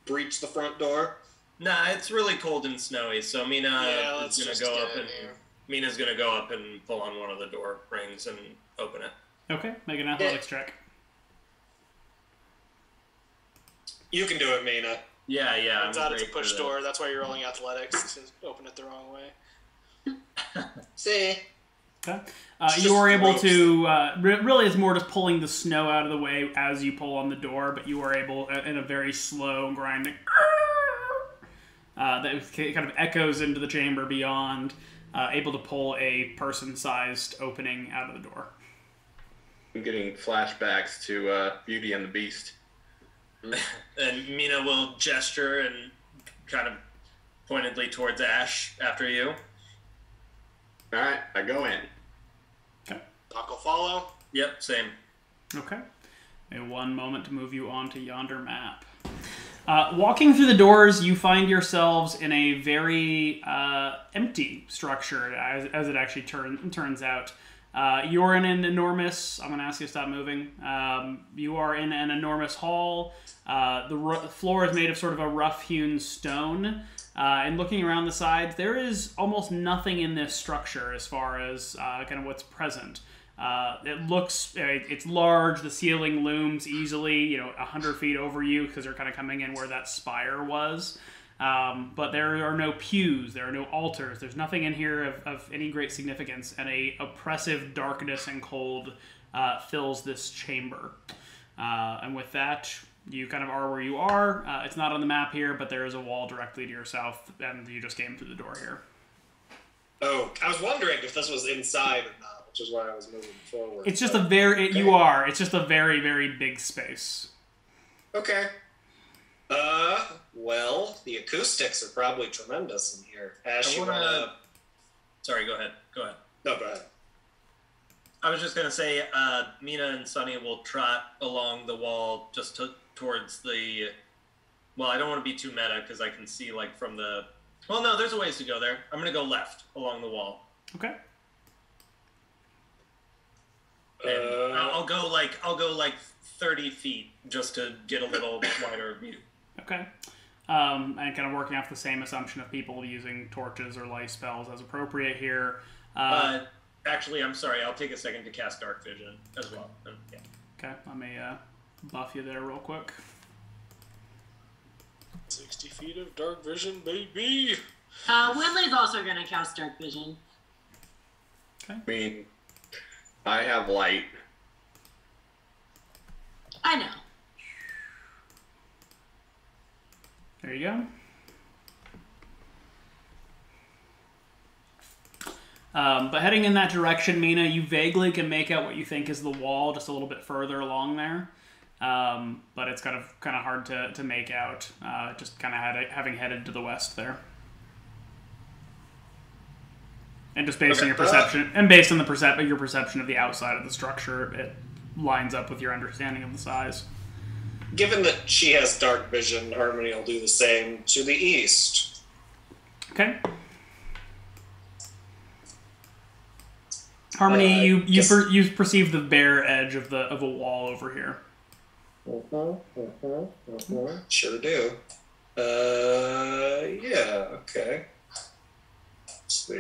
breach the front door? Nah, it's really cold and snowy, so Mina Yeah, is gonna go up and here. Mina's gonna go up and pull on one of the door rings and open it. Okay, make an athletics check. You can do it, Mina. Yeah, yeah. Turns I'm out it's a great push door. That's why you're rolling athletics to open it the wrong way. See. Okay. Uh, you are just able ropes. to. Uh, re- really, it's more just pulling the snow out of the way as you pull on the door, but you are able, uh, in a very slow, grinding. Uh, that kind of echoes into the chamber beyond, uh, able to pull a person-sized opening out of the door. I'm getting flashbacks to uh, Beauty and the Beast. And Mina will gesture and kind of pointedly towards Ash after you. All right, I go in. Doc will follow. Yep, same. Okay. A one moment to move you onto yonder map. Uh, walking through the doors, you find yourselves in a very uh, empty structure, as, as it actually turn, turns out. Uh, you're in an enormous. I'm going to ask you to stop moving. Um, you are in an enormous hall. Uh, the ro- floor is made of sort of a rough hewn stone. Uh, and looking around the sides, there is almost nothing in this structure as far as uh, kind of what's present. Uh, it looks uh, it's large. The ceiling looms easily, you know, hundred feet over you because they're kind of coming in where that spire was. Um, but there are no pews, there are no altars. There's nothing in here of, of any great significance, and a oppressive darkness and cold uh, fills this chamber. Uh, and with that, you kind of are where you are. Uh, it's not on the map here, but there is a wall directly to your south, and you just came through the door here. Oh, I was wondering if this was inside or not, which is why I was moving forward. It's just a very it, you are. It's just a very very big space. Okay. Uh, well, the acoustics are probably tremendous in here. Ash, I you wanna- wanna? Sorry, go ahead. Go ahead. No, go ahead. I was just gonna say, uh, Mina and Sunny will trot along the wall just to, towards the. Well, I don't want to be too meta because I can see like from the. Well, no, there's a ways to go there. I'm gonna go left along the wall. Okay. And Uh, I'll I'll go like I'll go like thirty feet just to get a little wider view. Okay. Um, and kind of working off the same assumption of people using torches or light spells as appropriate here. Uh, Uh, actually, I'm sorry. I'll take a second to cast dark vision as well. Yeah. okay, let me uh, buff you there real quick. 60 feet of dark vision, baby. Uh, Winley's also gonna cast Dark Vision. I mean, I have light. I know. There you go. Um, but heading in that direction, Mina, you vaguely can make out what you think is the wall just a little bit further along there. Um, but it's kind of kind of hard to, to make out, uh, just kind of had, having headed to the west there. And just based on your Okay. perception, and based on the percep- your perception of the outside of the structure, it lines up with your understanding of the size. Given that she has dark vision, Harmony will do the same to the east. Okay. Harmony, Uh, you you per, you perceive the bare edge of the of a wall over here. Sure do. Uh, yeah, okay. Let's.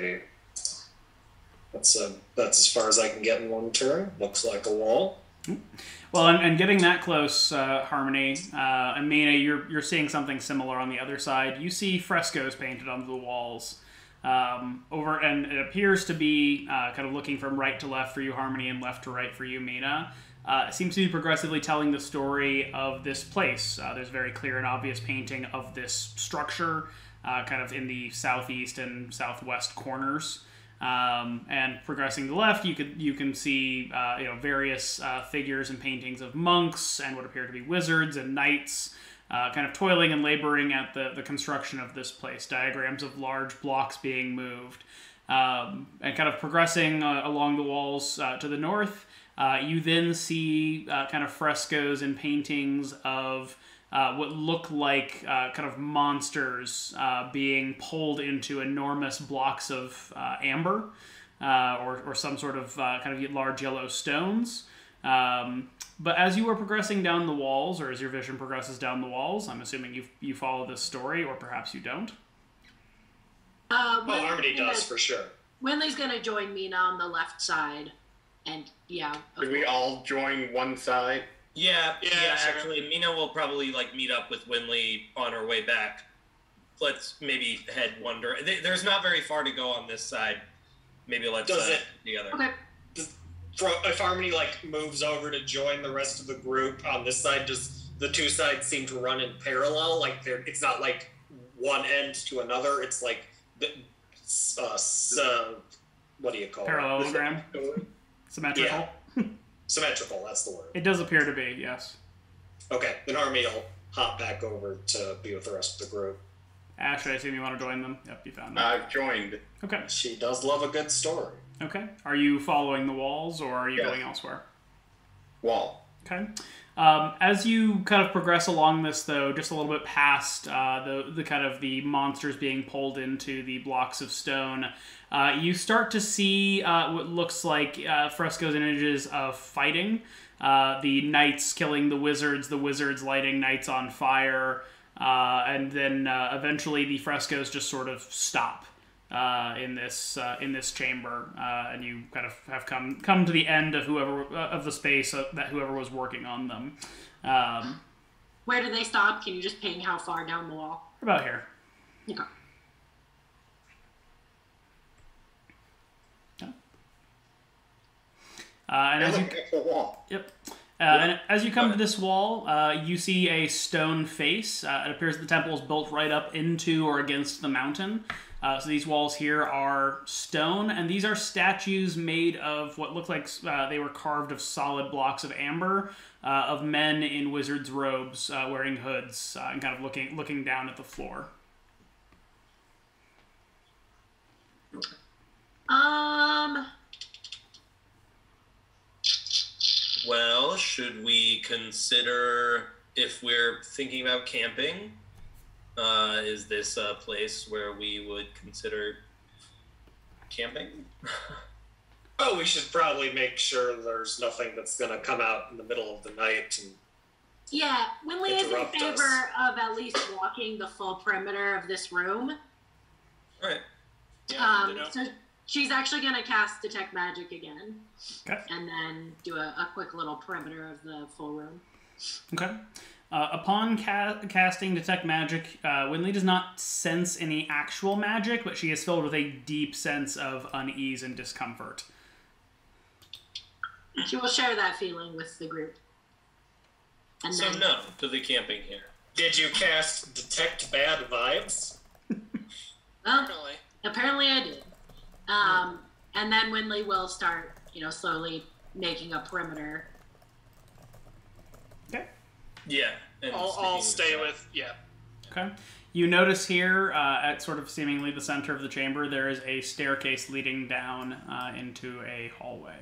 That's uh, that's as far as I can get in one turn. Looks like a wall. Well, and, and getting that close, uh, Harmony, uh, Amina, you're you're seeing something similar on the other side. You see frescoes painted onto the walls. Um, over and it appears to be uh, kind of looking from right to left for you, Harmony, and left to right for you, Mina. Uh, seems to be progressively telling the story of this place. Uh, there's very clear and obvious painting of this structure, uh, kind of in the southeast and southwest corners. Um, and progressing to the left, you could you can see uh, you know various uh, figures and paintings of monks and what appear to be wizards and knights, uh, kind of toiling and laboring at the, the construction of this place. Diagrams of large blocks being moved, um, and kind of progressing along the walls to the north. Uh, you then see uh, kind of frescoes and paintings of uh, what look like uh, kind of monsters uh, being pulled into enormous blocks of uh, amber uh, or, or some sort of uh, kind of large yellow stones. Um, but as you are progressing down the walls, or as your vision progresses down the walls, I'm assuming you you follow this story, or perhaps you don't. Uh, Winley's Harmony does for sure. Winley's gonna join Mina on the left side, and yeah. of Did we all join one side? Yeah, Yeah, yeah. sure. Actually, Mina will probably like meet up with Winley on her way back. Let's maybe head one dir- there- There's not very far to go on this side. Maybe let's Does uh, it- together. Okay. Fro- If Harmony like moves over to join the rest of the group on this side, does the two sides seem to run in parallel? Like they're, it's not like one end to another. It's like the uh, s- uh, what do you call it? Parallelogram? it? Symmetrical. Symmetrical. That's the word. It does appear to be, yes. Okay, then Harmony will hop back over to be with the rest of the group. Ash, I assume you want to join them. Yep, you found them. I've joined. Okay. She does love a good story. Okay. Are you following the walls, or are you Yes. going elsewhere? Wall. Okay. Um, as you kind of progress along this, though, just a little bit past uh, the the kind of the monsters being pulled into the blocks of stone, uh, you start to see uh, what looks like uh, frescoes and images of fighting. Uh, the knights killing the wizards, the wizards lighting knights on fire, uh, and then eventually the frescoes just sort of stop uh, in this uh, in this chamber, uh, and you kind of have come come to the end of whoever uh, of the space uh, that whoever was working on them. Um, Where do they stop? Can you just ping how far down the wall? about here. Okay. Uh, and as you Look at the wall. Yep. Uh, and as you come to this wall, uh, you see a stone face. Uh, it appears the temple is built right up into or against the mountain. Uh, so these walls here are stone, and these are statues made of what look like uh, they were carved of solid blocks of amber, uh, of men in wizards' robes, uh, wearing hoods, uh, and kind of looking looking down at the floor. Um. Well, should we consider if we're thinking about camping? Uh, is this a place where we would consider camping? Oh, we should probably make sure there's nothing that's gonna come out in the middle of the night. And Yeah, Winley is in Interrupt us. favor of at least walking the full perimeter of this room. All right. Yeah, Um, so she's actually going to cast Detect Magic again. Okay. And then do a, a quick little perimeter of the full room. Okay. Uh, upon ca- casting Detect Magic, uh, Winley does not sense any actual magic, but she is filled with a deep sense of unease and discomfort. She will share that feeling with the group. And So then, no to the camping here. did you cast detect bad vibes? well, Definitely. apparently I did. Um, and then Winley will start, you know, slowly making a perimeter. Okay. Yeah. I'll, I'll stay that. with yeah. Okay. You notice here, uh, at sort of seemingly the center of the chamber, there is a staircase leading down uh, into a hallway.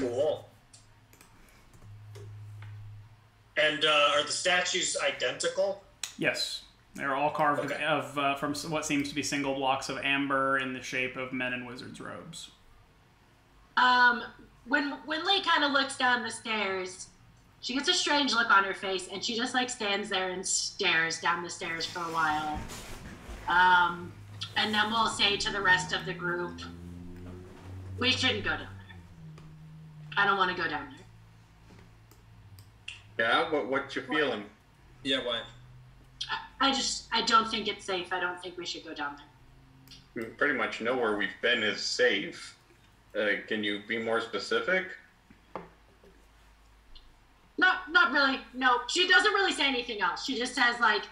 Cool. And uh, are the statues identical? Yes, they're all carved Okay. of uh, from what seems to be single blocks of amber in the shape of men in wizards' robes. Um, when Winley kind of looks down the stairs, she gets a strange look on her face, and she just like stands there and stares down the stairs for a while. Um, and then we'll say to the rest of the group, "We shouldn't go down there. I don't want to go down there. Yeah, what what you feeling? Yeah. Why? I, I just I don't think it's safe. I don't think we should go down there." We pretty much know where we've been is safe. Uh, can you be more specific? Not not really. No, she doesn't really say anything else. She just says like,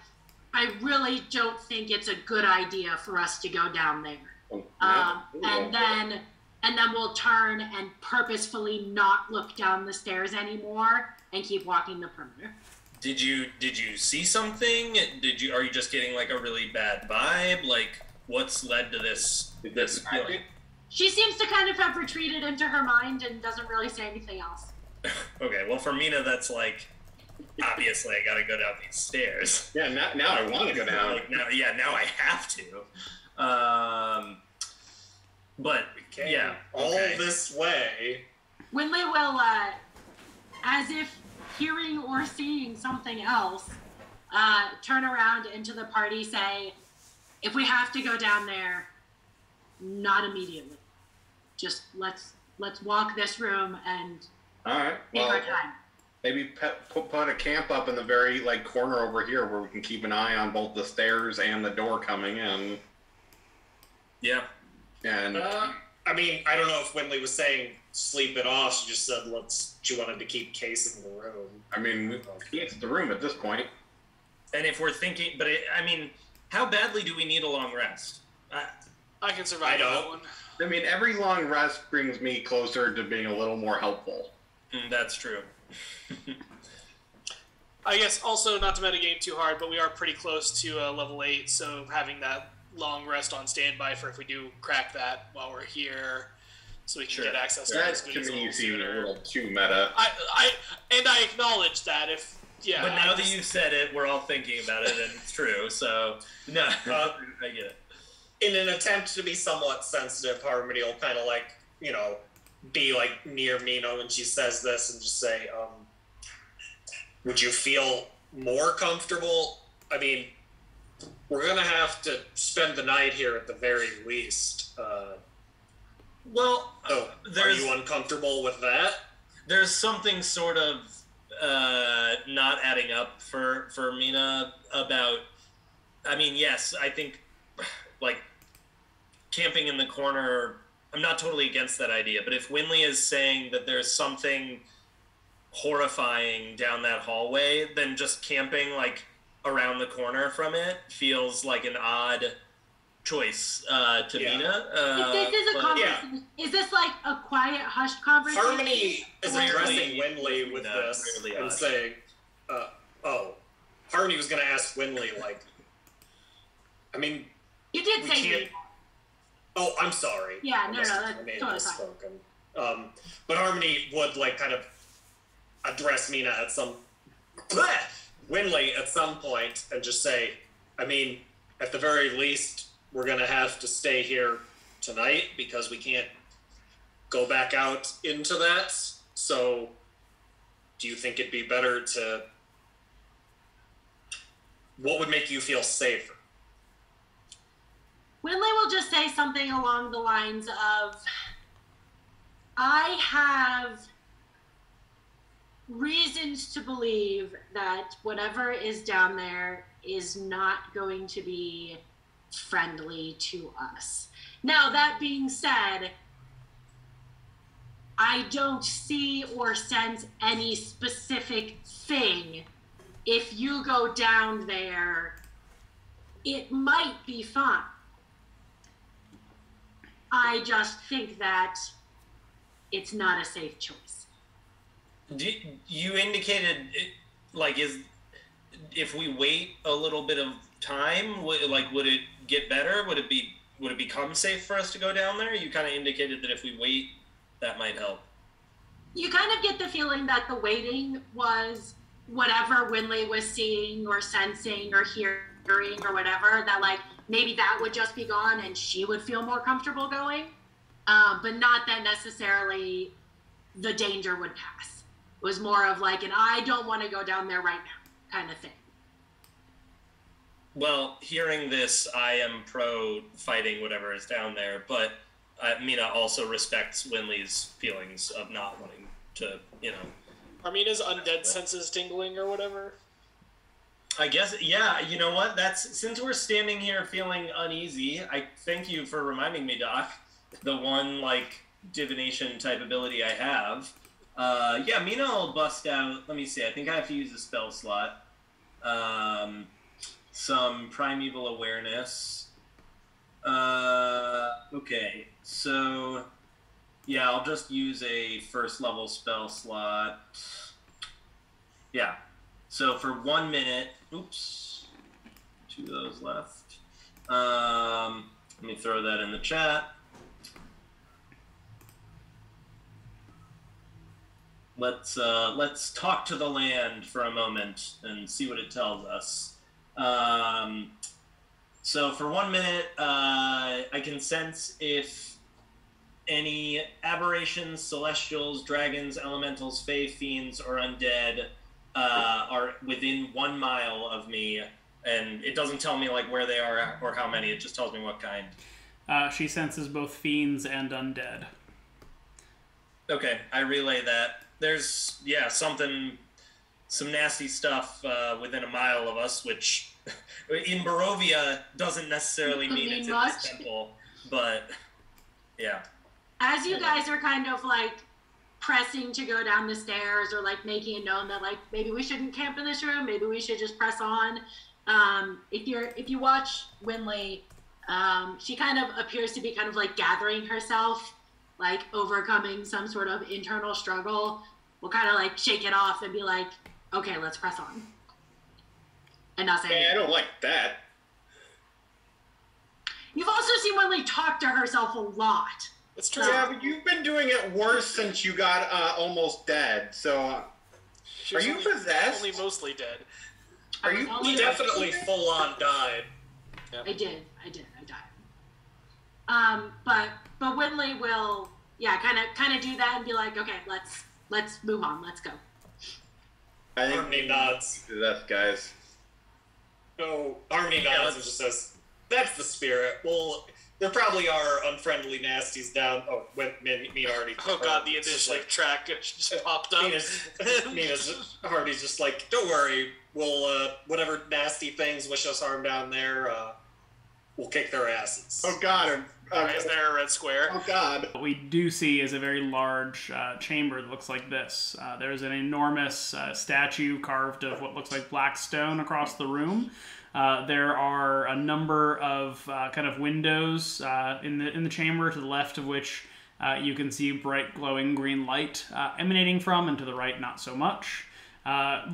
"I really don't think it's a good idea for us to go down there." Oh, Um, no. and then and then we'll turn and purposefully not look down the stairs anymore and keep walking the perimeter. Did you did you see something? Did you are you just getting like a really bad vibe? Like what's led to this this feeling? She seems to kind of have retreated into her mind and doesn't really say anything else. Okay, well for Mina that's like obviously I gotta go down these stairs. Yeah, now, now I want to go down. Like now yeah, now I have to. Um but Came yeah, all okay. this way. Winley will, uh, as if hearing or seeing something else, uh, turn around into the party, say, "If we have to go down there, not immediately. Just let's let's walk this room and All right. take Well, our time." maybe put, put put a camp up in the very like corner over here where we can keep an eye on both the stairs and the door coming in. Yeah. And Uh, I mean, I don't know if Winley was saying sleep it off. She just said let's. She wanted to keep Case in the room. I mean, we- it's the room at this point. And if we're thinking but it, I mean, how badly do we need a long rest? Uh, I can survive I that one. I mean, every long rest brings me closer to being a little more helpful. Mm, that's true. I guess also not to metagame too hard, but we are pretty close to uh, level eight, so having that long rest on standby for if we do crack that while we're here, so we can Sure. get access to That those to a me little seems a sooner. little too meta. I, I and I acknowledge that if yeah. but now I that just- you said it, we're all thinking about it and it's true. So no, Uh, I get it. In an attempt to be somewhat sensitive, Harmony will kind of like you know be like near Mina when she says this and just say, um, "Would you feel more comfortable? I mean, we're gonna have to spend the night here at the very least. Uh, Well, so, are you uncomfortable with that?" there's something sort of uh, not adding up for for Mina about. I mean, yes, I think like camping in the corner. I'm not totally against that idea, but if Winley is saying that there's something horrifying down that hallway, then just camping like around the corner from it feels like an odd choice uh, to Yeah. Mina. Uh, if this is a but- conversation, is this like a quiet, hushed conversation? Harmony is addressing Winley with no, this rarely and us. saying, uh, "Oh, Harmony was going to ask Winley like, I mean, You did say can't- me. Oh, I'm sorry. Yeah, no, no, that's totally fine. Um, but Harmony would like kind of address Mina at some Bleh! Winley at some point and just say, I mean, at the very least, we're gonna have to stay here tonight because we can't go back out into that. So, do you think it'd be better to? What would make you feel safer? Winley will just say something along the lines of I have reasons to believe that whatever is down there is not going to be friendly to us. Now, that being said, I don't see or sense any specific thing. If you go down there, it might be fine. I just think that it's not a safe choice. Do you, you indicated it, like is if we wait a little bit of time, would, like would it get better? Would it be would it become safe for us to go down there? You kind of indicated that if we wait, that might help. You kind of get the feeling that the waiting was whatever Winley was seeing or sensing or hearing or whatever, that like maybe that would just be gone and she would feel more comfortable going. Um, but not that necessarily the danger would pass. It was more of like an I don't want to go down there right now kind of thing. Well, hearing this, I am pro fighting whatever is down there, but uh, Mina also respects Winley's feelings of not wanting to, you know. Armina's undead senses tingling or whatever. I guess, yeah. You know what? That's since we're standing here feeling uneasy. I thank you for reminding me, Doc. The one like divination type ability I have. Uh, yeah, Mina will bust out. Let me see. I think I have to use a spell slot. Um, some primeval awareness. Uh, okay, so yeah, I'll just use a first level spell slot. Yeah, so for one minute, oops, two of those left. Um, let me throw that in the chat. Let's uh, let's talk to the land for a moment and see what it tells us. Um, so for one minute, uh, I can sense if any aberrations, celestials, dragons, elementals, fae, fiends, or undead uh, are within one mile of me, and it doesn't tell me like where they are or how many. It just tells me what kind. Uh, she senses both fiends and undead. Okay, I relay that. There's yeah something, some nasty stuff uh, within a mile of us, which in Barovia doesn't necessarily mean Mean it's in this temple, but yeah. As you guys are kind of like pressing to go down the stairs or like making it known that like maybe we shouldn't camp in this room, maybe we should just press on. Um, if you're if you watch Winley, um, she kind of appears to be kind of like gathering herself, like overcoming some sort of internal struggle. We'll kind of like shake it off and be like, okay, let's press on. And not say Hey, I don't like that. You've also seen Winley talk to herself a lot. It's true. Yeah, but you've been doing it worse since you got uh, almost dead. So, uh, are was you only, possessed? Only mostly dead. Are you? He definitely full on died. I did. I did. I died. Um, but but Winley will, yeah, kind of kind of do that and be like, okay, let's let's move on. Let's go. I think Harmony nods. possessed, guys. No, Harmony Yeah, nods and just says, "That's the spirit." Well, there probably are unfriendly nasties down. Oh, when me, me and Hardy. Oh god, the It's just initial like- track just popped up. Mina's, Mina's Hardy's just like, don't worry, we'll uh, whatever nasty things wish us harm down there, uh, we'll kick their asses. Oh God! Uh, Is there a red square? oh God! What we do see is a very large uh, chamber that looks like this. Uh, there's an enormous uh, statue carved of what looks like black stone across the room. Uh, there are a number of uh, kind of windows uh, in the in the chamber to the left of which uh, you can see bright glowing green light emanating from, and to the right not so much.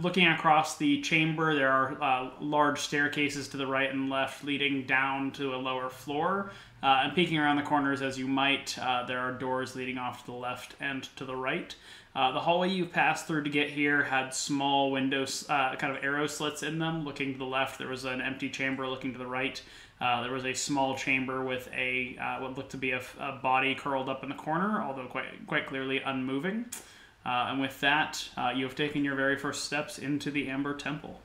Looking across the chamber, there are large staircases to the right and left leading down to a lower floor. And peeking around the corners as you might, there are doors leading off to the left and to the right. Uh, the hallway you passed through to get here had small windows, uh, kind of arrow slits in them. Looking to the left, there was an empty chamber. Looking to the right, uh, there was a small chamber with a uh, what looked to be a, a body curled up in the corner, although quite quite clearly unmoving. Uh, and with that, uh, you have taken your very first steps into the Amber Temple.